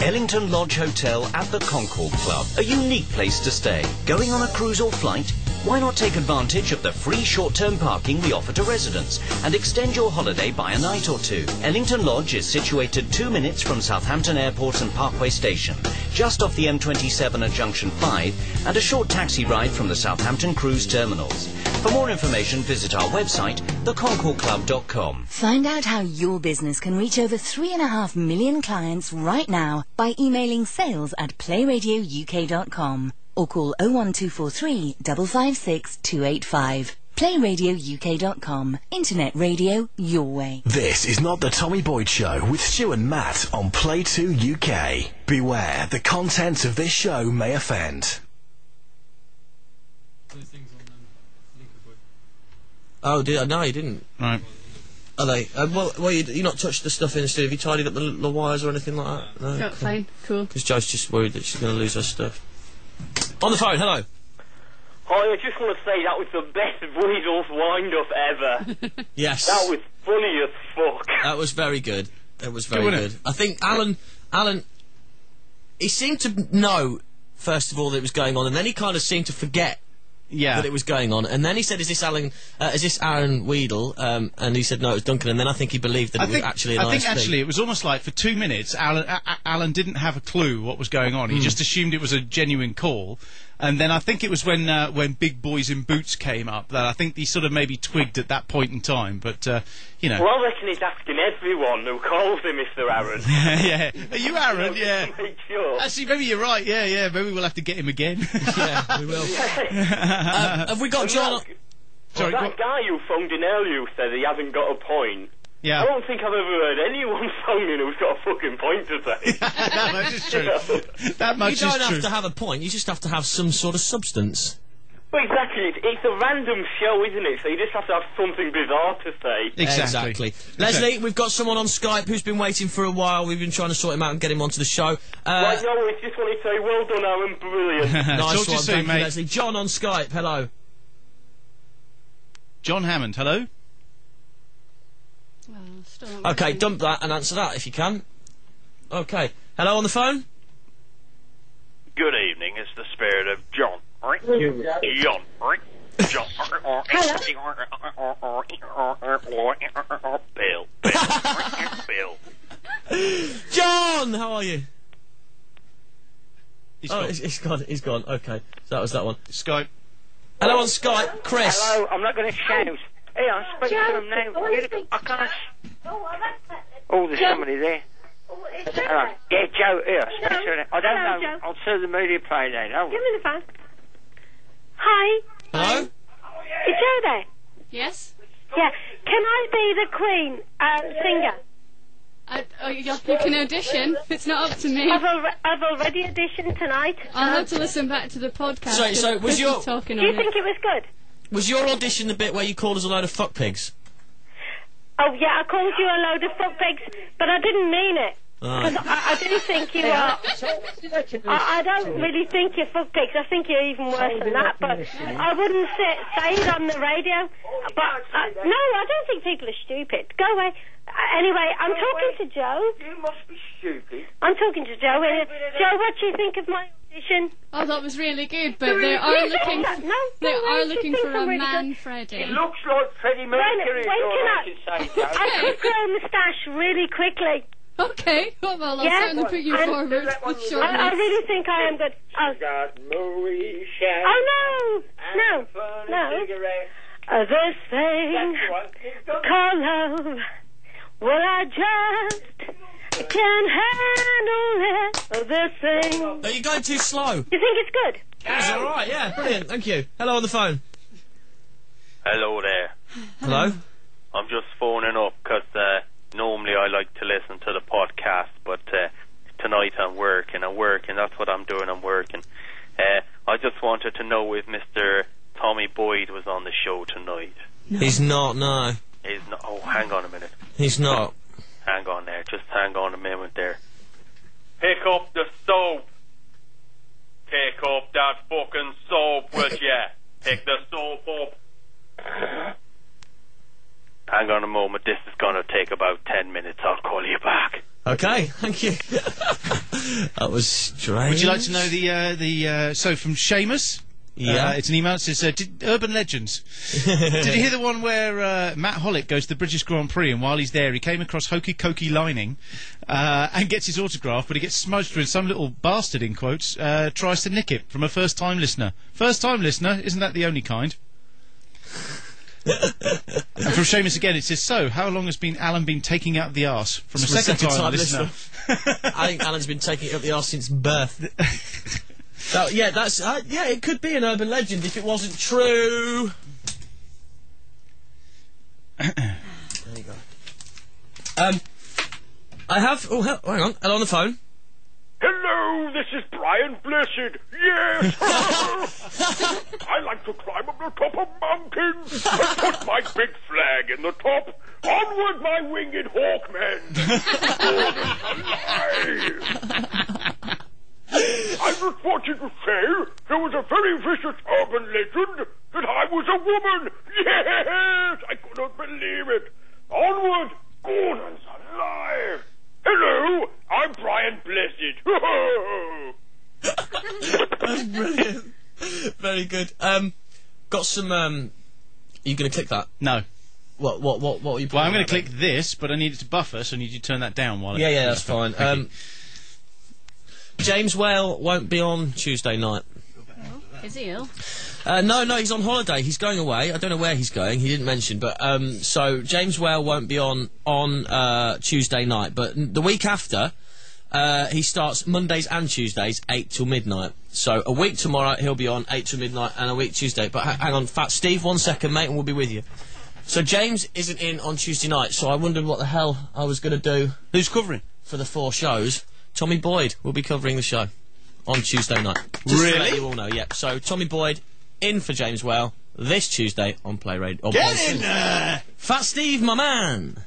Ellington Lodge Hotel at the Concord Club. A unique place to stay. Going on a cruise or flight? Why not take advantage of the free short-term parking we offer to residents and extend your holiday by a night or two? Ellington Lodge is situated two minutes from Southampton Airport and Parkway Station, just off the M27 at Junction 5, and a short taxi ride from the Southampton cruise terminals. For more information, visit our website, theconcordclub.com. Find out how your business can reach over 3.5 million clients right now by emailing sales at playradiouk.com or call 01243 556 285. Playradiouk.com. Internet radio your way. This is not the Tommy Boyd Show with Stu and Matt on Play 2 UK. Beware, the contents of this show may offend. Oh, did I? No, you didn't. Right. Are they? Uh, well, well, you, you not touched the stuff in the studio. Have you tidied up the, the wires or anything like that? No. No, fine, cool. Because Joe's just worried that she's going to lose her stuff. On the phone. Hello. Hi, I just want to say that was the best Weedle's wind-up ever. [LAUGHS] Yes. That was funny as fuck. That was very good. That was very Good, good. I think Alan, Alan, he seemed to know first of all that it was going on, and then he kind of seemed to forget. Yeah. That it was going on, and then he said, "Is this Alan? Uh, is this Aaron Weedle?" Um, and he said, "No, it was Duncan." And then I think he believed that I it think, was actually an I think ISP. actually it was almost like for two minutes, Alan, Alan didn't have a clue what was going on. He Hmm. just assumed it was a genuine call. And then I think it was when uh, when Big Boys in Boots came up that I think he sort of maybe twigged at that point in time. But uh, you know, Well, I reckon he's asking everyone who calls him Mr. Aaron. [LAUGHS] yeah, are you Aaron? [LAUGHS] Yeah. Make sure. Actually, maybe you're right. Yeah, yeah. Maybe we'll have to get him again. [LAUGHS] yeah, we will. Uh, have we got John? on- Sorry, that guy who phoned in earlier who said he hasn't got a point. Yeah. I don't think I've ever heard anyone [LAUGHS] phoning who's got a fucking point to say. that is true. That much is true. [LAUGHS] you don't have true. to have a point. You just have to have some sort of substance. Well, exactly. It's, it's a random show, isn't it? So you just have to have something bizarre to say. Exactly. Leslie, we've got someone on Skype who's been waiting for a while. We've been trying to sort him out and get him onto the show. Uh, right, no worries. Just want to say, well done, Aaron. Brilliant. [LAUGHS] nice one, thank you, Leslie. John on Skype. Hello. John Hammond. Hello. Okay, dump that and answer that if you can. Okay. Hello on the phone. Good evening. It's the spirit of John. Right? John. Right? John. [LAUGHS] Bill. Bill. [LAUGHS] John, how are you? He's oh, gone. he's, he's gone. He's gone. Okay, so that was that one. Skype. Hello on Skype, Chris. Hello, I'm not going to shout. Hey, I'm speaking to them now. I can't. Oh, there's somebody there. Hello. Yeah, Joe, here, speak to. I don't Hello, know. Joe. I'll see the media play then. Oh. Give me the phone. Hi. Hello? Is Joe there? Yes. Yeah. Can I be the Queen uh, singer? I, oh, you, you can audition. It's not up to me. I've, al- I've already auditioned tonight. I'll have to listen back to the podcast. Sorry, so was your- talking Do you on think it was good? Was your audition the bit where you called us a load of fuck pigs? Oh yeah, I called you a load of fuck but I didn't mean it. Because I, I do think you are. I, I don't really think you're fuck. I think you're even worse than that. But I wouldn't say, say it on the radio. But uh, no, I don't think people are stupid. Go away. Uh, anyway, I'm talking to Joe. You must be stupid. I'm talking to Joe. Uh, Joe, what do you think of my audition? Oh, that was really good, but they are looking. No, no, they are looking for a really man, good. Freddie. It looks like Freddie When, when Mercury. is can all I? I can say, Joe. I could grow a moustache really quickly. Okay, well, I'll Yeah, certainly put you and- forward shortly. I, I really think I am good. Oh, Got Marie oh no, no, no. Uh, this thing called love. Well, I just can't handle it. This thing. Are you going too slow? You think it's good? That's all right. Yeah, brilliant. Thank you. Hello on the phone. Hello there. Hello. I'm just phoning up 'cause uh, normally I like to listen to the podcast, but uh, tonight I'm working. I'm working. That's what I'm doing. I'm working. Uh, I just wanted to know if Mr. Tommy Boyd was on the show tonight. He's not. No, He's not. Oh, hang on a minute. he's not. Hang on there. Just hang on a minute. Pick up the soap. Take up that fucking soap, will ya? [LAUGHS] Pick the soap up. Hang on a moment. This is gonna take about ten minutes. I'll call you back. Okay, thank you. [LAUGHS] that was strange. Would you like to know the uh, the uh, so from Seamus? Yeah. Uh, it's an email. It says uh, did, urban legends. [LAUGHS] Did you hear the one where uh, Matt Hollick goes to the British Grand Prix and while he's there he came across Heikki Kovalainen uh, and gets his autograph, but he gets smudged with some little bastard in quotes uh, tries to nick it from a first time listener. First time listener, isn't that the only kind? [LAUGHS] and from Seamus again, it says, "So, how long has been Alan been taking out the arse from a From a second, time, second-time listener?" [LAUGHS] I think Alan's been taking it up the arse since birth. So, yeah, that's uh, yeah. It could be an urban legend if it wasn't true. there you go. Um, I have. Oh, hang on. Hello on the phone. Hello, this is Brian Blessed. Yes. [LAUGHS] [LAUGHS] I like to climb up the top of mountains and put my big flag in the top. Onward, my winged hawkmen. [LAUGHS] alive. [LAUGHS] I just wanted to say there was a very vicious urban legend that I was a woman. [LAUGHS] Yes, I couldn't believe it. Onward, Gordon's alive. Hello, I'm Brian Blessed. [LAUGHS] That's brilliant. Very good. Um, got some. Um, are you going to click that? No. What? What? What? What are you? Well, I'm going to click this, but I need it to buffer, so I need you to turn that down while. there? I- Yeah, yeah, that's fine. Thank you. Um, James Whale won't be on Tuesday night. Is he ill? Uh, no, no, he's on holiday. He's going away. I don't know where he's going. He didn't mention, but um, so James Whale won't be on on uh, Tuesday night. But n- the week after, uh, he starts Mondays and Tuesdays, eight till midnight. So a week tomorrow he'll be on eight till midnight, and a week Tuesday. But ha- hang on, fat Steve, one second, mate, and we'll be with you. So James isn't in on Tuesday night. So I wondered what the hell I was going to do. Who's covering for the four shows? Tommy Boyd will be covering the show on Tuesday night. Just to let Really? you all know, yeah. So Tommy Boyd in for James Whale this Tuesday on Play Radio. on Get Play in there! Fat Steve, my man.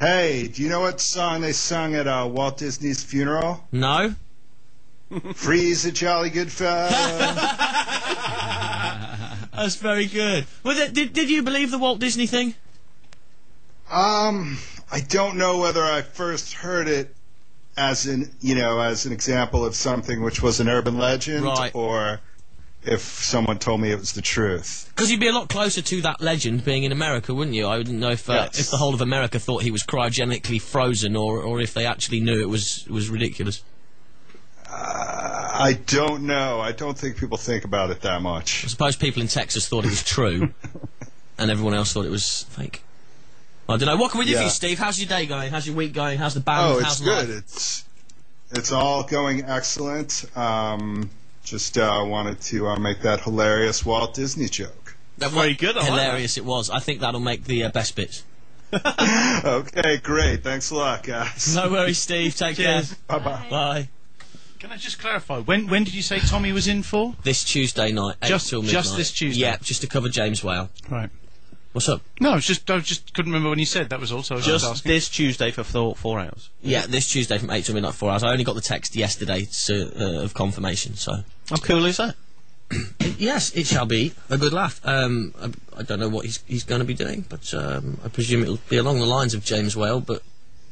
Hey, do you know what song they sung at uh, Walt Disney's funeral? No. Freeze a jolly good fellow. [LAUGHS] That's very good. Well, th- did did you believe the Walt Disney thing? um, I don't know whether I first heard it as an you know as an example of something which was an urban legend, Right. or if someone told me it was the truth. Because you'd be a lot closer to that legend being in America, wouldn't you? I wouldn't know if uh, Yes. if the whole of America thought he was cryogenically frozen, or or if they actually knew it was was ridiculous. I don't know. I don't think people think about it that much. I suppose people in Texas thought it was true, [LAUGHS] and everyone else thought it was fake. I don't know. What can we do for you, Steve? How's your day going? How's your week going? How's the band? Oh, it's How's good. life? It's it's all going excellent. Um, just uh, wanted to uh, make that hilarious Walt Disney joke. That Very good, I like Hilarious it was. I think that'll make the uh, best bits. [LAUGHS] okay, great. Thanks a lot, guys. No worries, Steve. Take care. Bye bye. Bye. Can I just clarify? When when did you say Tommy was in for? This Tuesday night, eight Just- till midnight. just this Tuesday? Yeah, just to cover James Whale. Right. What's up? No, I was just I was just couldn't remember when you said that was all. So was just Just this Tuesday for four, four hours. Yeah, this Tuesday from eight till midnight, four hours. I only got the text yesterday to, uh, of confirmation, so. How cool is that? [CLEARS THROAT] yes, it shall be a good laugh. Um, I, I don't know what he's he's going to be doing, but um, I presume it'll be along the lines of James Whale, but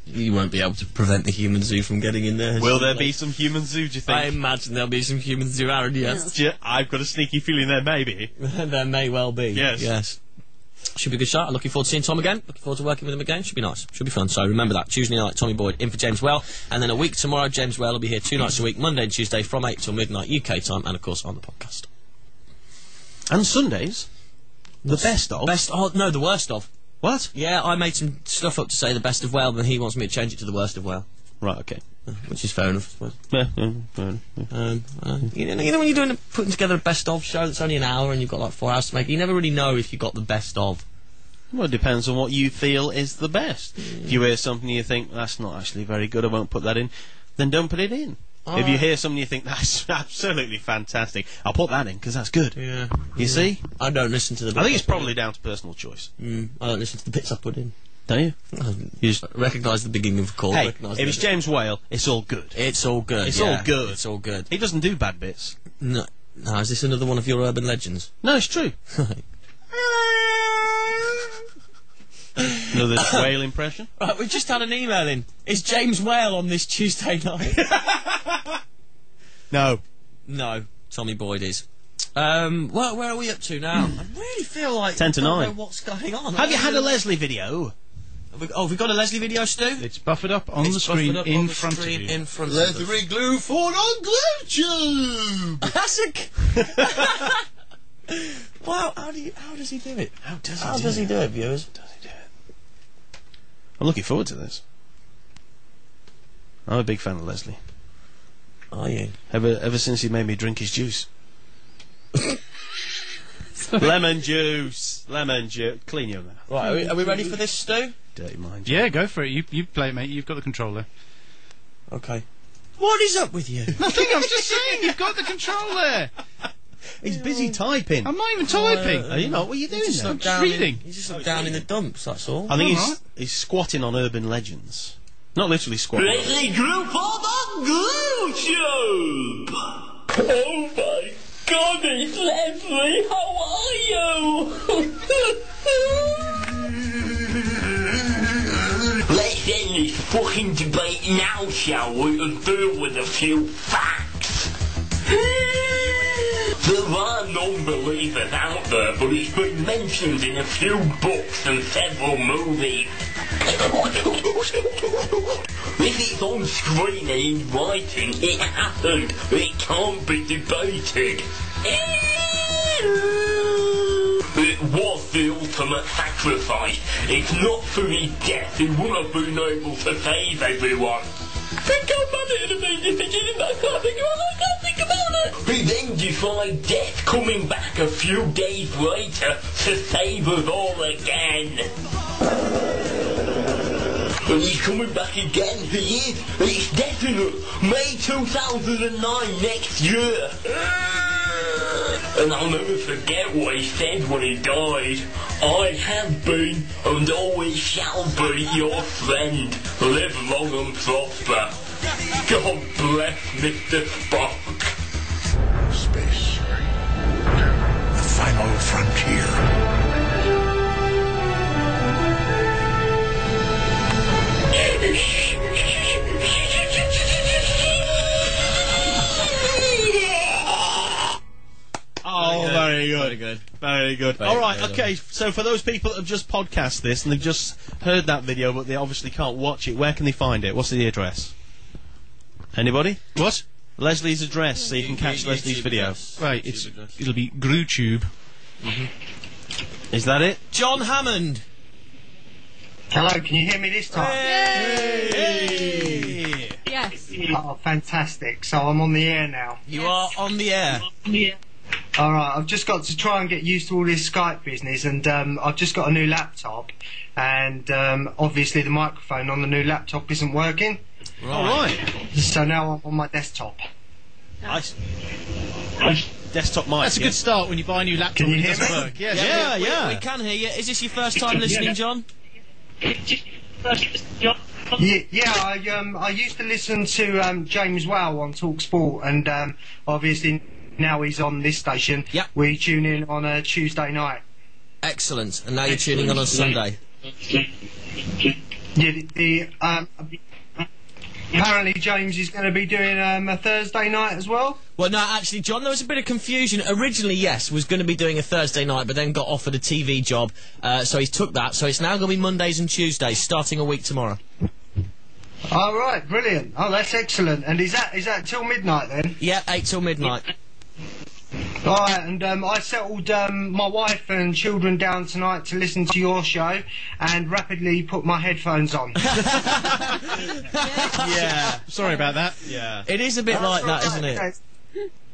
you won't be able to prevent the human zoo from getting in there. Will there be some human zoo, do you think? I imagine there'll be some human zoo, Aaron, yes. Yeah, I've got a sneaky feeling there may be. [LAUGHS] there may well be. Yes. Yes. Should be a good shot. I'm looking forward to seeing Tom again. Looking forward to working with him again. Should be nice. Should be fun. So remember that. Tuesday night, Tommy Boyd in for James Whale. And then a week tomorrow, James Whale will be here two nights a week, Monday and Tuesday from 8 till midnight UK time, and of course on the podcast. And Sundays? The best of? Best oh no, the worst of. What? Yeah, I made some stuff up to say the best of Well, then he wants me to change it to the worst of Whale. Right, okay. Which is fair enough, I suppose. Yeah, yeah, fair enough, yeah. Um, uh, you, know, you know when you're doing a, putting together a best of show that's only an hour and you've got like four hours to make, you never really know if you got the best of. Well, it depends on what you feel is the best. If you hear something you think that's not actually very good, I won't put that in, then don't put it in. if you Uh, hear something you think that's [LAUGHS] absolutely fantastic, I'll put that in because that's good. Yeah. You see? I don't listen to the. I think it's probably down to personal choice. Mm, I don't listen to the bits I put in. Don't you? You just recognise the beginning of a chord. Hey, if it's. James Whale, it's all good. It's all good. It's yeah. all good. It's all good. He doesn't do bad bits. No, no, is this another one of your urban legends? [LAUGHS] No, it's true. [LAUGHS] Another whale impression. [COUGHS] Right, we've just had an email in. Is James Whale on this Tuesday night? [LAUGHS] no. No, Tommy Boyd is. Um, where, where are we up to now? I really feel like 10 to I don't 9. know what's going on. Have you had a Leslie video? Have we, oh, have we got a Leslie video, Stu? It's buffered up on It's the screen buffered up in on the front screen of you. In front of us. Leslie glue for on glue tube. That's a. wow, how do you, how does he do it? How does How does he do it, viewers? How does he do it? I'm looking forward to this. I'm a big fan of Leslie. Are you? Ever ever since he made me drink his juice. [LAUGHS] lemon juice, lemon juice. Clean your mouth. Right, are we, are we ready for this, Stu? Dirty mind. Yeah, go for it. You you play it, mate. You've got the controller. Okay. What is up with you? [LAUGHS] Nothing. I'm just saying. You've got the controller. He's busy typing. I'm not even typing. Are you not? What are you doing He's just then? looked just down reading. In, he's just looked down in the dumps. That's all. I think he's Alright. he's squatting on urban legends. Not literally squatting. Leslie glue for the glue tube. Oh my God, it's Leslie. How are you? Let's end this fucking debate now, shall we, and deal with a few facts. There are non-believers out there, but it's been mentioned in a few books and several movies. If it's on screen and in writing, it happened. It can't be debated. It was the ultimate sacrifice. If not for his death, he would have been able to save everyone. I can't manage to make decisions. I can't think about it. I can't think it. He then death, coming back a few days later to save us all again. And he's coming back again. He is. It's definite. May 2009 next year. And I'll never forget what he said when he died. I have been and always shall be your friend. Live long and prosper. God bless Mr. Spock. Space. The final frontier. Oh, very good. Very good. Very good. Very All right, good. okay. So for those people that have just podcast this and they've just heard that video, but they obviously can't watch it, where can they find it? What's the address? Anybody? What? Leslie's address, so you can catch Leslie's video. Right. It's it'll be GrooTube. Is that it? John Hammond. Hello, can you hear me this time? Yes. Oh, fantastic. So I'm on the air now. You are on the air. All right, I've just got to try and get used to all this Skype business, and um, I've just got a new laptop, and um, obviously the microphone on the new laptop isn't working. All right. So now I'm on my desktop. Nice. Desktop mic. That's a yeah. good start when you buy a new laptop Can you hear me? work. Yes. Yeah, we, yeah. We, we can hear you. Is this your first time listening, John? Yeah, yeah. I um, I used to listen to um, James Whale on Talk Sport, and um, obviously now he's on this station. Yep. We tune in on a Tuesday night. Excellent. And now you're tuning on on Sunday. Yeah, the, the um, apparently James is going to be doing um, a Thursday night as well. Well, no, actually, John, there was a bit of confusion. Originally, yes, was going to be doing a Thursday night, but then got offered a TV job, uh, so he took that. So it's now going to be Mondays and Tuesdays, starting a week tomorrow. All right, brilliant. Oh, that's excellent. And is that is that till midnight then? Yeah, eight till midnight. All right, and um, I settled um, my wife and children down tonight to listen to your show, and rapidly put my headphones on. [LAUGHS] Yeah. Sorry about that. Yeah. It is a bit like that, isn't it?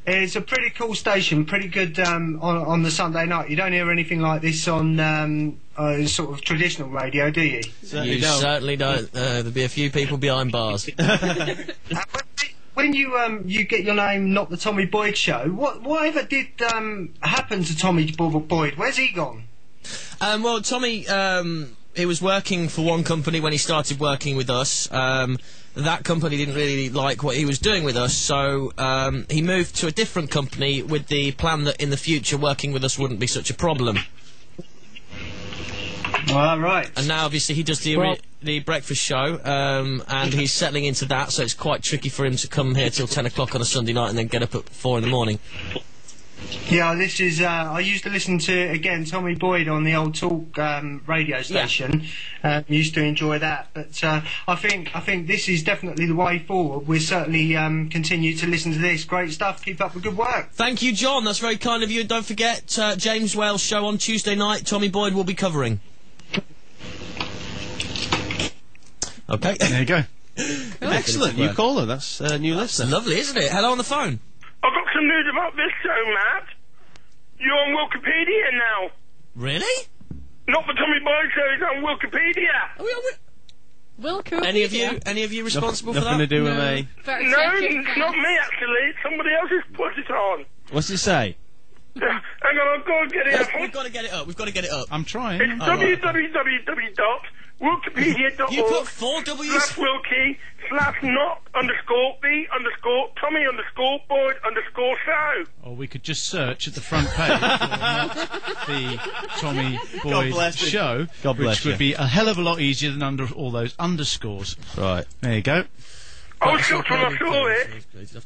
It's a pretty cool station, pretty good um, on, on the Sunday night. You don't hear anything like this on um, uh, sort of traditional radio, do you? Certainly you don't. certainly don't. Uh, there'll be a few people behind bars. [LAUGHS] [LAUGHS] When you um, you get your name, not the Tommy Boyd show, what whatever did um, happen to Tommy Boyd? Where's he gone? Um, well, Tommy, um, he was working for one company when he started working with us. Um, that company didn't really like what he was doing with us, so um, he moved to a different company with the plan that in the future working with us wouldn't be such a problem. All right. And now, obviously, he does the Well- the breakfast show, um, and he's settling into that. So it's quite tricky for him to come here till ten o'clock on a Sunday night and then get up at four in the morning. Yeah, this is. Uh, I used to listen to again Tommy Boyd on the old Talk um, radio station. Uh, used to enjoy that, but uh, I think I think this is definitely the way forward. We'll certainly um, continue to listen to this great stuff. Keep up the good work. Thank you, John. That's very kind of you. Don't forget uh, James Whale's show on Tuesday night. Tommy Boyd will be covering. Okay. There you go. Excellent. New caller. That's uh, new listener. Lovely, isn't it? Hello on the phone. I've got some news about this show, Matt. You're on Wikipedia now. Really? Not the Tommy Boyd show, it's on Wikipedia. Oh, Wilco. Any of you? Any of you responsible for Nothing that? to do with me. No, it's not me actually. Somebody else has put it on. What's it say? Hang on, I've got to get it up. We've got to get it up. We've got to get it up. I'm trying. It's www.wikipedia.org You put four W's. slash Wilkie slash not underscore B underscore Tommy underscore Boyd underscore show. Or we could just search at the front page for the Tommy Boyd bless show, God bless which you. would be a hell of a lot easier than under all those underscores. Right. There you go. I was shocked when I saw it.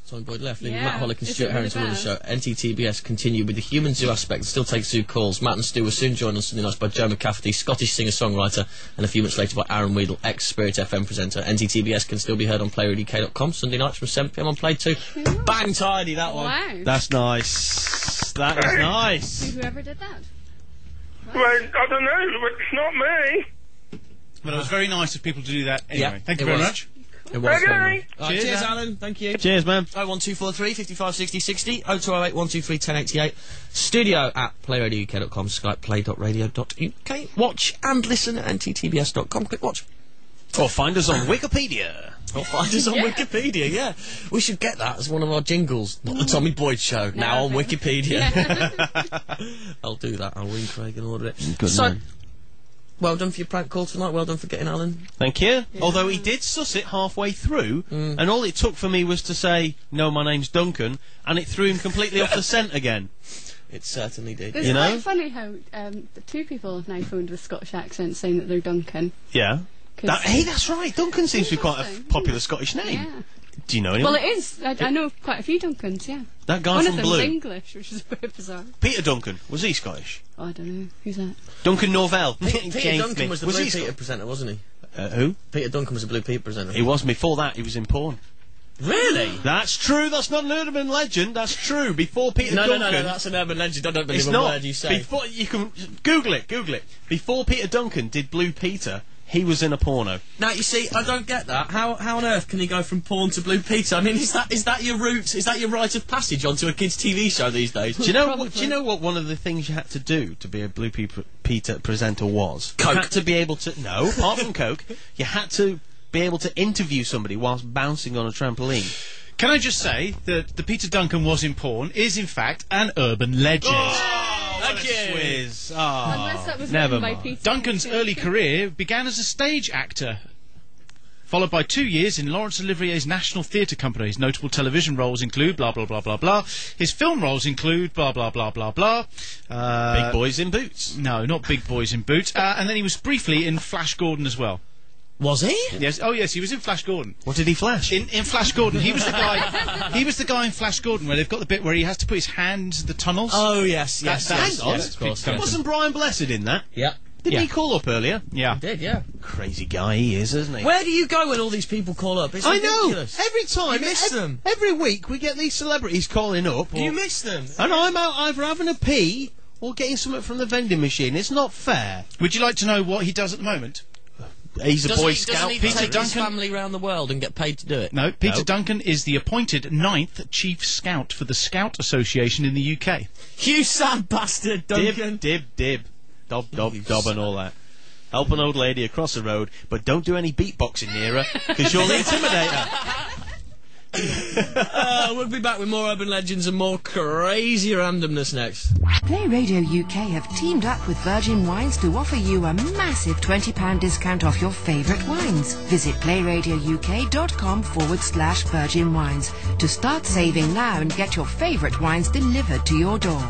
Tommy Boyd left, leaving Yeah, Matt Hollick and it's Stuart really Harrington on the show. NTTBS continue with the human zoo aspect, still take zoo calls. Matt and Stu will soon joined on Sunday nights by Joe McCafferty, Scottish singer-songwriter, and a few minutes later by Aaron Weedle, ex-Spirit FM presenter. NTTBS can still be heard on PlayRadio.com Sunday nights from 7pm on Play 2. Bang tidy, that one. Wow. That's nice. That is nice. Whoever did that. Well, I don't know, but it's not me. But it was very nice of people to do that anyway. Yeah, Thank you very was. much. It was Okay. very nice. Right, Cheers, cheers, Alan. Alan. Thank you. Cheers, man. 01243 55 60 60 0208 123 1088 studio at playradiouk.com skype play.radio.uk watch and listen at nttbs.com click watch Or find us on Wikipedia. or find us on Wikipedia yeah we should get that as one of our jingles not the Tommy Boyd show now on Wikipedia [LAUGHS] I'll do that I'll ring Craig and order it Good so man. Well done for your prank call tonight well done for getting Alan Thank you. Although he did suss it halfway through, and all it took for me was to say, "No, my name's Duncan," and it threw him completely off the scent again. [LAUGHS] it certainly did It's You know? quite funny how um, the two people have now phoned with Scottish accents saying that they're Duncan. Yeah. That, hey, that's right. Duncan seems to be quite a popular Scottish name. Yeah. Do you know anyone? Well, it is. I, I know quite a few Duncans, yeah. That guy One from of them's Blue. English, which is [LAUGHS] a bit bizarre. Peter Duncan was he Scottish? Oh, I don't know. Who's that? Duncan Norvelle. [LAUGHS] Peter James Duncan Smith. was the was Blue he Peter Scot- presenter wasn't he Uh, who? Peter Duncan was a Blue Peter presenter He was before that. He was in porn. really That's true. That's not an urban legend. That's true. Before Peter no, no, Duncan. no, no, that's an urban legend. I don't believe It's a not. word you say. Before you can Google it. Google it. Before Peter Duncan did Blue Peter, he was in a porno. Now you see, I don't get that. How how on earth can he go from porn to Blue Peter? I mean, is that is that your route? Is that your rite of passage onto a kids' TV show these days? Do you know? What, do you know what one of the things you had to do to be a Blue Peter, Peter presenter was? Coke. You had to be able to. No, apart from Coke, you had to be able to interview somebody whilst bouncing on a trampoline. Can I just say that the Peter Duncan was in porn is in fact an urban legend. Thank you. Swizz. Ah, Unless that was never written by mind. Peter. Duncan's early career began as a stage actor, followed by two years in Laurence Olivier's National Theatre Company. His notable television roles include blah blah blah blah blah. His film roles include blah blah blah blah blah. Uh, Big boys in boots. No, not Big Boys in Boots. Uh, and then he was briefly in Flash Gordon as well. Was he? Yes. Oh, yes. He was in Flash Gordon. What did he flash? In, in Flash Gordon, he was the guy. he was the guy in Flash Gordon where they've got the bit where he has to put his hand into the tunnels. Oh yes, yes, That- yes, that's- yes, that's of course. Yes. Wasn't Brian Blessed in that? Yeah, Didn't Yeah. he call up earlier? yeah. did yeah. Crazy guy he is, isn't he? Where do you go when all these people call up? It's I know. Every time, You miss ev- them. Every week we get these celebrities calling up. Do you miss them? and I'm out either having a pee or getting something from the vending machine. It's not fair. Would you like to know what he does at the moment? He's a Doesn't Boy he, Scout. doesn't he Peter take his Duncan? family around the world and get paid to do it? No, Peter No. Duncan is the appointed ninth chief scout for the Scout Association in the UK. You sad bastard, Duncan. Dib, dib, dib. Dob, dob, dob, and all that. Help an old lady across the road, but don't do any beatboxing near her, because you'll [LAUGHS] intimidate her. Uh, we'll be back with more urban legends and more crazy randomness next. Play Radio UK have teamed up with Virgin Wines to offer you a massive £20 discount off your favourite wines. Visit playradiouk.com forward slash Virgin Wines to start saving now and get your favourite wines delivered to your door.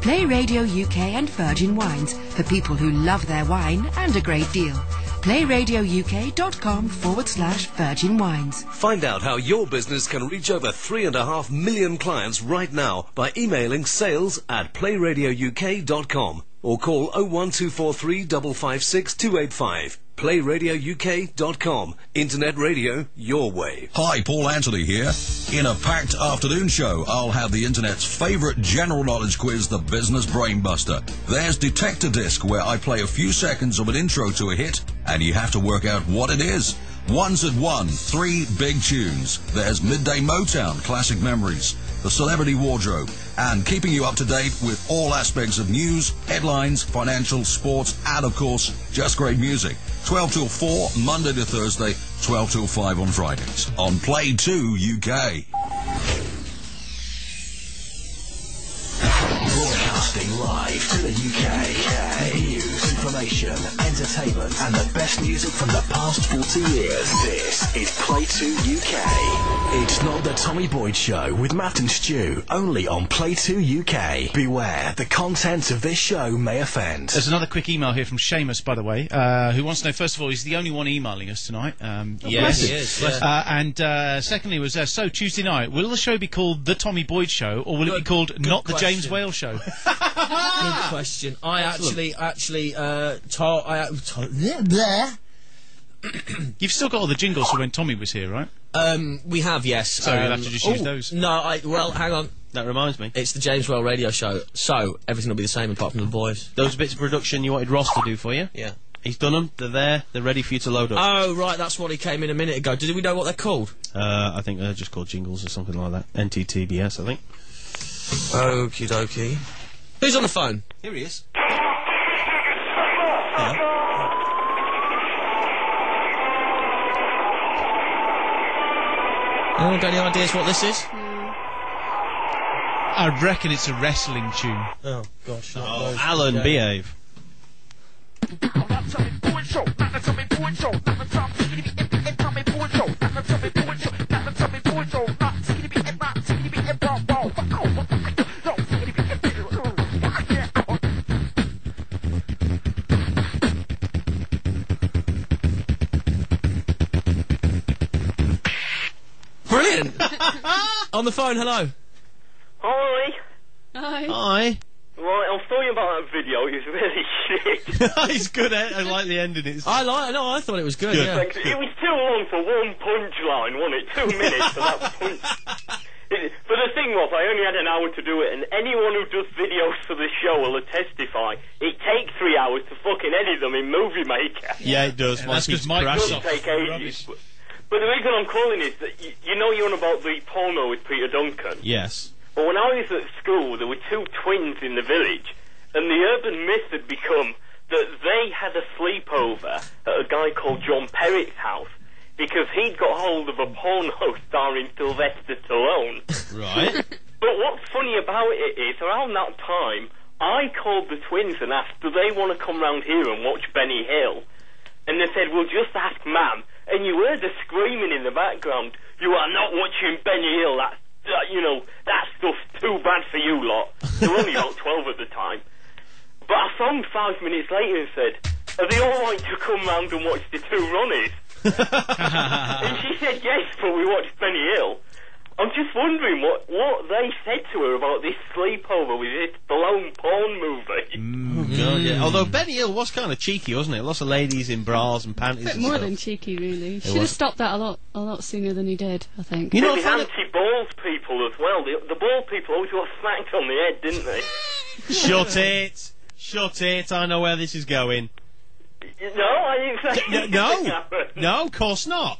Play Radio UK and Virgin Wines for people who love their wine and a great deal. playradiouk.com forward slash Virgin Wines. Find out how your business can reach over three and a half million clients right now by emailing sales at playradiouk.com or call 01243 556 285. PlayRadioUK.com. Internet radio your way. Hi, Paul Anthony here. In a packed afternoon show, I'll have the internet's favorite general knowledge quiz, the Business Brainbuster. There's Detector Disc, where I play a few seconds of an intro to a hit, and you have to work out what it is. Ones at one, three big tunes. There's Midday Motown, classic memories, the celebrity wardrobe, and keeping you up to date with all aspects of news, headlines, financial, sports, and of course, just great music. 12 till 4, Monday to Thursday, 12 till 5 on Fridays. On Play 2 UK. Broadcasting live to the UK. News, information, entertainment, and the best music from the past 40 years. This is Play 2 UK. It's not the Tommy Boyd Show with Matt and Stu, only on Play 2 UK. Beware, the content of this show may offend. There's another quick email here from Seamus, by the way, uh, who wants to know, first of all, he's the only one emailing us tonight. Um, Oh, Yes, he is, yeah. Uh, and uh, secondly was, uh, so Tuesday night, will the show be called The Tommy Boyd Show, or will it be called Not the James. Whale Show? [LAUGHS] Good question. I actually, actually, uh, told, I, told, bleh, bleh. You've still got all the jingles from when Tommy was here, right? Um, we have, yes. So you'll um, have to just use oh, those. No, I, well, hang on. That reminds me. It's the James Whale radio show, so everything will be the same apart from the voice. Those bits of production you wanted Ross to do for you? Yeah. He's done them. They're there. They're ready for you to load up. Oh, right, that's what he came in a minute ago. Did we know what they're called? Uh, I think they're just called jingles or something like that. NTTBS, I think. Okie dokie. Who's on the phone? Here he is. Anyone got any ideas what this is? I reckon it's a wrestling tune. Oh, gosh. Oh, Alan, behave. Brilliant! [LAUGHS] on the phone, hello. Hi. Hi. Hi. Right, I was talking about that video. It was really shit. [LAUGHS] He's good at I like the ending. It's I like. No, I thought it was good. Good. Yeah. Thanks. It was too long for one punchline, wasn't it? Two minutes for that [LAUGHS] punch. It, but the thing was, I only had an hour to do it, and anyone who does videos for the show will testify. It takes three hours to fucking edit them in Movie Maker. Yeah, it does. that's 'cause keeps crashing. It does take ages. But, but the reason I'm calling is that you, you know you're on about the porno with Peter Duncan. Yes. Well, when I was at school, there were two twins in the village, and the urban myth had become that they had a sleepover at a guy called John Perritt's house because he'd got hold of a porno [LAUGHS] starring Sylvester Stallone. Right. [LAUGHS] But what's funny about it is, around that time, I called the twins and asked, do they want to come round here and watch Benny Hill? And they said, well, just ask Mam. And you heard the screaming in the background, you are not watching Benny Hill, that's, uh, you know, that stuff's too bad for you lot. They were only about [LAUGHS] 12 at the time. But I phoned five minutes later and said, are they alright to come round and watch the two Ronnies? [LAUGHS] and she said, yes, but we watched Benny Hill. I'm just wondering what, what they said to her about this sleepover with this Stallone porn movie. Oh, God, yeah. Although Benny Hill was kind of cheeky, wasn't it? Lots of ladies in bras and panties. bit and more stuff. than cheeky, really. Should have stopped that a lot, a lot sooner than he did. I think. You know, It was anti-balls people as well. The, the ball people always got smacked on the head, didn't they? [LAUGHS] Shut it. Shut it. I know where this is going. No, I didn't say No, no, no, of course not.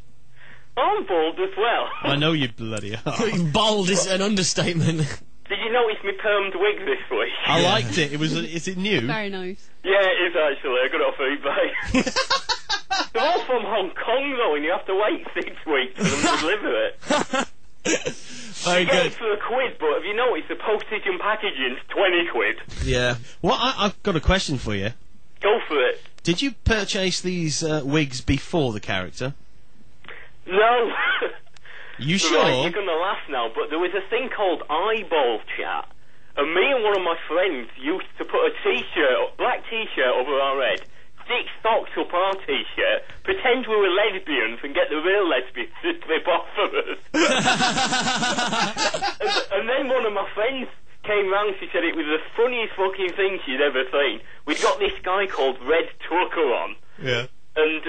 I'm bald as well. I know you bloody are. [LAUGHS] Bald is an understatement. Did you notice my permed wig this week? I liked it. It was. Is it new? Very nice. Yeah, it is actually. I got it off eBay. [LAUGHS] They're all from Hong Kong though, and you have to wait six weeks for them to deliver it. [LAUGHS] Very you get good. it for a quid, but have you noticed the postage and packaging's 20 quid? Yeah. Well, I, I've got a question for you. Go for it. Did you purchase these uh, wigs before the character? No. You [LAUGHS] Right, sure? you're gonna laugh now, but there was a thing called eyeball chat, and me and one of my friends used to put a t-shirt, black t-shirt over our head, stick socks up our t-shirt, pretend we were lesbians, and get the real lesbians to slip off of us. [LAUGHS] and, and then one of my friends came round. She said it was the funniest fucking thing she'd ever seen. We'd got this guy called Red Tucker on. Yeah. And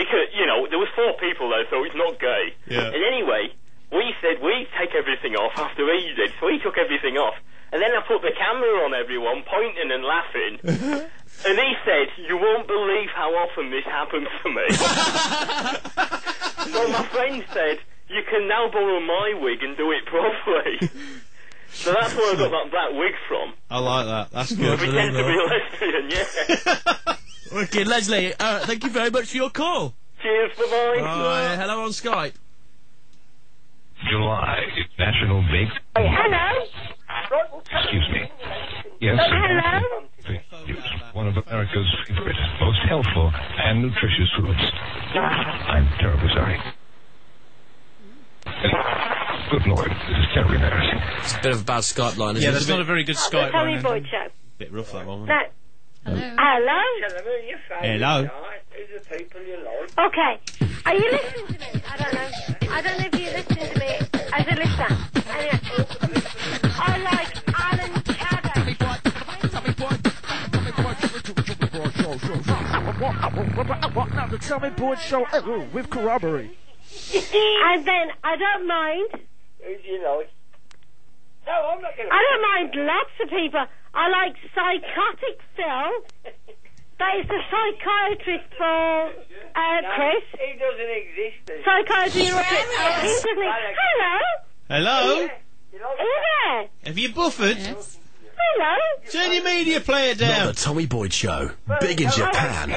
because, you know, there was four people there, so it's not gay. Yeah. And anyway, we said we'd take everything off after he did, so he took everything off. And then I put the camera on everyone, pointing and laughing. [LAUGHS] and he said, you won't believe how often this happens to me. [LAUGHS] so my friend said, you can now borrow my wig and do it properly. so that's where I got that black wig from. I like that. That's good. pretend to be a lesbian, yeah. [LAUGHS] Wicked, Leslie. Uh, thank you very much for your call. Cheers, bye-bye. Bye. Hello on Skype. July, National Bake. Hello? Excuse me. Yes. Hello? It's one of America's favorite, most healthful and nutritious foods. I'm terribly sorry. Good lord, this is terribly embarrassing. It's a bit of a bad Skype line, isn't Yeah, it? that's not a very good The Skype Tommy line. Boyd Show. Bit rough that one. No. Hello? Hello? Hello. Who's the people you like? Okay. Are you listening to me? I don't know. I don't know if you're listening to me as a listener. Anyway, I like Alan Caddick. the Tommy Boyd Show oh, with corroboree. and then I don't mind. Who do you like? No, I'm not going to... I don't mind lots of people. I like psychotic Phil. That is the psychiatrist for uh, Chris. He doesn't exist. Psychiatry European. Oh, he doesn't. Hello. Hello. Are you there? Have you buffered? Hello. Turn your media player Not down. the Tommy Boyd Show. Big in Japan.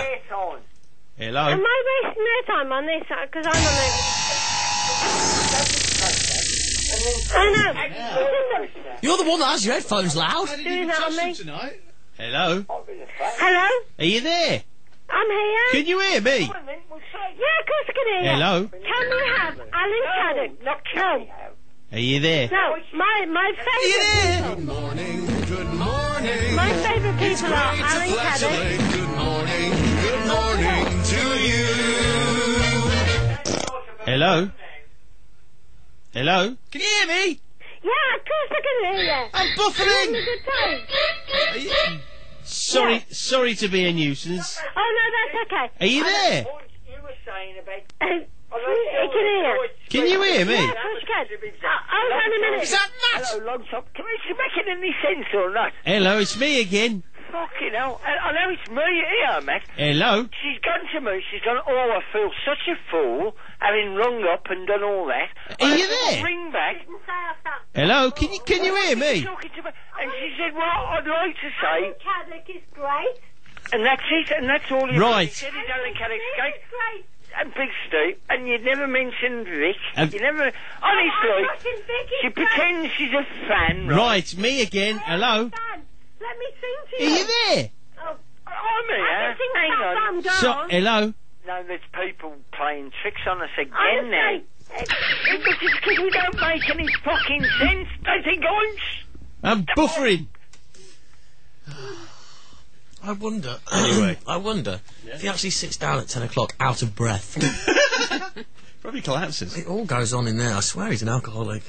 Hello. Am I wasting their time on this? Because I'm on it. [LAUGHS] I know. You're the one that has your headphones loud. Doing that on me. Hello. Hello. Are you there? I'm here. Can you hear me? Yeah, of course I can hear you. Hello? Can we have Alan Caddick? No. Are you there? No, my my favourite people. Good morning, good morning. My favourite people are Alan Caddick. Good morning, good morning to you. Hello. Hello. Can you hear me? Yeah, of course I can hear you. I'm buffering. You having a good time? Sorry, sorry to be a nuisance. Oh no, that's okay. Are you there? You were saying about... Uh, I can hear you. Can you hear me? Yeah, of course you can. Uh, hold on a minute. Is that Matt? Hello, long top. Can we making any sense or not? Hello, it's me again. Fucking hell. I, I know it's me here, Matt. Hello. She's gone to me, she's gone, oh, I feel such a fool, having rung up and done all that. Are I you thought, there? Ring back. Hello. Can you can you hear me? Talking to me, and she said, well, I'd like to say, Alan Caddick is great. and that's it, and that's all you right. He said he's Alan Caddick's great. And Big Steve, and you never mentioned Vic. Have- you never, honestly, oh, she pretends she's a fan, right? Right, me again. Hello. Let me sing to you. Are you. you there? Oh, I'm here. I can sing Hang on. Bum Down. So, hello. No, there's people playing tricks on us again Honestly, now. Eh, it's because we don't make any fucking sense. They think I'm... s- I'm buffering. [SIGHS] I wonder. [CLEARS THROAT] Anyway. I wonder if he actually sits down at 10 o'clock out of breath. [LAUGHS] Probably collapses. it all goes on in there. I swear he's an alcoholic.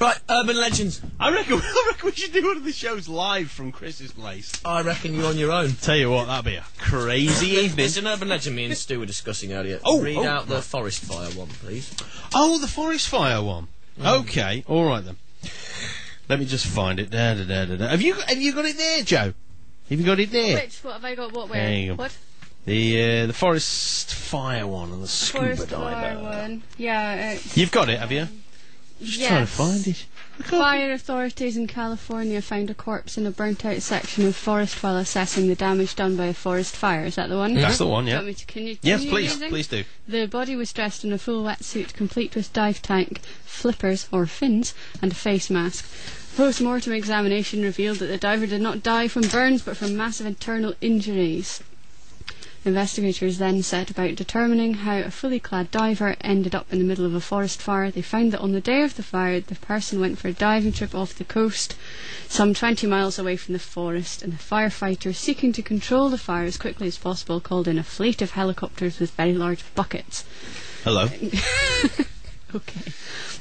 Right, urban legends. I reckon, [LAUGHS] I reckon we should do one of the shows live from Chris's place. I reckon you're on your own. Tell you what, that'd be a crazy evening. It's an urban legend me and Stu were discussing earlier. Oh, Read oh, out the right. forest fire one, please. Oh, the forest fire one. Mm. Okay, all right then. Let me just find it. Da, da, da, da, da. Have you have you got it there, Joe? Have you got it there? Which, what have I got? What, where? There you go. What? The uh, the forest fire one and the scuba Forest diver. fire one. Yeah, it's... You've got it, have you? Um, Just yes. trying to find it. Fire authorities in California found a corpse in a burnt out section of forest while assessing the damage done by a forest fire. Is that the one? Mm-hmm. That's the one, Do you yeah. me to- can you, Yes, can you please, using? please do. The body was dressed in a full wetsuit, complete with dive tank, flippers or fins, and a face mask. Post-mortem examination revealed that the diver did not die from burns but from massive internal injuries. Investigators then set about determining how a fully clad diver ended up in the middle of a forest fire. They found that on the day of the fire, the person went for a diving trip off the coast, some 20 miles away from the forest, and the firefighters, seeking to control the fire as quickly as possible, called in a fleet of helicopters with very large buckets. Hello. [LAUGHS] Okay.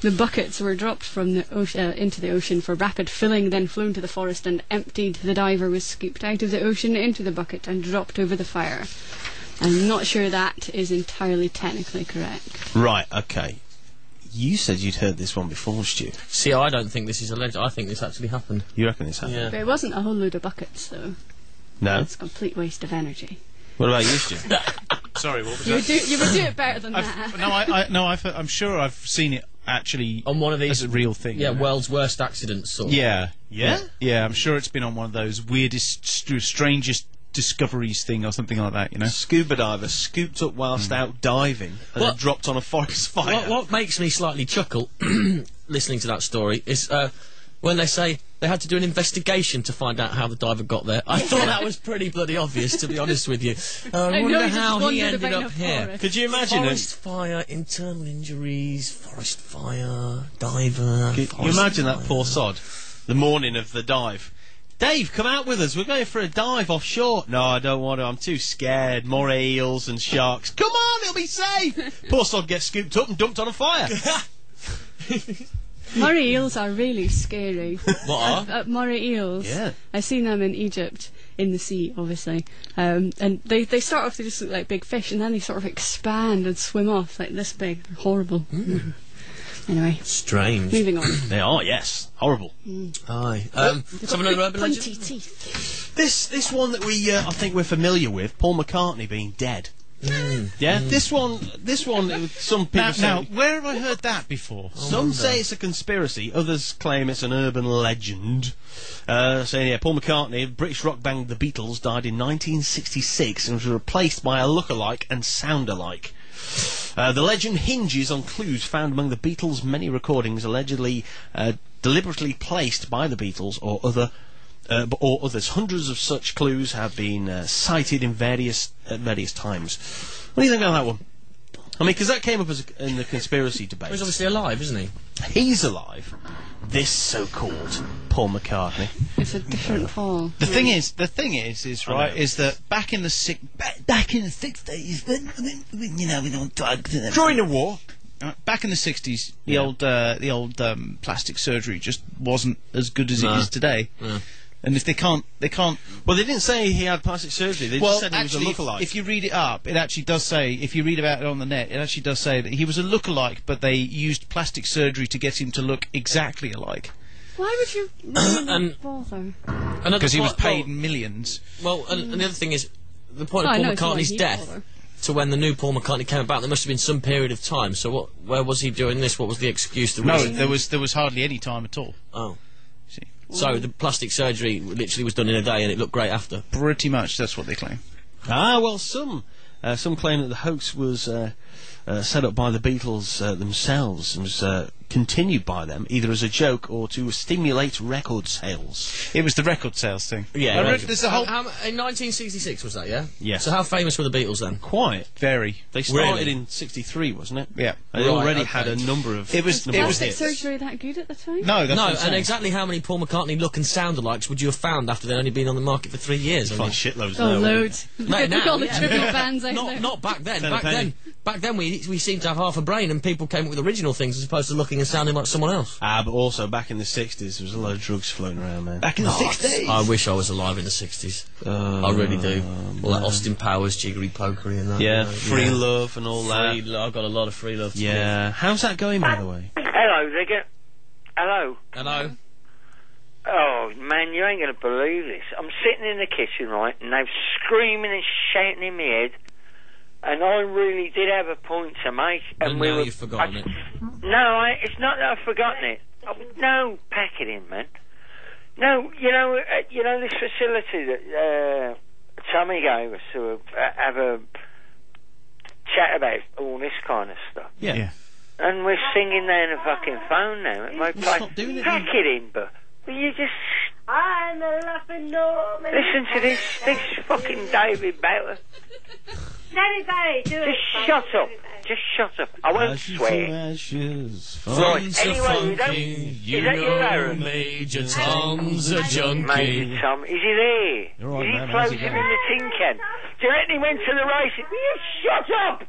The buckets were dropped from the ocean, uh, into the ocean for rapid filling, then flown to the forest and emptied. The diver was scooped out of the ocean into the bucket and dropped over the fire. I'm not sure that is entirely technically correct. Right, okay. You said you'd heard this one before, Stu. See, I don't think this is alleged. I think this actually happened. You reckon this happened? Yeah. But it wasn't a whole load of buckets, though. No? It's a complete waste of energy. What about you, Stu? [LAUGHS] Sorry, what was You would that? do, you would do it better than I've- that. no, I, I, no, I've, I'm sure I've seen it actually on one of these as a real thing. Yeah, you know? world's worst accidents. Sort of. Yeah, Yeah? yeah. I'm sure it's been on one of those weirdest, st- strangest discoveries thing or something like that. You know, Scuba diver scooped up whilst out diving and then What- dropped on a forest fire. What, what makes me slightly chuckle [CLEARS THROAT] listening to that story is uh, when they say they had to do an investigation to find out how the diver got there. I thought that was pretty bloody obvious, to be honest with you. [LAUGHS] Uh, I I wonder he how he ended up here. forest. Could you imagine it? Forest fire, internal injuries, forest fire, diver. Can you forest imagine that poor sod? The morning of the dive. Dave, come out with us. We're going for a dive offshore. No, I don't want to. I'm too scared. More eels and sharks. Come on, it'll be safe. [LAUGHS] poor sod gets scooped up and dumped on a fire. [LAUGHS] [LAUGHS] Moray eels are really scary. [LAUGHS] What are? Uh, Moray eels. Yeah. I've seen them in Egypt, in the sea, obviously. Um, and they, they start off, they just look like big fish, and then they sort of expand and swim off like this big. They're horrible. [LAUGHS] Anyway, Strange. moving on. [COUGHS] they are, yes. Horrible. Aye. Um, let's have another urban Pointy legend. teeth. This this one that we uh, I think we're familiar with, Paul McCartney being dead. Yeah, this one this one some people now, say now, where have I heard that before? Some say it's a conspiracy, others claim it's an urban legend. Uh, saying, yeah, Paul McCartney, British rock band The Beatles, died in 1966 and was replaced by a look-alike and sound-alike. Uh, the legend hinges on clues found among the Beatles' many recordings, allegedly uh, deliberately placed by the Beatles or other. Uh, b- or others. Hundreds of such clues have been uh, cited in various at various times. What do you think about that one? I mean, because that came up as a, in the conspiracy debate. He's obviously alive, isn't he? He's alive. This so-called Paul McCartney. It's a different Paul. The thing is, the thing is, is right, is that back in the six, back, back in the sixties, when, when, when you know, we don't drugs and During the war. Uh, back in the sixties, the Yeah. old uh, the old um, plastic surgery just wasn't as good as No. it is today. No. And if they can't, they can't. Well, they didn't say he had plastic surgery. They well, just said he actually, was if, a lookalike. if you read it up, it actually does say. If you read about it on the net, it actually does say that he was a lookalike, but they used plastic surgery to get him to look exactly alike Why would you [COUGHS] really And- bother? Because he was point- well- paid millions. Well, and, and the other thing is, the point of I Paul know, McCartney's death bother. to when the new Paul McCartney came about, there must have been some period of time. So, what? Where was he doing this? What was the excuse? The No, reason? there was there was hardly any time at all. Oh. So the plastic surgery literally was done in a day, and it looked great after. Pretty much, that's what they claim. ah, well, some uh, some claim that the hoax was uh, uh, set up by the Beatles uh, themselves and was uh, continued by them, either as a joke or to stimulate record sales. It was the record sales thing. Yeah, I right. there's a whole How, how, in 1966 was that? Yeah. Yeah. So how famous were the Beatles then? Quite. very. They started Really? in '63, wasn't it? Yeah. They Right, already okay. had a number of. It was- number it was- Plastic hits. surgery that good at the time? No, that's no, what I'm and exactly how many Paul McCartney look and sound alikes would you have found after they'd only been on the market for three years? I Find mean, shitloads. Oh, now, loads. No, now, [LAUGHS] all the yeah. bands not, not back then. Back then, back then we we seemed to have half a brain, and people came up with original things as opposed to looking and sounding like someone else. Ah, but also back in the '60s, there was a lot of drugs floating around, man. Back in the sixties. I wish I was alive in the 60s. I really do. All that Austin Powers, jiggery pokery, and that. Yeah, you know, free yeah. love and all Free that. lo- I've got a lot of free love. To Yeah. How's that going, by the way? Hello, Zigger. Hello. Hello. Oh, man, you ain't going to believe this. I'm sitting in the kitchen, right, and they're screaming and shouting in my head, and I really did have a point to make. And, And we now were, you've forgotten I- it. No, I, it's not that I've forgotten it. Oh, no, pack it in, man. No, you know, uh, you know this facility that uh, Tommy gave us to uh, have a chat about all this kind of stuff. Yeah. yeah. And we're singing down a fucking phone now. At my place. Stop doing it, Pack it in, but will you just I'm a laughing Norman. listen to this? This fucking David Bauer. [LAUGHS] David Barry, do it. Just shut up. Just shut up. I won't Ashes swear. to ashes. Right, so anyway, you don't. funky, you is that your know Aaron? Major Tom's a junkie. Major Tom, is he there? You're right, is he man, how's it floating in the tin can? Do you reckon he went to the races? Will you shut up?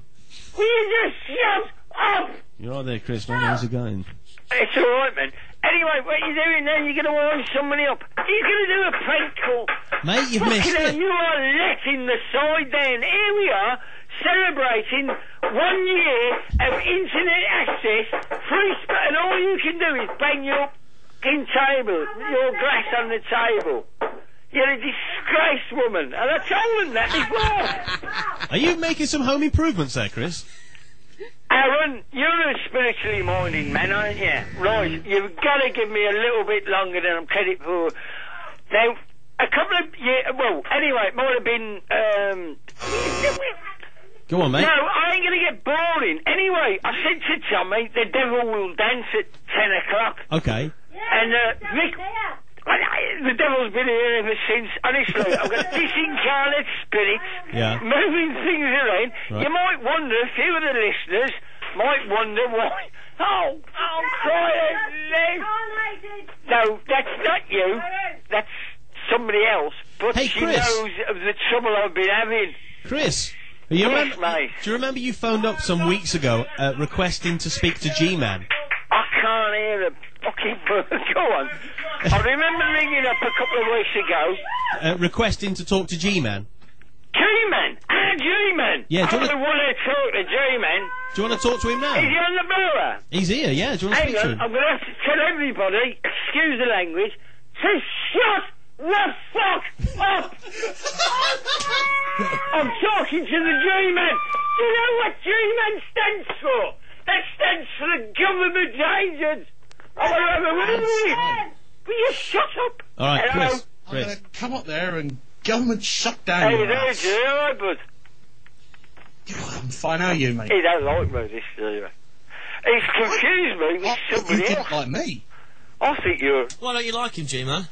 Will you just shut up? You're right there, Chris, man. How's it going? It's all right, man. Anyway, what you doing now? You're going to wind somebody up. You're going to do a prank call. Mate, you've Fucking missed hell, it. You are letting the side down. Here we are, celebrating one year of internet access, free sp- and all you can do is bang your fucking table, your glass on the table. You're a disgraced woman, and I told them that before. Are you making some home improvements there, Chris? Aaron, you're a spiritually minded man, aren't you? Right, you've got to give me a little bit longer than I'm credit for. Now, a couple of years, well, anyway, it might have been, um... Go on, mate. No, I ain't going to get boring. Anyway, I said to Tommy, the devil will dance at 10 o'clock. Okay. And, uh, Vic... I- I- The devil's been here ever since. Honestly, I've got [LAUGHS] disincarnate spirits Yeah. moving things around. Right. You might wonder, a few of the listeners might wonder why. Oh, oh, crying No, that's not you. That's somebody else. But Hey, she Chris. knows of the trouble I've been having. Chris, you Yes, remember, mate. do you remember you phoned up some weeks ago uh, requesting to speak to G-Man? I can't hear a fucking word. Go on. I remember ringing up a couple of weeks ago. Uh, requesting to talk to G-Man. G-Man! Ah, G-Man! Yeah, do you want to talk to G-Man. Do you want to talk to him Is he now? on the blower? He's here, yeah. Do you want to Hang speak to him? I'm going to have to tell everybody, excuse the language, to shut the fuck up! [LAUGHS] I'm talking to the G-Man. Do you know what G-Man stands for? That stands for the government agent. I want to have a word with you. Will you shut up? All right, Hello? Chris. I'm going to come up there and government shut down Hey your there, ass. G, all right, bud? I'm fine, how are you, mate? He don't like me, this G-Man. He's confused me with You somebody didn't else. like me. I think you're Why don't you like him, G-Man?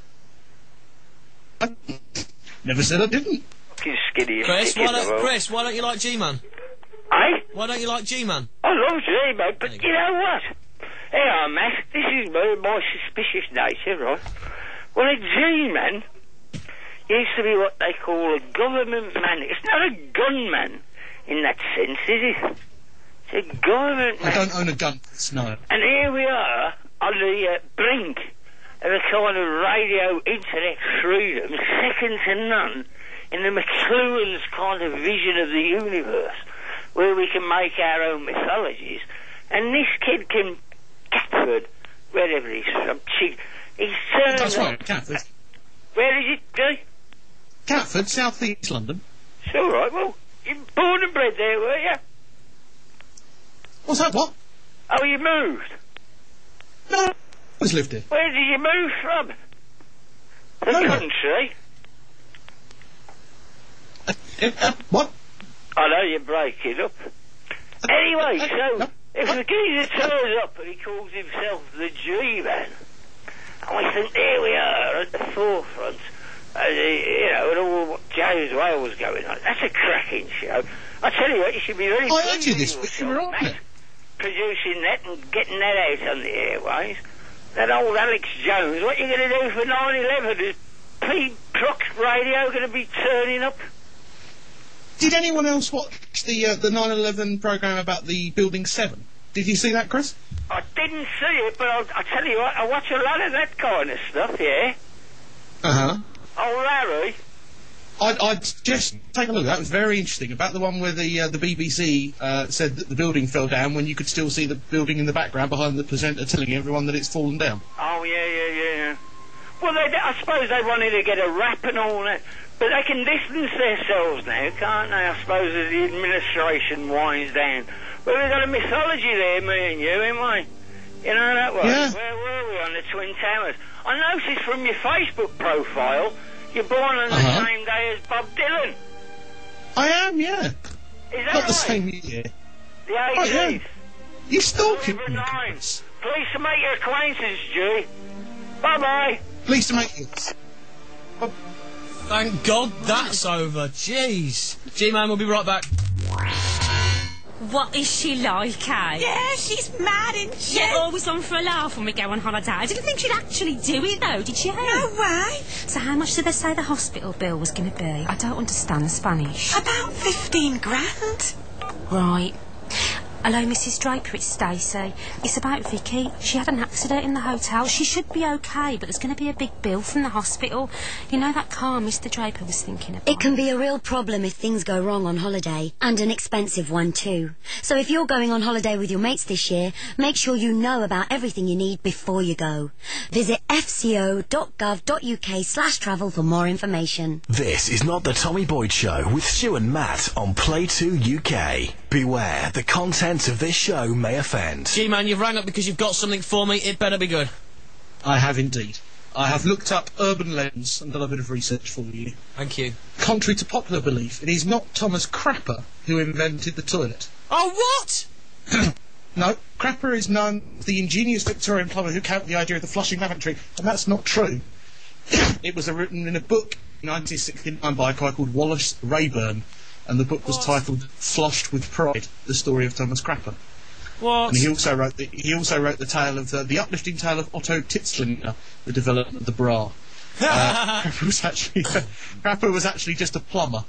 Never said I didn't. fucking skinny as Chris, why don't. Chris, why don't you like G-Man? Eh? Why don't you like G-Man? I love G-Man, but you know what? Here I Matt. This is my, my suspicious nature, right? Well, a G-man used to be what they call a government man. It's not a gunman in that sense, is it? It's a government I man. don't own a gun, no. And here we are on the uh, brink of a kind of radio internet freedom, second to none, in the McLuhan's kind of vision of the universe, where we can make our own mythologies. And this kid can, Catford, wherever he's from, she, he's turned That's right, Catford. Where is it, Jay? Catford, South East London. It's all right. Well, you born and bred there, were you? What's that, what? Oh, you moved. No, I was lived here. Where did you move from? The Nowhere. country. Uh, uh what? I know you're breaking up. Uh, anyway, uh, so if the geezer turns up and he calls himself the G-Man, and we think there we are at the forefront, uh, you know, and all what James Whale's going on. That's a cracking show. I tell you what, you should be very I heard you this week, you were on it. Producing that and getting that out on the airways. That old Alex Jones, what are you going to do for 9-11? Is Pete Crock's radio going to be turning up? Did anyone else watch the uh, the 9/11 program about the Building Seven? Did you see that, Chris? I didn't see it, but I'll, I'll tell you what, I watch a lot of that kind of stuff, yeah? Uh huh. Oh, Larry, I'd, I'd just take a look. That was very interesting. About the one where the uh, the BBC uh, said that the building fell down when you could still see the building in the background behind the presenter telling everyone that it's fallen down. oh, yeah, yeah, yeah, yeah. Well, they, I suppose they wanted to get a rap and all that, but they can distance themselves now, can't they? I suppose as the administration winds down. Well, we've got a mythology there, me and you, ain't we? You know that way? Yeah. Where were we on the Twin Towers? I noticed from your Facebook profile you're born on the Uh-huh. same day as Bob Dylan. I am, yeah. Is that Not right? the same year. The I am. 80s. You stalking me? Nine. Pleased to make your acquaintance, G. Bye bye. Pleased to make it. Thank God that's over. Jeez. G-Man, we'll be right back. What is she like, eh? Yeah, she's mad, isn't she? Yeah, always on for a laugh when we go on holiday. I didn't think she'd actually do it, though, did you? No way. So how much did they say the hospital bill was going to be? I don't understand the Spanish. About 15 grand. Right. Hello, Mrs. Draper, it's Stacey. It's about Vicky. She had an accident in the hotel. She should be okay, but there's going to be a big bill from the hospital. You know that car Mr. Draper was thinking about? It can be a real problem if things go wrong on holiday, and an expensive one too. So if you're going on holiday with your mates this year, make sure you know about everything you need before you go. Visit fco.gov.uk slash travel for more information. This is not the Tommy Boyd Show with Stu and Matt on Play 2 UK. Beware, the contents of this show may offend. G-Man, you've rang up because you've got something for me. It better be good. I have indeed. I have looked up urban legends and done a bit of research for you. Thank you. Contrary to popular belief, it is not Thomas Crapper who invented the toilet. Oh, what? [CLEARS THROAT] No, Crapper is known as the ingenious Victorian plumber who came up with the idea of the flushing lavatory, and that's not true. [CLEARS THROAT] it was written in a book in 1969 by a guy called Wallace Reyburn, and the book was titled "Flushed with Pride: The Story of Thomas Crapper." What? And he also wrote the, he also wrote the tale of the, the uplifting tale of Otto Titzlinger, the development of the bra. Uh, [LAUGHS] Crapper was actually [LAUGHS] Crapper was actually just a plumber,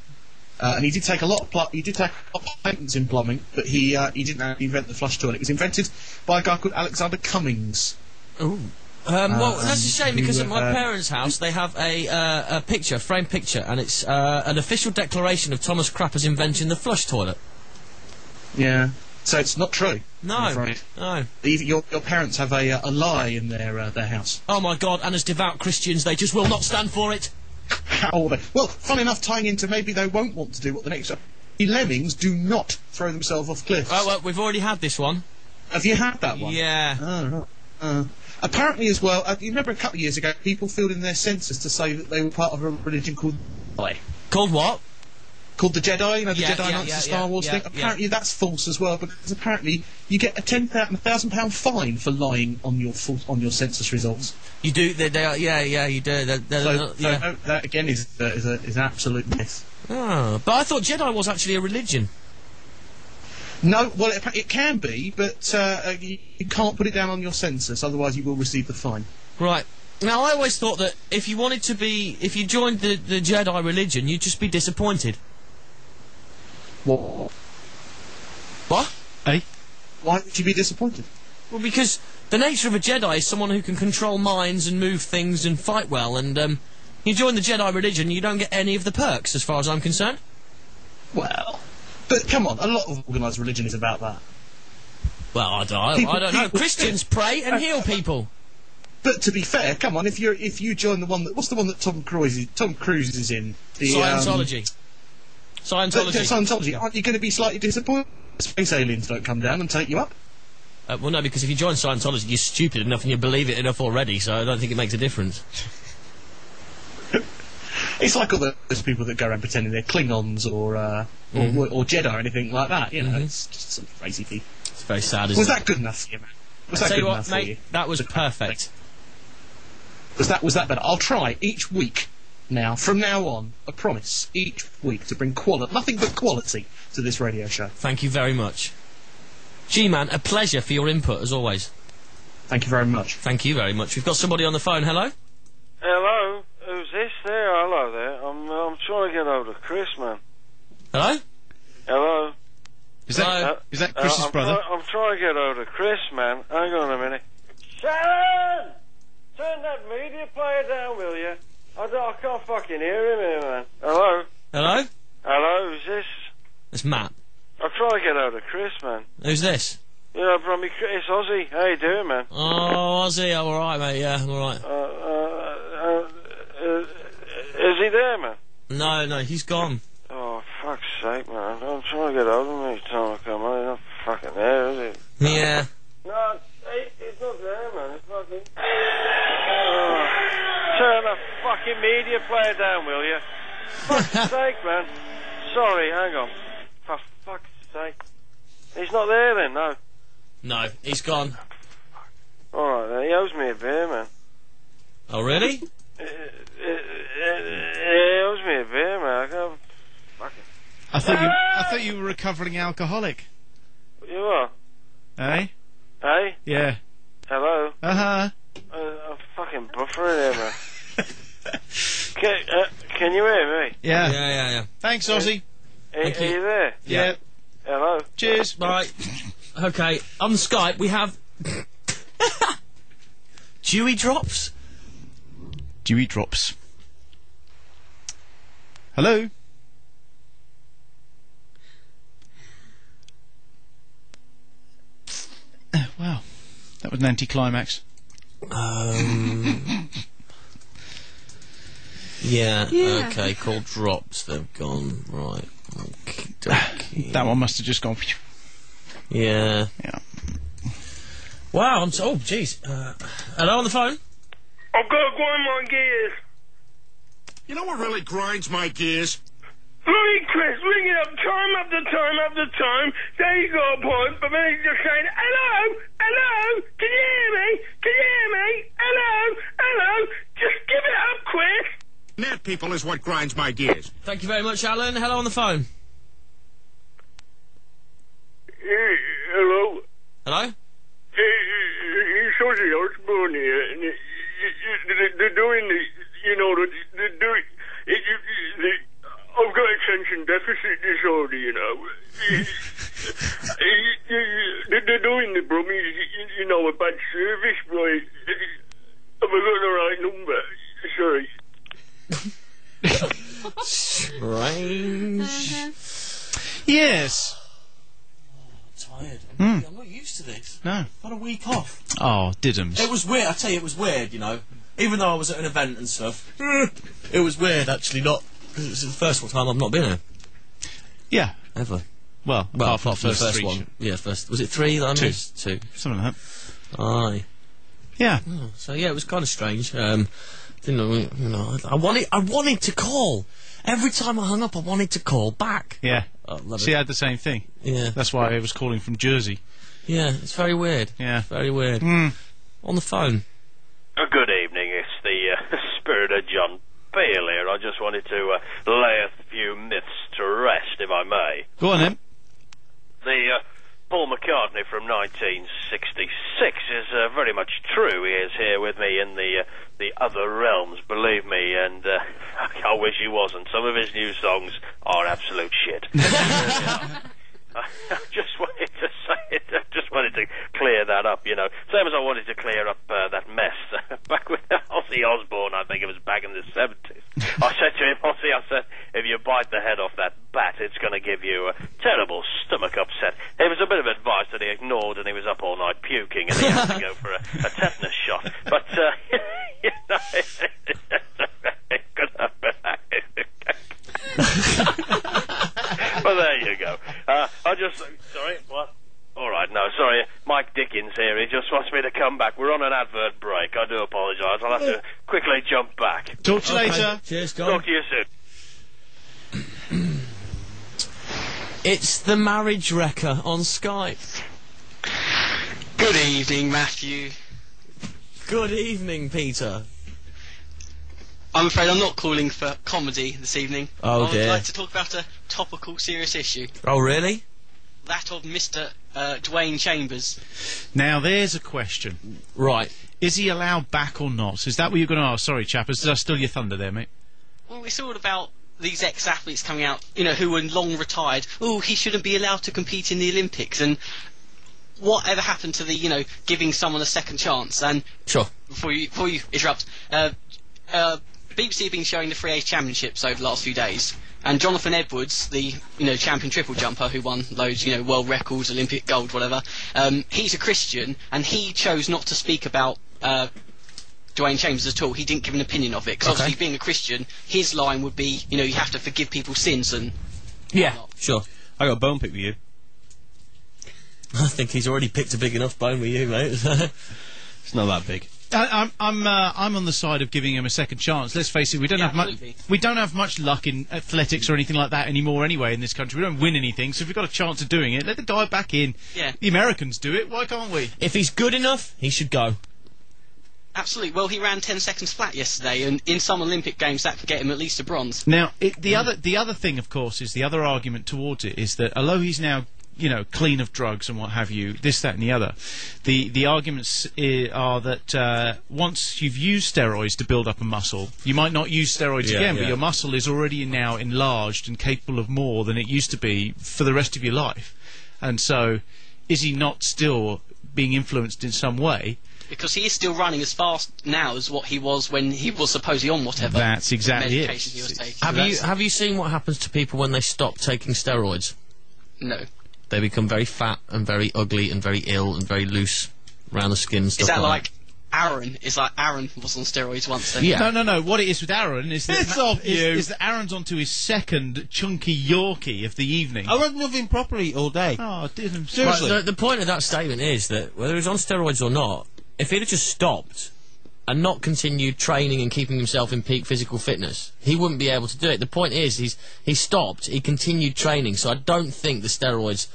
uh, and he did take a lot of pl- he did take a lot of patents in plumbing, but he uh, he didn't invent the flush toilet. It was invented by a guy called Alexander Cummings. Ooh. Um, well, Uh, that's a shame because at my uh, parents' house they have a uh, a picture, a framed picture, and it's uh, an official declaration of Thomas Crapper's invention, the flush toilet. Yeah. So it's not true. No, no. Your, your parents have a, uh, a lie in their uh, their house. Oh my God! And as devout Christians, they just will not stand for it. [LAUGHS] How will they? Well, fun enough, tying into maybe they won't want to do what the next. The lemmings do not throw themselves off cliffs. Oh well, we've already had this one. Have you had that one? Yeah. Oh, right. Apparently, as well, uh, you remember a couple of years ago, people filled in their census to say that they were part of a religion called Jedi. Called what? Called the Jedi, you know, the Yeah, Jedi yeah, Knights yeah, of Star Wars thing. Apparently, that's false as well, because apparently you get a ten thousand thousand pound fine for lying on your full, on your census results. You do. They, they are. Yeah, yeah. You do. They're, they're So, so no, that again is uh, is, a, is an absolute myth. Oh, but I thought Jedi was actually a religion. No, well, it, it can be, but uh, uh, you, you can't put it down on your census, otherwise you will receive the fine. Right. Now, I always thought that if you wanted to be, if you joined the, the Jedi religion, you'd just be disappointed. What? What? Eh? Why would you be disappointed? Well, because the nature of a Jedi is someone who can control minds and move things and fight well, and um, you join the Jedi religion, you don't get any of the perks, as far as I'm concerned. Well, but come on, a lot of organised religion is about that. Well, I don't, I, People- I don't know. Christians pray and heal people. But to be fair, come on, if you if you join the one that what's the one that Tom Cruise is, Tom Cruise is in the um, Scientology. Scientology. the- the Scientology, aren't you going to be slightly disappointed? Space aliens don't come down and take you up. Uh, well, no, because if you join Scientology, you're stupid enough and you believe it enough already, so I don't think it makes a difference. [LAUGHS] It's like all those people that go around pretending they're Klingons or uh, Or, mm-hmm. or Jedi or anything like that. You know, mm-hmm. it's just some crazy people. It's very sad, isn't Was it? that good enough for you, man? Was I that good what, enough for mate, you? that was perfect. Was that was that better? I'll try each week now, from now on, I promise, each week to bring quality, nothing but quality to this radio show. Thank you very much. G-Man, a pleasure for your input, as always. Thank you very much. Thank you very much. We've got somebody on the phone. Hello? Hello, who's this there? Hello there. I'm I'm trying to get over of Chris, man. Hello? Hello. Is that Uh, is that uh, Chris's I'm brother? try- I'm trying to get hold of Chris, man. Hang on a minute. Sharon! Turn that media player down, will you? I, don't- I can't fucking hear him here, man. Hello? Hello? Hello, who's this? It's Matt. I'm trying to get hold of Chris, man. Who's this? You know, from me, it's Ozzy. How you doing, man? Oh, Ozzy, I'm alright, mate. Yeah, I'm alright. Uh, uh, uh, uh, is he there, man? No, no, he's gone. Oh, fuck's sake, man. I'm trying to get over me time I come on. It's not fucking there, is it? Yeah. No, it's not there, man. It's fucking... Oh. Turn the fucking media player down, will you? fuck's [LAUGHS] sake, man. Sorry, hang on. For fuck's sake. He's not there then, no? No, he's gone. Alright he owes me a beer, man. Oh, really? He, he owes me a beer, man. I can't Fucking... I thought you, I thought you were a recovering alcoholic. You are? Eh? Hey? Yeah. Hello? Uh huh. Uh, I'm fucking buffering here, man. [LAUGHS] can, uh, can you hear me? Yeah. Yeah, yeah, yeah. Thanks, Ozzy. Are, are you there? Yeah. Hello? Cheers. Bye. Okay, on Skype we have. [LAUGHS] Dewey Drops. Dewey drops. Hello. [COUGHS] Wow, that was an anticlimax. Um. [LAUGHS] yeah, Yeah. okay, call drops, they've gone. Right. Okay. [SIGHS] That one must have just gone. Yeah. Yeah. Wow, I'm so. Oh, jeez. Uh, hello on the phone? I've got to grind my gears. You know what really grinds my gears? Bloody Chris, ring it up time after time after time. There you go, point, but then he's just saying, hello, hello, can you hear me? Can you hear me? Hello, hello, just give it up, Chris. Net people is what grinds my gears. Thank you very much, Alan. Hello on the phone. Eh, hello, Hello? Eh, eh, it's Ozzy Osbourne here, and eh, eh, eh, they're doing the, you know, the, they're doing, eh, eh, the, I've got attention deficit disorder, you know. Eh, eh, eh, They're doing the brummies, you know, a bad service, right? Eh, Have I got the right number? Sorry. Strange. Yes. tired. Hmm. I'm not used to this. No. Had a week off. Oh, Diddums. It was weird. I tell you, it was weird. You know, even though I was at an event and stuff, it was weird. Actually, not. 'cause It was the first time I've not been here Yeah. ever. Well, Well, apart from the first first three. one. Yeah, first. Was it three that I Two. missed? Two. Something like that. Aye. Yeah. Oh, so yeah, it was kind of strange. Um, didn't know, you know, I, I wanted, I wanted to call. Every time I hung up, I wanted to call back. Yeah. Oh, love See, it. I had the same thing. Yeah. That's why I was calling from Jersey. Yeah, it's very weird. Yeah. Very weird. Hmm. On the phone. Good evening. It's the uh, [LAUGHS] spirit of John Peel here. I just wanted to uh, lay a few myths to rest, if I may. Go on then. The uh, Paul McCartney from 1966 is uh, very much true. He is here with me in the uh, the other realms, believe me, and uh, [LAUGHS] I wish he wasn't. Some of his new songs are absolute shit. [LAUGHS] I [LAUGHS] just wanted to say it. I [LAUGHS] just wanted to clear that up, you know. Same as I wanted to clear up uh, that mess [LAUGHS] back with Ozzy Osbourne. I think it was back in the seventies. I said to him, Ozzy, I said, if you bite the head off that bat, it's going to give you a terrible stomach upset. It was a bit of advice that he ignored, and he was up all night puking, and he had to go for a, a tetanus shot. But uh, you know, it could happen. Well, there you go. Uh, I just sorry, what? All right, no, sorry. Mike Dickens here. He just wants me to come back. We're on an advert break. I do apologise. I'll have to quickly jump back. Talk to you Okay. later. Cheers, Talk to you soon. [CLEARS THROAT] It's the marriage wrecker on Skype. Good evening, Matthew. Good evening, Peter. I'm afraid I'm not calling for comedy this evening. Oh, I would dear. like to talk about a topical, serious issue. Oh, really? That of Mr. Uh, Dwain Chambers. Now, there's a question. Right. Is he allowed back or not? Is that what you're going to ask? Sorry, chappers. Did I steal your thunder there, mate? Well, it's all about these ex-athletes coming out, you know, who were long retired. Oh, he shouldn't be allowed to compete in the Olympics. And whatever happened to the, you know, giving someone a second chance? And Sure. before you before you interrupt, uh, uh, BBC have been showing the Free Age Championships over the last few days, and Jonathan Edwards, the you know champion triple jumper who won loads, you know, world records, Olympic gold, whatever. Um, he's a Christian, and he chose not to speak about. Uh, Dwain Chambers at all. He didn't give an opinion of it because Okay. obviously, being a Christian, his line would be, you know, you have to forgive people's sins and Yeah. Sure. I got a bone pick with you. [LAUGHS] I think he's already picked a big enough bone with you, mate. [LAUGHS] It's not that big. I, I'm I'm uh, I'm on the side of giving him a second chance. Let's face it, we don't Yeah, have much we don't have much luck in athletics or anything like that anymore. Anyway, in this country, we don't win anything. So if we've got a chance of doing it, let the guy back in. Yeah. The Americans do it. Why can't we? If he's good enough, he should go. Absolutely. Well, he ran 10 seconds flat yesterday, and in some Olympic Games, that could get him at least a bronze. Now, it, the other the other thing, of course, is the other argument towards it is that although he's now you know clean of drugs and what have you, this, that, and the other, the the arguments are that uh, once you've used steroids to build up a muscle, you might not use steroids Yeah, again, but your muscle is already now enlarged and capable of more than it used to be for the rest of your life, and so is he not still being influenced in some way? Because he is still running as fast now as what he was when he was supposedly on whatever That's exactly it. medication he was taking. Have you have you seen what happens to people when they stop taking steroids? No. They become very fat and very ugly and very ill and very loose around the skin. and Stuff Is that like like Aaron? Is like Aaron was on steroids once then? No, no, no. What it is with Aaron is that Piss Ma- off, is, you. is that Aaron's onto his second chunky Yorkie of the evening. I wasn't moving properly all day. Oh, didn't Right, Seriously. the, the point of that statement is that whether he's on steroids or not, if he'd have just stopped and not continued training and keeping himself in peak physical fitness, he wouldn't be able to do it. The point is, he's he stopped, he continued training, so I don't think the steroids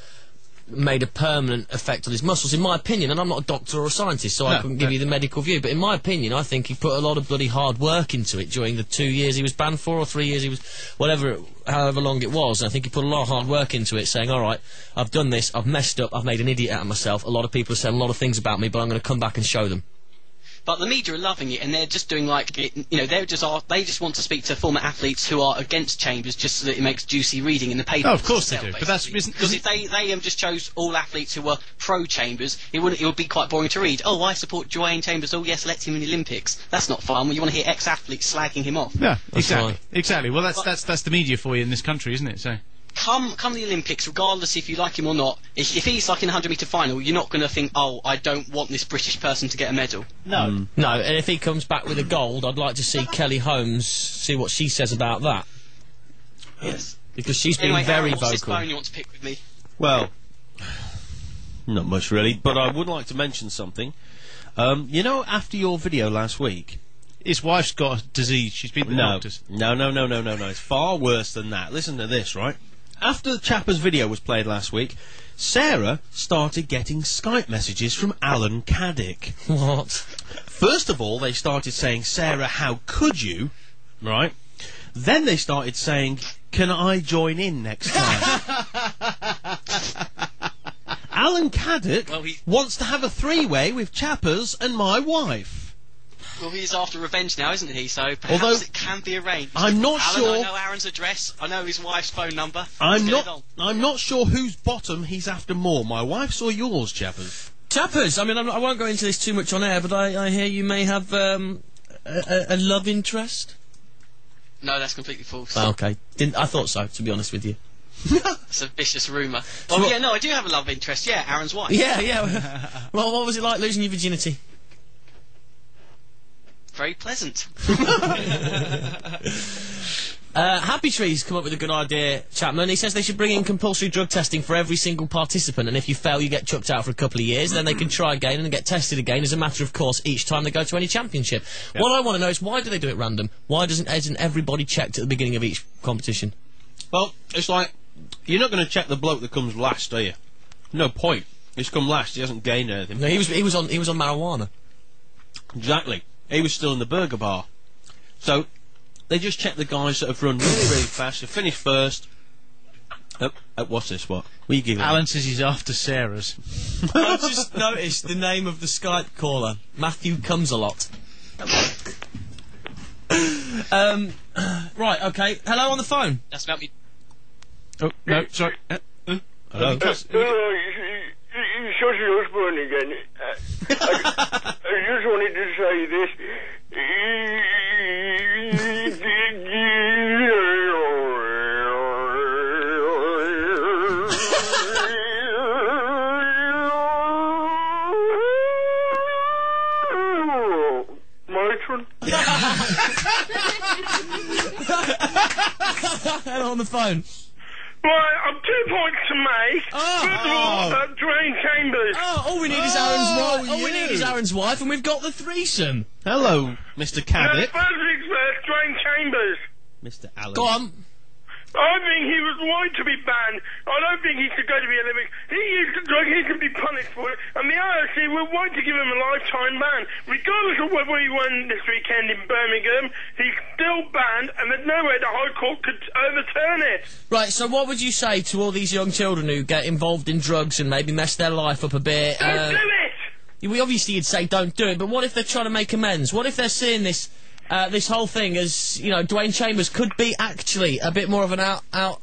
made a permanent effect on his muscles, in my opinion. And I'm not a doctor or a scientist, so I couldn't give no. you the medical view. But in my opinion, I think he put a lot of bloody hard work into it during the two years he was banned for, or three years he was, whatever, however long it was. And I think he put a lot of hard work into it, saying, "All right, I've done this, I've messed up, I've made an idiot out of myself. A lot of people have said a lot of things about me, but I'm going to come back and show them." But the media are loving it, and they're just doing like it, you know they're just are, they just want to speak to former athletes who are against Chambers just so that it makes juicy reading in the paper. Oh, of course they do, but that's- because if they they um, just chose all athletes who were pro Chambers, it would it would be quite boring to read. Oh, I support Dwain Chambers. Oh, yes, let him in the Olympics. That's not fun. When you want to hear ex-athletes slagging him off. Yeah, exactly, exactly. Well, that's But- that's that's the media for you in this country, isn't it? So come come the Olympics, regardless if you like him or not. If, if he's like in a hundred meter final, you're not going to think, oh, I don't want this British person to get a medal. no, No, and if he comes back with a gold, I'd like to see Kelly Holmes see what she says about that Yes. because she's been Anyway, very Aaron, what's this vocal. bone you want to pick with me? Well, not much really, but I would like to mention something. Um, you know, after your video last week, his wife's got a disease. She's been to the no, doctors. no, no, no, no, no, no. It's far worse than that. Listen to this, right? After the Chapper's video was played last week, Sarah started getting Skype messages from Alan Caddick. What? First of all, they started saying, Sarah, how could you? Right? Then they started saying, can I join in next time? [LAUGHS] Alan Caddick Well, he- wants to have a three-way with Chappers and my wife. Well, he's after revenge now, isn't he? So perhaps Although- it can be arranged. I'm not Alan, sure- I know Aaron's address. I know his wife's phone number. I'm Let's get it not. I'm not sure whose bottom he's after more, my wife's or yours, Chappers. Chappers, I mean, I'm, I won't go into this too much on air, but I, I hear you may have um, a, a, a love interest. No, that's completely false. Oh, okay, didn't I thought so? To be honest with you. [LAUGHS] It's a vicious rumour. Oh what- yeah, no, I do have a love interest. Yeah, Aaron's wife. Yeah, yeah. [LAUGHS] well, what was it like losing your virginity? Very pleasant. [LAUGHS] [LAUGHS] Uh, Happy Trees come up with a good idea, Chapman. He says they should bring in compulsory drug testing for every single participant, and if you fail, you get chucked out for a couple of years. Then they can try again and get tested again as a matter of course each time they go to any championship. What I want to know is why do they do it random? Why doesn't isn't everybody checked at the beginning of each competition? Well, it's like you're not going to check the bloke that comes last, are you? No point. He's come last. He hasn't gained anything. No, he was he was on he was on marijuana. Exactly. He was still in the burger bar. So they just check the guys that have run really, really [COUGHS] fast. Who finished first. Uh, uh, what's this? What? What are you giggling? Alan says he's after Sarah's. [LAUGHS] I just noticed the name of the Skype caller, Matthew comes a lot. [COUGHS] um, [COUGHS] right, okay. Hello on the phone. That's about me. Oh no, sorry. Uh, uh, Hello? because- Hello, it's Ozzy Osbourne again. Uh, I, I just wanted to say this. Hello on the phone. Right, I've two points to make. First of all, uh, Dwain Chambers. Oh, all we need is Aaron's wife. All we need is Aaron's wife, and we've got the threesome. Hello, Mr. No, Cabot. first things first, Dwain Chambers. Mr. Allen. Go on. I think he was right to be banned. I don't think he should go to the Olympics. He used to drug, he should be punished for it. And the IOC were right to give him a lifetime ban. Regardless of whether he won this weekend in Birmingham, he's still banned, and there's no way the High Court could overturn it. Right, so what would you say to all these young children who get involved in drugs and maybe mess their life up a bit? Don't uh, do it! We obviously you'd say don't do it, but what if they're trying to make amends? What if they're seeing this uh, this whole thing as you know Dwain Chambers could be actually a bit more of an out out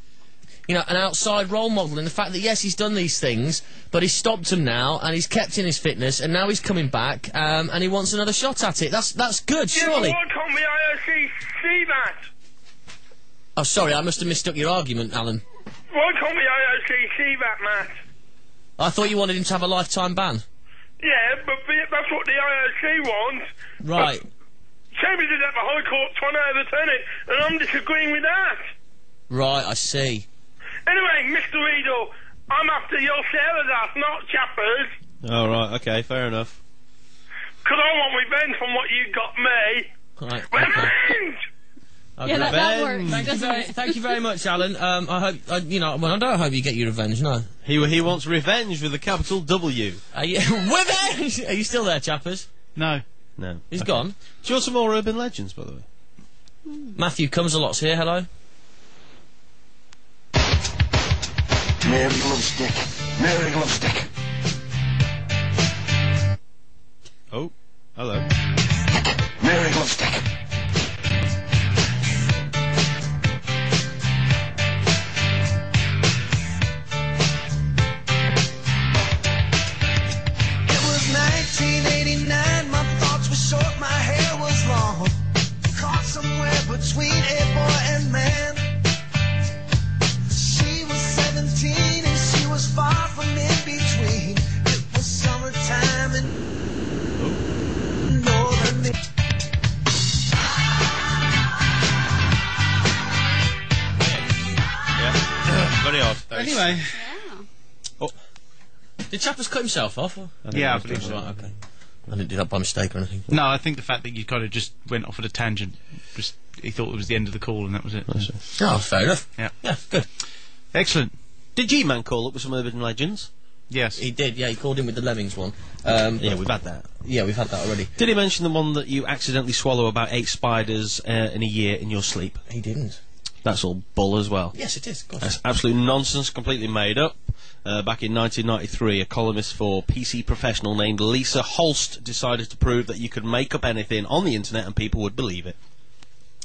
you know an outside role model in the fact that yes he's done these things, but he's stopped them now and he's kept in his fitness and now he's coming back um, and he wants another shot at it. That's that's good, surely. why can't the IOC see that? Oh, sorry, I must have mistook your argument, Alan. Why can't the IOC see that, Matt? I thought you wanted him to have a lifetime ban. Yeah, but that's what the IOC wants. Right. Chambers is at the High Court trying to overturn it, and I'm disagreeing with that. Right, I see. Anyway, Mr. Riedel, I'm after your share of that, not Chappers, All right. Okay. Fair enough. because I want revenge from what you got me. Right. Revenge! Okay. Yeah, that- that works, Thank you, very, thank you very much, Alan. Um, I hope I, you know. Well, I don't hope you get your revenge. No. He he wants revenge with a capital W. Are you [LAUGHS] revenge? Are you still there, chappers? No. No. He's Okay. gone. Do you want some more urban legends, by the way? Matthew comes a lot's here. Hello. Mary Glovestick. Mary Glovestick. Oh, hello. Mary Glovestick. It between a boy and man. She was 17 and she was far from in between. It was summertime and in northern Italy. Yeah. [COUGHS] Very odd. Thanks. Anyway. Oh Did Chappers cut himself off? Or? Yeah, I believe so. Right, okay. I didn't do that by mistake or anything. No, I think the fact that you kind of just went off at a tangent, just he thought it was the end of the call and that was it. Oh, fair enough. Yeah. Yeah, good. Excellent. Did G-Man call up with some urban legends? Yes. He did. Yeah, he called in with the Lemmings one. Um, Yeah, we've had that. yeah, we've had that already. Did he mention the one that you accidentally swallow about eight spiders uh, in a year in your sleep? He didn't. That's all bull as well. Yes, it is. Of course. That's absolute nonsense, completely made up. Uh, back in 1993, a columnist for PC Professional named Lisa Holst decided to prove that you could make up anything on the internet and people would believe it.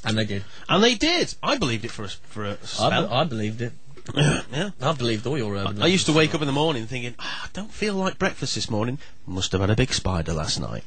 And they did. And they did. I believed it for a, for a I, spell. be- I believed it. [LAUGHS] yeah. I've believed all your urban I used to wake up in the morning thinking, "Ah, I don't feel like breakfast this morning. Must have had a big spider last night.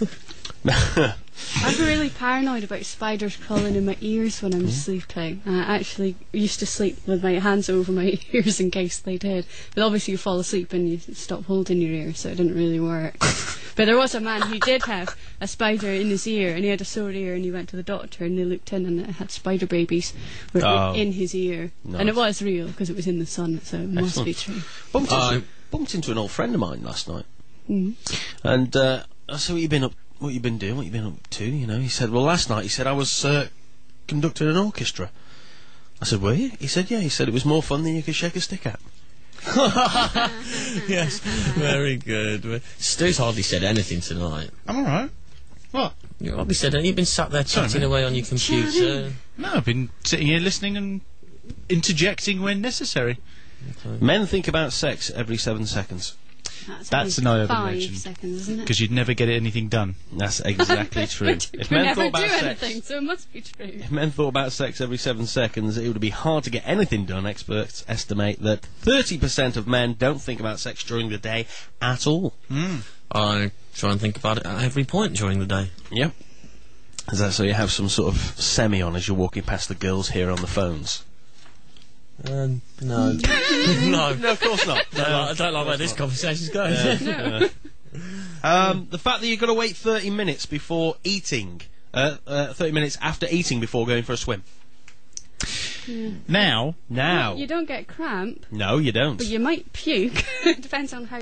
[LAUGHS] [LAUGHS] I'm really paranoid about spiders crawling in my ears when I'm sleeping. I actually used to sleep with my hands over my [LAUGHS] ears in case they did. But obviously you fall asleep and you stop holding your ear, so it didn't really work. [LAUGHS] but there was a man who did have a spider in his ear, and he had a sore ear, and he went to the doctor, and they looked in, and it had spider babies were Oh. in his ear. And it was real, because it was in the sun, so it must be true. bumped, into, Uh, bumped into an old friend of mine last night. Mm. And uh, I said, "What you been up? What you been doing? What you been up to?" You know, he said, "Well, last night he said I was uh, conducting an orchestra." I said, "Were you?" He said, "Yeah." He said it was more fun than you could shake a stick at. [LAUGHS] yes, very good. Stu's hardly said anything tonight. I'm alright. What? You hardly said anything. You've been sat there Sorry, chatting mate. away on your computer. No, I've been sitting here listening and interjecting when necessary. Men think about sex every seven seconds. That's, That's only an urban five legend. seconds, isn't it? Because you'd never get anything done. That's exactly [LAUGHS] true. But if men never thought about do sex, anything, so it must be true. if men thought about sex every seven seconds, it would be hard to get anything done. Experts estimate that 30% of men don't think about sex during the day at all. Hmm. I try and think about it at every point during the day. Yep. Is that so you have some sort of semi on as you're walking past the girls here on the phones? Um, no. [LAUGHS] no. No, of course not. I don't like, I don't like where this conversation's going. [LAUGHS] Yeah. Um, the fact that you've got to wait 30 minutes before eating, uh, uh, 30 minutes after eating before going for a swim. Now, now, You don't get cramp, no, you don't. but you might puke. it [LAUGHS] depends on how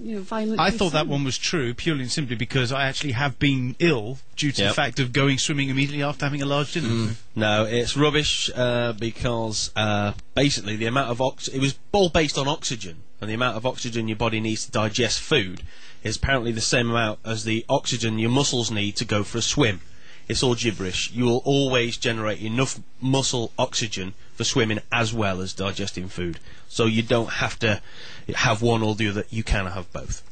you know violent. I you thought that one was true purely and simply because I actually have been ill due to Yep. the fact of going swimming immediately after having a large dinner. Mm. No, it's rubbish uh, because uh, basically the amount of ox- it was all based on oxygen, and the amount of oxygen your body needs to digest food is apparently the same amount as the oxygen your muscles need to go for a swim. It's all gibberish. You will always generate enough muscle oxygen for swimming as well as digesting food. So you don't have to have one or the other. You can have both,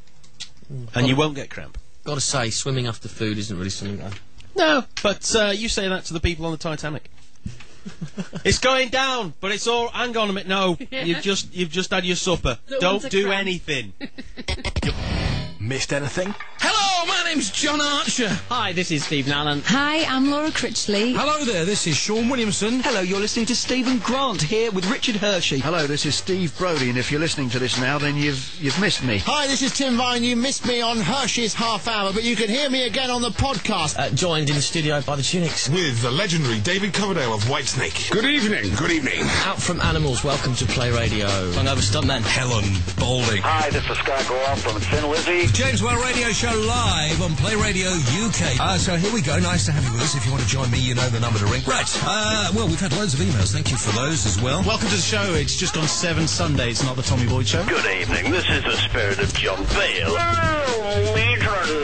and you won't get cramp. Got to say, swimming after food isn't really something I. No, but uh, you say that to the people on the Titanic. [LAUGHS] it's going down, but it's all. Hang on a minute. No, [LAUGHS] you've just you've just had your supper. That Don't do cramp. anything. [LAUGHS] Missed anything? Hello, my name's John Archer. Hi, this is Steve Allen. Hi, I'm Laura Critchley. Hello there, this is Shaun Williamson. Hello, you're listening to Stephen Grant here with Richard Hershey. Hello, this is Steve Brody, and if you're listening to this now, then you've you've missed me. Hi, this is Tim Vine. You missed me on Hershey's Half Hour, but you can hear me again on the podcast. Uh, joined in the studio by the Tunics. With the legendary David Coverdale of Whitesnake. Good evening, good evening. Out from Animals, welcome to Play Radio. Hungover stuntman. Helen Balding. Hi, this is Scott Gorham from Thin Lizzy. James Whale Radio Show live on Play Radio UK. Uh, so here we go. Nice to have you with us. If you want to join me, you know the number to ring. Right. Uh, well, we've had loads of emails. Thank you for those as well. Welcome to the show. It's just on seven Sundays, not the Tommy Boyd show. Good evening. This is the spirit of John Bale.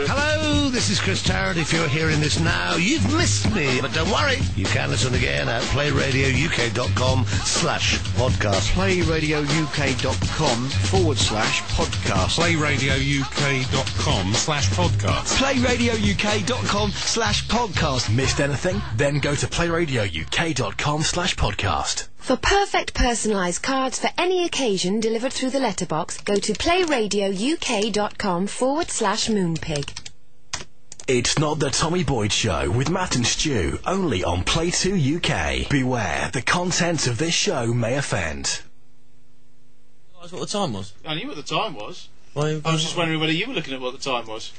Hello, this is Chris Tarrant. If you're hearing this now, you've missed me. But don't worry, you can listen again at playradiouk.com slash podcast. Playradiouk.com forward slash podcast. Playradiouk.com slash podcast. Playradiouk.com slash podcast. Missed anything? Then go to playradiouk.com slash podcast. For perfect personalised cards for any occasion delivered through the letterbox, go to playradiouk.com forward slash moonpig. It's not the Tommy Boyd Show with Matt and Stu, only on Play 2 UK. Beware, the contents of this show may offend. That's what the time was. I knew what the time was. Why- I was just wondering whether you were looking at what the time was.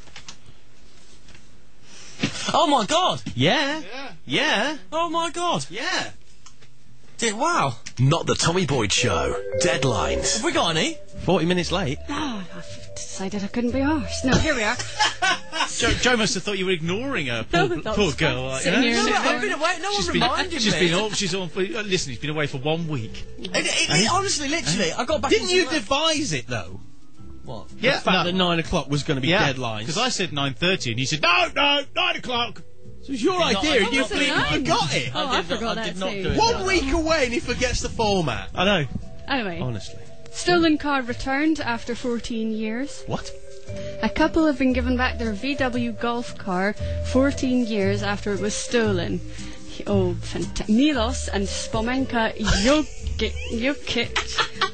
Oh my god! Yeah. Yeah. Yeah. Oh my god! Yeah. Did, wow! Not the Tommy Boyd Show. Deadlines. Have we got any? Forty minutes late. Oh, I've decided I couldn't be arsed. No, here we are. [LAUGHS] Joe, Joe must have thought you were ignoring her. Poor, No, poor girl. fine. Like, you know? here No, I've been away. No She's one been, reminded she's me. been all, she's all, uh, listen, he's been away for one week. It, it, it, honestly, literally, I got back. Didn't you the- devise it though? What? Yeah, the fact that nine o'clock was going to be yeah, deadlines. Because I said 9.30 and you said, no, no, 9 o'clock. So it was your Did not- idea, I and you did not completely forgot it. Oh, I, did not- forgot I that did not too. do it. One week away, and he forgets the format. I know. Anyway, Honestly. stolen car returned after 14 years. What? A couple have been given back their VW Golf car 14 years after it was stolen. Oh, fant- Milos and Spomenka Jokic [LAUGHS] Jokic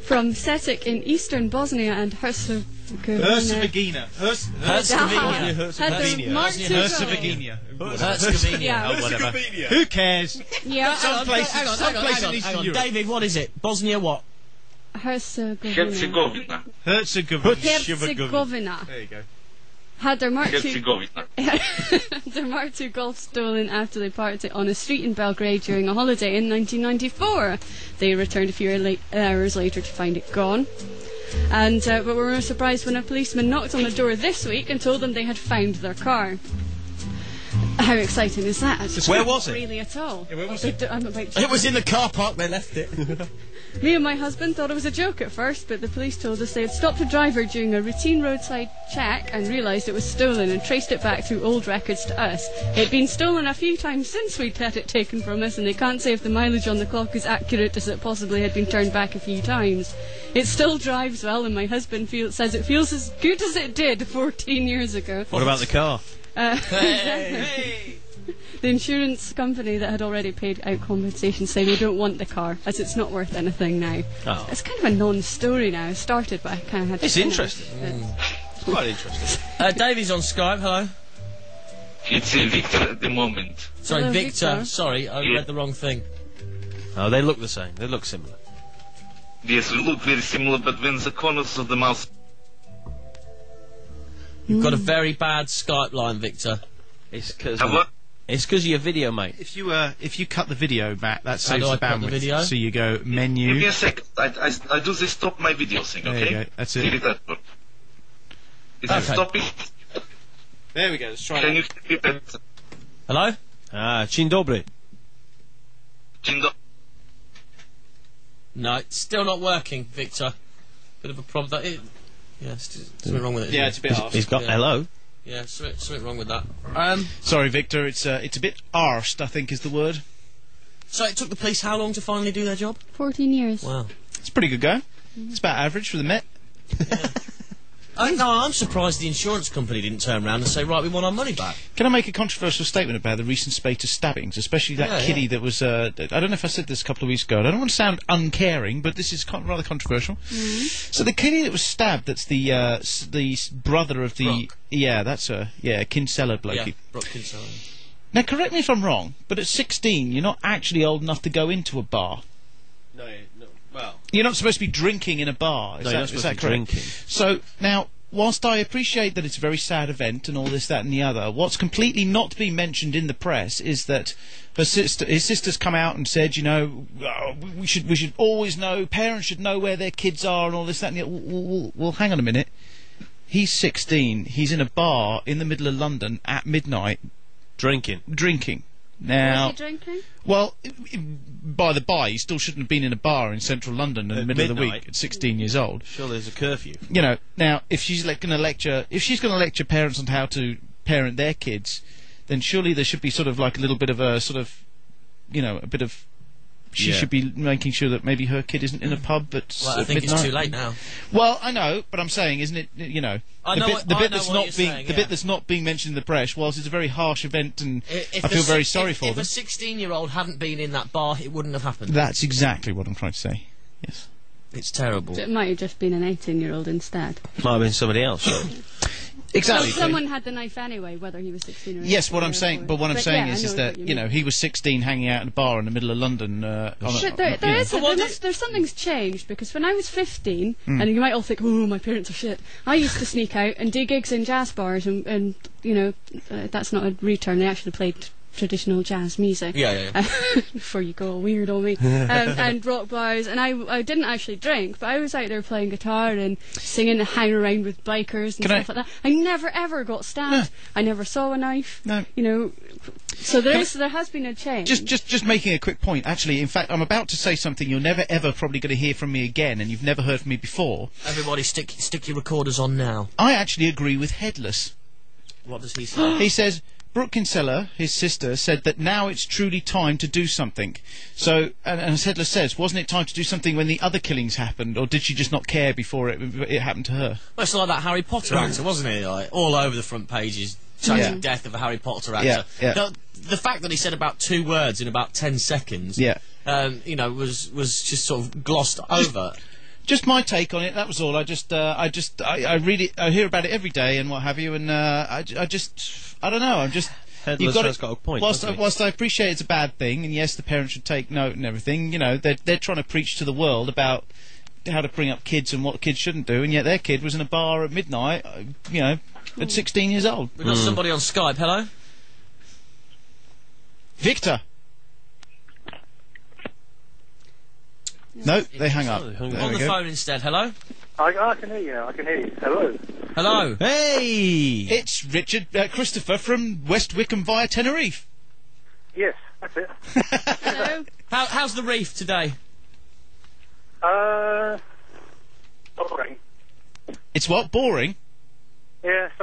from Setic in eastern Bosnia and Herzegovina. Herzegovina. Herz- Herzegovina. Herzegovina. Had the Mark II Herzegovina. Herzegovina. Oh, whatever. Who cares? Yeah, Hang on, places- hang on, some hang on, places hang on, in Eastern hang on. Europe. David, what is it? Bosnia what? Herzegovina. Herzegovina. Herzegovina. Herzegovina. There you go. Had their Mark II Herzegovina. [LAUGHS] their Mark II Golf stolen after they parked it on a street in Belgrade during a holiday in 1994. They returned a few late, hours later to find it gone. And uh, but were more surprised when a policeman knocked on the door this week and told them they had found their car. How exciting is that? Where was it? Really at all? where was They do- I'm about to- It was in the car park. They left it. [LAUGHS] Me and my husband thought it was a joke at first, but the police told us they had stopped a driver during a routine roadside check and realised it was stolen and traced it back through old records to us. It had been stolen a few times since we'd had it taken from us, and they can't say if the mileage on the clock is accurate as it possibly had been turned back a few times. It still drives well, and my husband feel, says it feels as good as it did 14 years ago. What about the car? Uh, [LAUGHS] the insurance company that had already paid out compensation say we don't want the car as it's not worth anything now. Oh. It's kind of a non-story now. It started, but I kind of had. to It's finish. interesting. Uh, It's quite interesting. Uh, Davey's on Skype. Hello. It's uh, Victor at the moment. Sorry, Hello, Victor. Victor. Sorry, I Yeah. read the wrong thing. Oh, they look the same. They look similar. Yes, we look very similar, but when the corners of the mouth You've got a very bad Skype line, Victor. It's because Hello? It's because of your video, mate. If you uh, if you cut the video back, that How saves I the cut the bandwidth. video? So you go menu. Give me a second. I, I, I do this stop my video thing, There okay? you go. That's it. Give that one. Is Okay. it stopping? There we go. Let's try Can that. you keep it? Hello? Ah, dzień dobry. Dzień dobry. No, it's still not working, Victor. Bit of a problem. That it, yeah, something wrong with it. Yeah, isn't it's a bit He's- arse. he's got Yeah. hello. Yeah, something, something wrong with that. Um, Sorry, Victor. It's uh, it's a bit arsed. I think is the word. so it took the police how long to finally do their job? 14 years. Wow. It's pretty good going. It's about average for the Met. [LAUGHS] I, no, I'm surprised the insurance company didn't turn around and say, right, we want our money back. Can I make a controversial statement about the recent spate of stabbings, especially that Yeah, kiddie yeah. that was? Uh, I don't know if I said this a couple of weeks ago. and I don't want to sound uncaring, but this is con- rather controversial. So the kiddie that was stabbed, that's the uh, s- the s- brother of the yeah, that's a yeah Kinsella blokey. Yeah, Brooke Kinsella. Now, correct me if I'm wrong, but at 16, you're not actually old enough to go into a bar. No, no. Well, You're not supposed to be drinking in a bar. Is No, that, you're not is supposed that to be correct? drinking. So now, whilst I appreciate that it's a very sad event and all this, that, and the other, what's completely not being mentioned in the press is that her sister, his sister's come out and said, you know, "Oh, we- we should we should always know, parents should know where their kids are and all this, that, and the other. Well, well, well, well, hang on a minute. He's 16. He's in a bar in the middle of London at midnight, drinking. Drinking. Now, Was he drinking? well, i- i- by the by, he still shouldn't have been in a bar in central London in the At middle of the week at 16 years old. Sure, there's a curfew. You know, now if she's like going to lecture, if she's going to lecture parents on how to parent their kids, then surely there should be sort of like a little bit of a sort of, you know, a bit of. She Yeah. should be making sure that maybe her kid isn't in a mm. pub at Well, I at think it's midnight. too late now. Well, I know, but I'm saying, isn't it? You know, I the know bit, what- the bit that's not being saying, the yeah. bit that's not being mentioned in the press, whilst it's a very harsh event, and If I feel very si- sorry if, for if them. a 16-year-old hadn't been in that bar, it wouldn't have happened. That's exactly what I'm trying to say. Yes. It's terrible. So it might have just been an 18 year old instead. Might have been somebody else. [LAUGHS] Exactly. So someone had the knife anyway, whether he was 16 or Yes, what I'm saying, but what I'm saying yeah, is, is that what you know he was 16, hanging out in a bar in the middle of London. Uh, on a, there, you there know. is a, there must, there's something's changed because when I was 15, Mm. and you might all think, oh, my parents are shit. I used to sneak out and do gigs in jazz bars, and, and you know, uh, that's not a return. They actually played traditional jazz music. Yeah, yeah, yeah. [LAUGHS] Before you go all weird on me, [LAUGHS] um, and rock bars, and I, I didn't actually drink, but I was out there playing guitar and singing and hanging around with bikers and Can I- stuff like that. I never ever got stabbed. I never saw a knife. No. You know, so there Can is there has been a change. Just, just, just making a quick point. Actually, in fact, I'm about to say something you're never ever probably going to hear from me again, and you've never heard from me before. Everybody, stick stick your recorders on now. I actually agree with Headless. What does he [GASPS] say? he says Brooke Kinsella, his sister, said that now it's truly time to do something. So, and, and as Headless says, wasn't it time to do something when the other killings happened, or did she just not care before it, it happened to her? Well, it's like that Harry Potter actor, wasn't he? Like, all over the front pages, tragic Yeah. death of a Harry Potter actor. Yeah, yeah. The, the fact that he said about two words in about ten seconds, Yeah. um, you know, was was just sort of glossed over. Just my take on it. That was all. I just, uh, I just, I, I read it, I hear about it every day and what have you, and uh, I, j- I just, I don't know. I'm just. Headless you've got has it- got a point, Whilst, doesn't whilst I appreciate it's a bad thing, and yes, the parents should take note and everything. You know, they're they're trying to preach to the world about how to bring up kids and what kids shouldn't do, and yet their kid was in a bar at midnight. uh, You know, at 16 years old. We've got somebody on Skype. Hello. Victor. No, they hung up. There on we the go. phone instead. Hello. I, I can hear you. I can hear you. Hello. Hello. Hey! It's Richard uh, Christopher from West Wickham via Tenerife. Yes, that's it. Hello. [LAUGHS] How, how's the reef today? Uh, boring. It's what? Boring?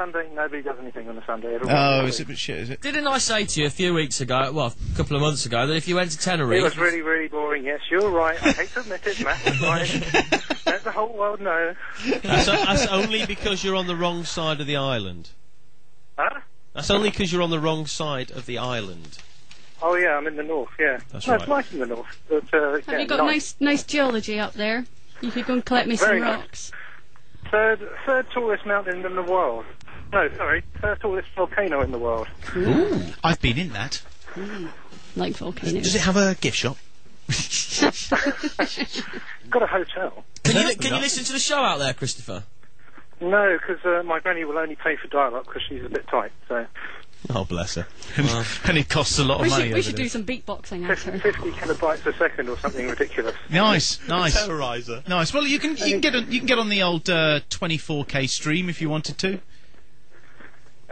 Yeah, Sunday. Nobody does anything on a Sunday. Everyone Oh, is it a bit shit, is it? Didn't I say to you a few weeks ago, well, a couple of months ago, that if you went to Tenerife, It was really, really boring. Yes, you're right. I hate to admit it, Matt. That's [LAUGHS] right. Let the whole world know. that's, that's only because you're on the wrong side of the island. Huh? That's only because you're on the wrong side of the island. Oh yeah, I'm in the north. Yeah, That's no, right. It's nice in the north, but uh, Have yeah, you got nice nice geology up there? You could go and collect me Very some nice. rocks. Third, third tallest mountain in the world. No, sorry, third tallest volcano in the world. Ooh. I've been in that. Like volcanoes. Does it have a gift shop? [LAUGHS] Got a hotel. can you, can you listen to the show out there, Christopher? No, because uh, my granny will only pay for dial-up because she's a bit tight. So Oh, bless her. [LAUGHS] and it costs a lot of We money. should, we should there. do some beatboxing after. 50 kilobytes a second or something ridiculous. Nice, nice. Terrorizer. Nice. Well, you can you can get on, you can get on the old uh, 24k stream if you wanted to.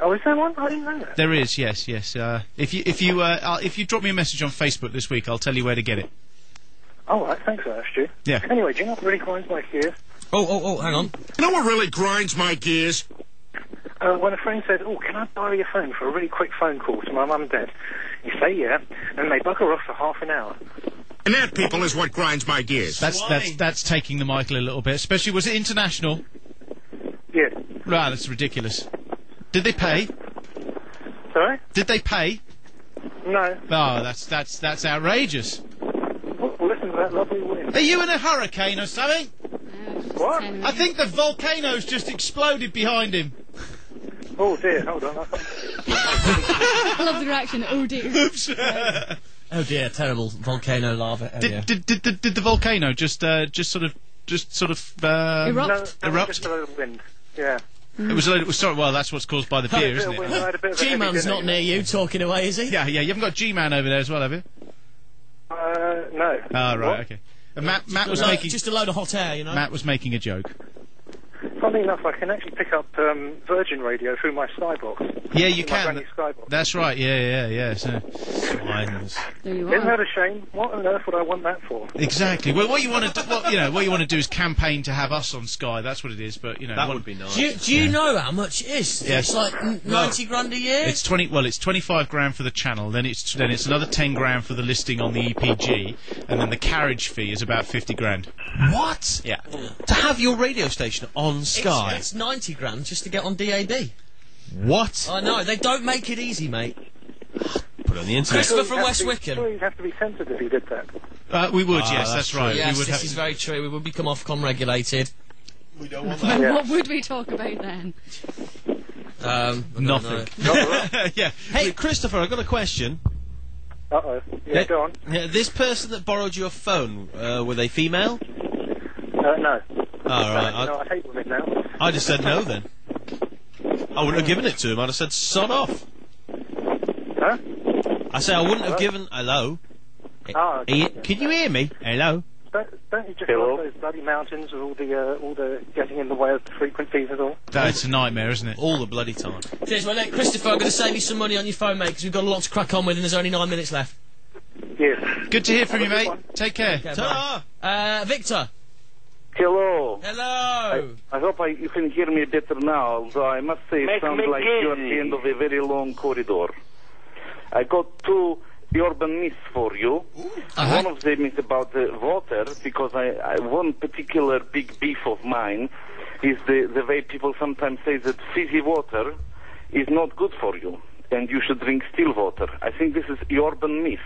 Oh, is there one? I didn't know that. There is, yes, yes. Uh, if you if you uh, uh, if you drop me a message on Facebook this week, I'll tell you where to get it. Oh, right, thanks for that, Stu. Yeah. Anyway, do you know what really grinds my gears? Oh, oh, oh, hang on. You know what really grinds my gears? Uh, when a friend says, oh, can I borrow your phone for a really quick phone call to my mum and dad? You say yeah, and they bugger off for half an hour. And that, people, is what grinds my gears. That's that's that's taking the Michael a little bit, especially was it international? Yeah. Right, that's ridiculous. Did they pay? Sorry? Did they pay? No. Oh, that's that's that's outrageous. Well, listen to that lovely wind. Are you in a hurricane or something? What? I think the volcano's just exploded behind him. Oh dear, hold on. I [LAUGHS] [LAUGHS] love the reaction. Oh dear. Oops. Oh dear, terrible volcano lava area. Did, did, did, did, did the volcano just uh, just sort of just sort of uh, erupt? no, erupt? just a little wind. Yeah. It was a little, sorry. Well, that's what's caused by the beer, isn't it? had a bit of a heavy G-Man's not near you, talking away, is he? Yeah, yeah. You haven't got G-Man over there as well, have you? Uh, no. Ah, right. What? Okay. And Matt, Matt was Just making just a load of hot air, you know. Matt was making a joke. Funnily enough, I can actually pick up um, Virgin Radio through my Skybox. Yeah, you can. Skybox. That's right. Yeah, yeah, yeah. So. There you Isn't that a shame? What on earth would I want that for? Exactly. Well, what you want to do, what, you know, what you want to do is campaign to have us on Sky. That's what it is. But you know, That one- would be nice. Do you, do you know how much it is? Yes. It's like n- 90 grand a year? It's twenty. Well, it's twenty-five grand for the channel. Then it's then it's another ten grand for the listing on the EPG, and then the carriage fee is about fifty grand. What? Yeah. To have your radio station on Sky? It's, it's 90 grand just to get on DAB. What? I know, they don't make it easy, mate. Put it on the internet. Christopher from You'd West Wickham. Sure, you'd have to be censored if you did that. Uh, we would. Ah, yes, that's that's, right. Yes, we would this have is to- very true. We would become Ofcom regulated. We don't want [LAUGHS] that. What would we talk about then? Um, I don't Nothing. [LAUGHS] yeah. Hey, Christopher, I've got a question. Uh oh. Yeah, Eh, go on. Yeah, this person that borrowed your phone, uh, were they female? Uh, no. All right. You know, I, I hate women now. I just said no then. I wouldn't have given it to him. I'd have said sod off. Huh? I say I wouldn't have given. Hello. Ah, Are you- can you hear me? Hello. Don't, don't you just Hello? love those bloody mountains with all the uh, all the getting in the way of the frequencies and all? That's a nightmare, isn't it? All the bloody time. Cheers, well, look, Christopher, I'm going to save you some money on your phone, mate, because we've got a lot to crack on with and there's only nine minutes left. Yes. Good to hear from you, mate. Take care. Okay, Ta-da! Uh, Victor. Hello. Hello. I hope I, you can hear me better now, although I must say it Make sounds me like you're at the end of a very long corridor. I got two urban myths for you. Uh-huh. One of them is about the water, because I, I one particular big beef of mine is the, the way people sometimes say that fizzy water is not good for you, and you should drink still water. I think this is urban myth.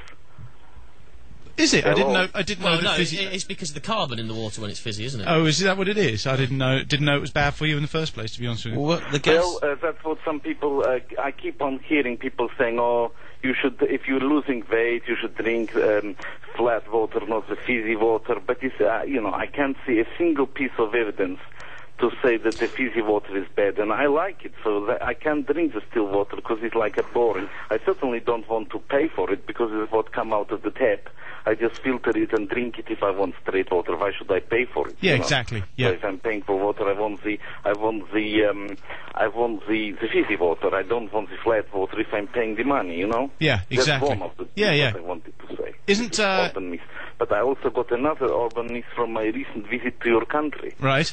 Is it? I didn't know. I didn't Well, know no, that it's, fizzy. it's because of the carbon in the water when it's fizzy, isn't it? Oh, is that what it is? I didn't know. Didn't know it was bad for you in the first place. To be honest with you. What the gas? Well, uh, that's what some people. Uh, I keep on hearing people saying, "Oh, you should, if you're losing weight, you should drink um, flat water, not the fizzy water." But it's, uh, you know, I can't see a single piece of evidence to say that the fizzy water is bad, and I like it, so that I can't drink the still water because it's like a boring. I certainly don't want to pay for it because it's what come out of the tap. I just filter it and drink it if I want straight water. Why should I pay for it? Yeah, you know? exactly. So Yeah. if I'm paying for water, I want the, I want the, um, I want the, the fizzy water. I don't want the flat water if I'm paying the money. You know. Yeah, exactly. That's one of the Yeah, yeah. I wanted to say. Isn't uh, urban myth. But I also got another urban myth from my recent visit to your country right?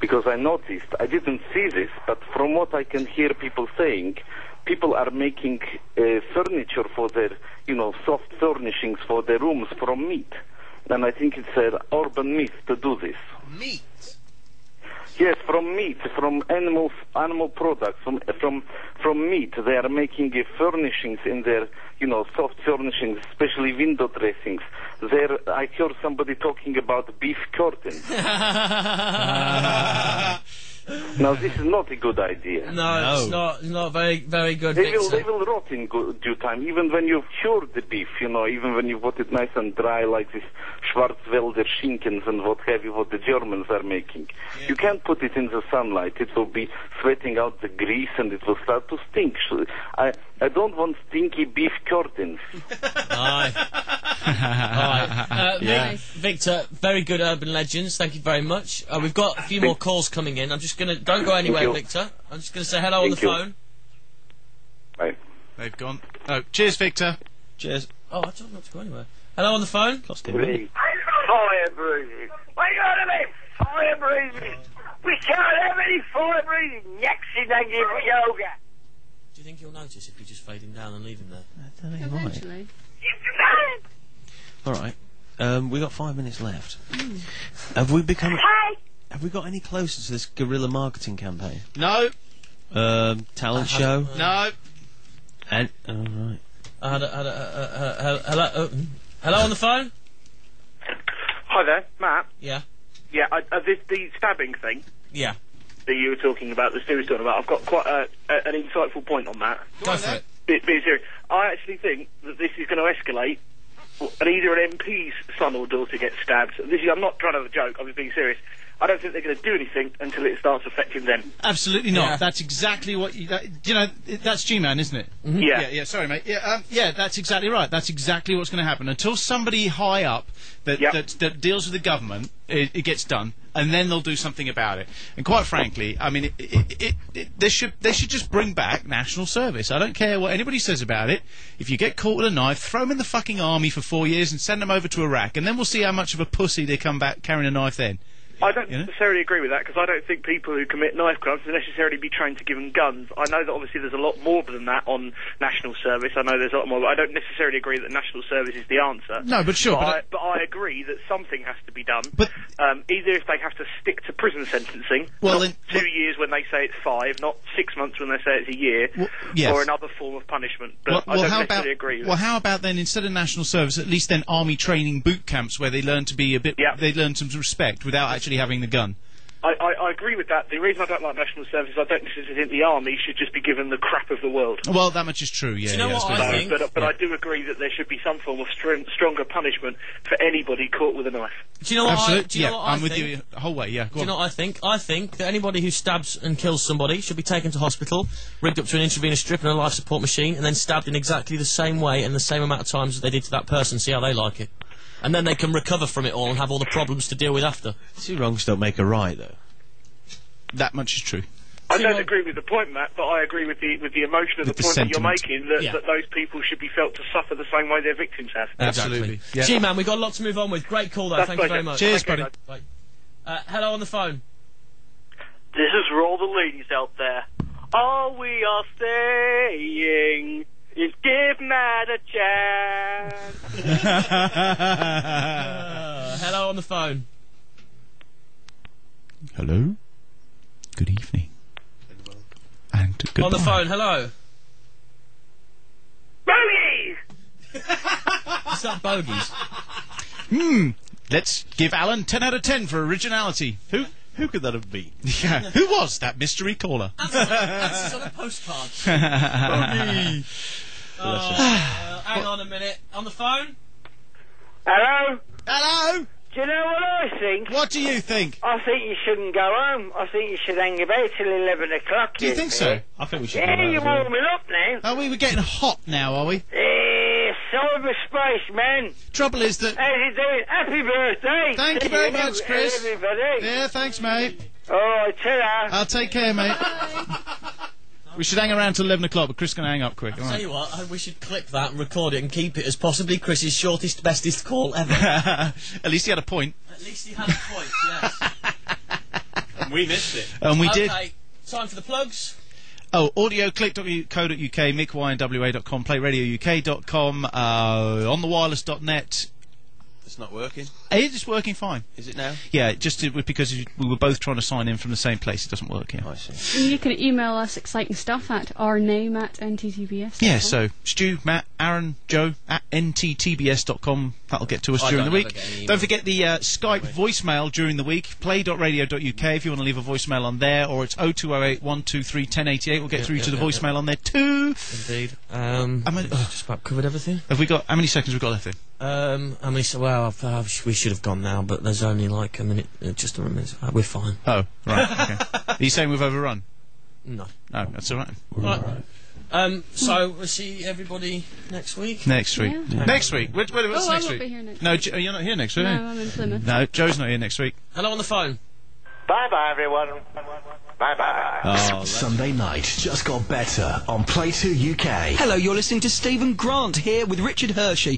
because I noticed I didn't see this, but from what I can hear people saying, people are making uh, furniture for their, you know, soft furnishings for their rooms from meat, and I think it's an urban myth to do this. Meat. Yes, from meat, from animal animal products, from from from meat. They are making uh, furnishings in their, you know, soft furnishings, especially window dressings. There, I heard somebody talking about beef curtains. [LAUGHS] [LAUGHS] Now, this is not a good idea. No, it's not It's not very very good, They will, Victor. they will rot in go- due time, even when you've cured the beef, you know, even when you've got it nice and dry, like this Schwarzwälder Schinkens and what have you, what the Germans are making. You can't put it in the sunlight. It will be sweating out the grease and it will start to stink. So I, I don't want stinky beef curtains. [LAUGHS] Aye. [LAUGHS] Aye. Uh, Yeah. Victor, very good urban legends. Thank you very much. Uh, we've got a few more calls coming in. I'm just gonna don't go anywhere, you. Victor. I'm just gonna say hello on the Thank you. phone. Right. They've gone. Oh, cheers, Victor. Cheers. Oh, I told not to go anywhere. Hello on the phone. Fire breathing. What you got to be? Fire breathing. We can't have any fire breathing. Yaxi thank you for yoga. Do you think he'll notice if we just fade him down and leave him there? Eventually. All right. Um, we got five minutes left. Have we become? Have we got any closer to this guerrilla marketing campaign? No. Um, talent I show. haven't- No. And all right. I had a, had a, uh, uh, uh, hello, uh, hello on the phone. Hi there, Matt. Yeah. Yeah, I, uh, this, the stabbing thing Yeah. That you were talking about, the series talking about, I've got quite a, a, an insightful point on that. Go for it. Be, being serious, I actually think that this is going to escalate, and either an MP's son or daughter gets stabbed. This is, I'm not trying to have a joke. I'm just being serious. I don't think they're going to do anything until it starts affecting them. Absolutely not. Yeah. That's exactly what you. That, you know, that's G-Man, isn't it? Mhm. Yeah. Yeah. Yeah. Sorry, mate. Yeah. Um, yeah. That's exactly right. That's exactly what's going to happen until somebody high up that that, that deals with the government it, it gets done, and then they'll do something about it. And quite frankly, I mean, it, it, it, they should they should just bring back national service. I don't care what anybody says about it. If you get caught with a knife, throw them in the fucking army for four years and send them over to Iraq, and then we'll see how much of a pussy they come back carrying a knife then. I don't You know? necessarily agree with that because I don't think people who commit knife crimes should necessarily be trained to give them guns. I know that obviously there's a lot more than that on national service. I know there's a lot more, but I don't necessarily agree that national service is the answer. No, but sure, But, but I, but I agree that something has to be done. um, either if they have to stick to prison sentencing, Well, not two years when they say it's five, not six months when they say it's a year, yes. or another form of punishment. But Well, I don't how about necessarily agree with well, how about then instead of national service, at least then army training boot camps where they learn to be a bit, they learn some respect without actually having the gun. I, I, I agree with that. The reason I don't like national service is I don't necessarily think the army should just be given the crap of the world. Well, that much is true. Yeah. you know yeah, what I think? But, but I do agree that there should be some form of str- stronger punishment for anybody caught with a knife. Do you know what I? Absolute- Do you know yeah, what I I'm with think? you the whole way. Yeah. Go Do you know what I think? I think that anybody who stabs and kills somebody should be taken to hospital, rigged up to an intravenous strip and a life support machine, and then stabbed in exactly the same way and the same amount of times as they did to that person. See how they like it, and then they can recover from it all and have all the problems to deal with after. Two wrongs don't make a right, though. That much is true. I don't agree with the point, Matt, but I agree with the with the emotion of the the point that you're making that, Yeah. that those people should be felt to suffer the same way their victims have. Absolutely. Gee, man, we've got a lot to move on with. Great call, though. That's Thank you very much. Cheers, Okay, buddy. Bye. Uh, hello on the phone. This is for all the ladies out there. All we are saying is give Matt a chance. Uh, [LAUGHS] hello on the phone. Hello. Good evening. And goodbye. On the phone. Hello. Bogies! [LAUGHS] What's that, bogies? Hmm. Let's give Alan 10 out of 10 for originality. Who who could that have been? [LAUGHS] Yeah. Who was that mystery caller? That's on a postcard. Bogey. Uh, [SIGHS] hang on a minute. On the phone? Hello? Hello? Do you know what I think? What do you think? I think you shouldn't go home. I think you should hang about till 11 o'clock. Do you think so? I think we should. Yeah, you're warming up now. Are we? We're getting hot now, are we? Eh, cyberspace, man. Trouble is that. How's you doing? Happy birthday. Thank you very much, Chris. Everybody. Yeah, thanks, mate. All right, ta I'll take care, mate. [LAUGHS] we should hang around till 11 o'clock, but Chris can hang up quick. all Tell right? you what, I, we should clip that and record it and keep it as possibly Chris's shortest, bestest call ever. [LAUGHS] At least he had a point. At least he had a point, yes. [LAUGHS] And we missed it. And we did. Okay, time for the plugs. Oh, audioclick.co.uk, micwywa.com, playradiouk.com, uh, on the wireless.net. It's not working. It is working fine. Is it now? Yeah, just it, because we were both trying to sign in from the same place. It doesn't work. Yeah. I see. You can email us exciting stuff at our name at nttbs. Yeah, so Stu, Matt, Aaron, Joe at nttbs.com. That'll get to us I during the week. Don't forget the uh, Skype voicemail during the week. Play.radio.uk if you want to leave a voicemail on there, or it's 0208 123 1088. We'll get Yeah, through yeah, to the yeah, voicemail on there too. Indeed. Um, I mean, just about covered everything. Have we got how many seconds we've got left? Then? Um, I mean, so, well, I've, uh, we should have gone now, but there's only like a minute, uh, just a minute. Uh, we're fine. Oh, right. Okay. Are you saying we've overrun? No. No, that's all right. Right. Um, so we'll see everybody next week. Next week. Yeah. Next week. Wait, wait, what's Oh, I won't week? be here next no. Jo- you're not here next week. No, are you? I'm in Plymouth. No, Joe's not here next week. Hello on the phone. Bye bye, everyone. Bye bye. Oh, Sunday night just got better on Play 2 UK. Hello, you're listening to Stephen Grant here with Richard Hershey.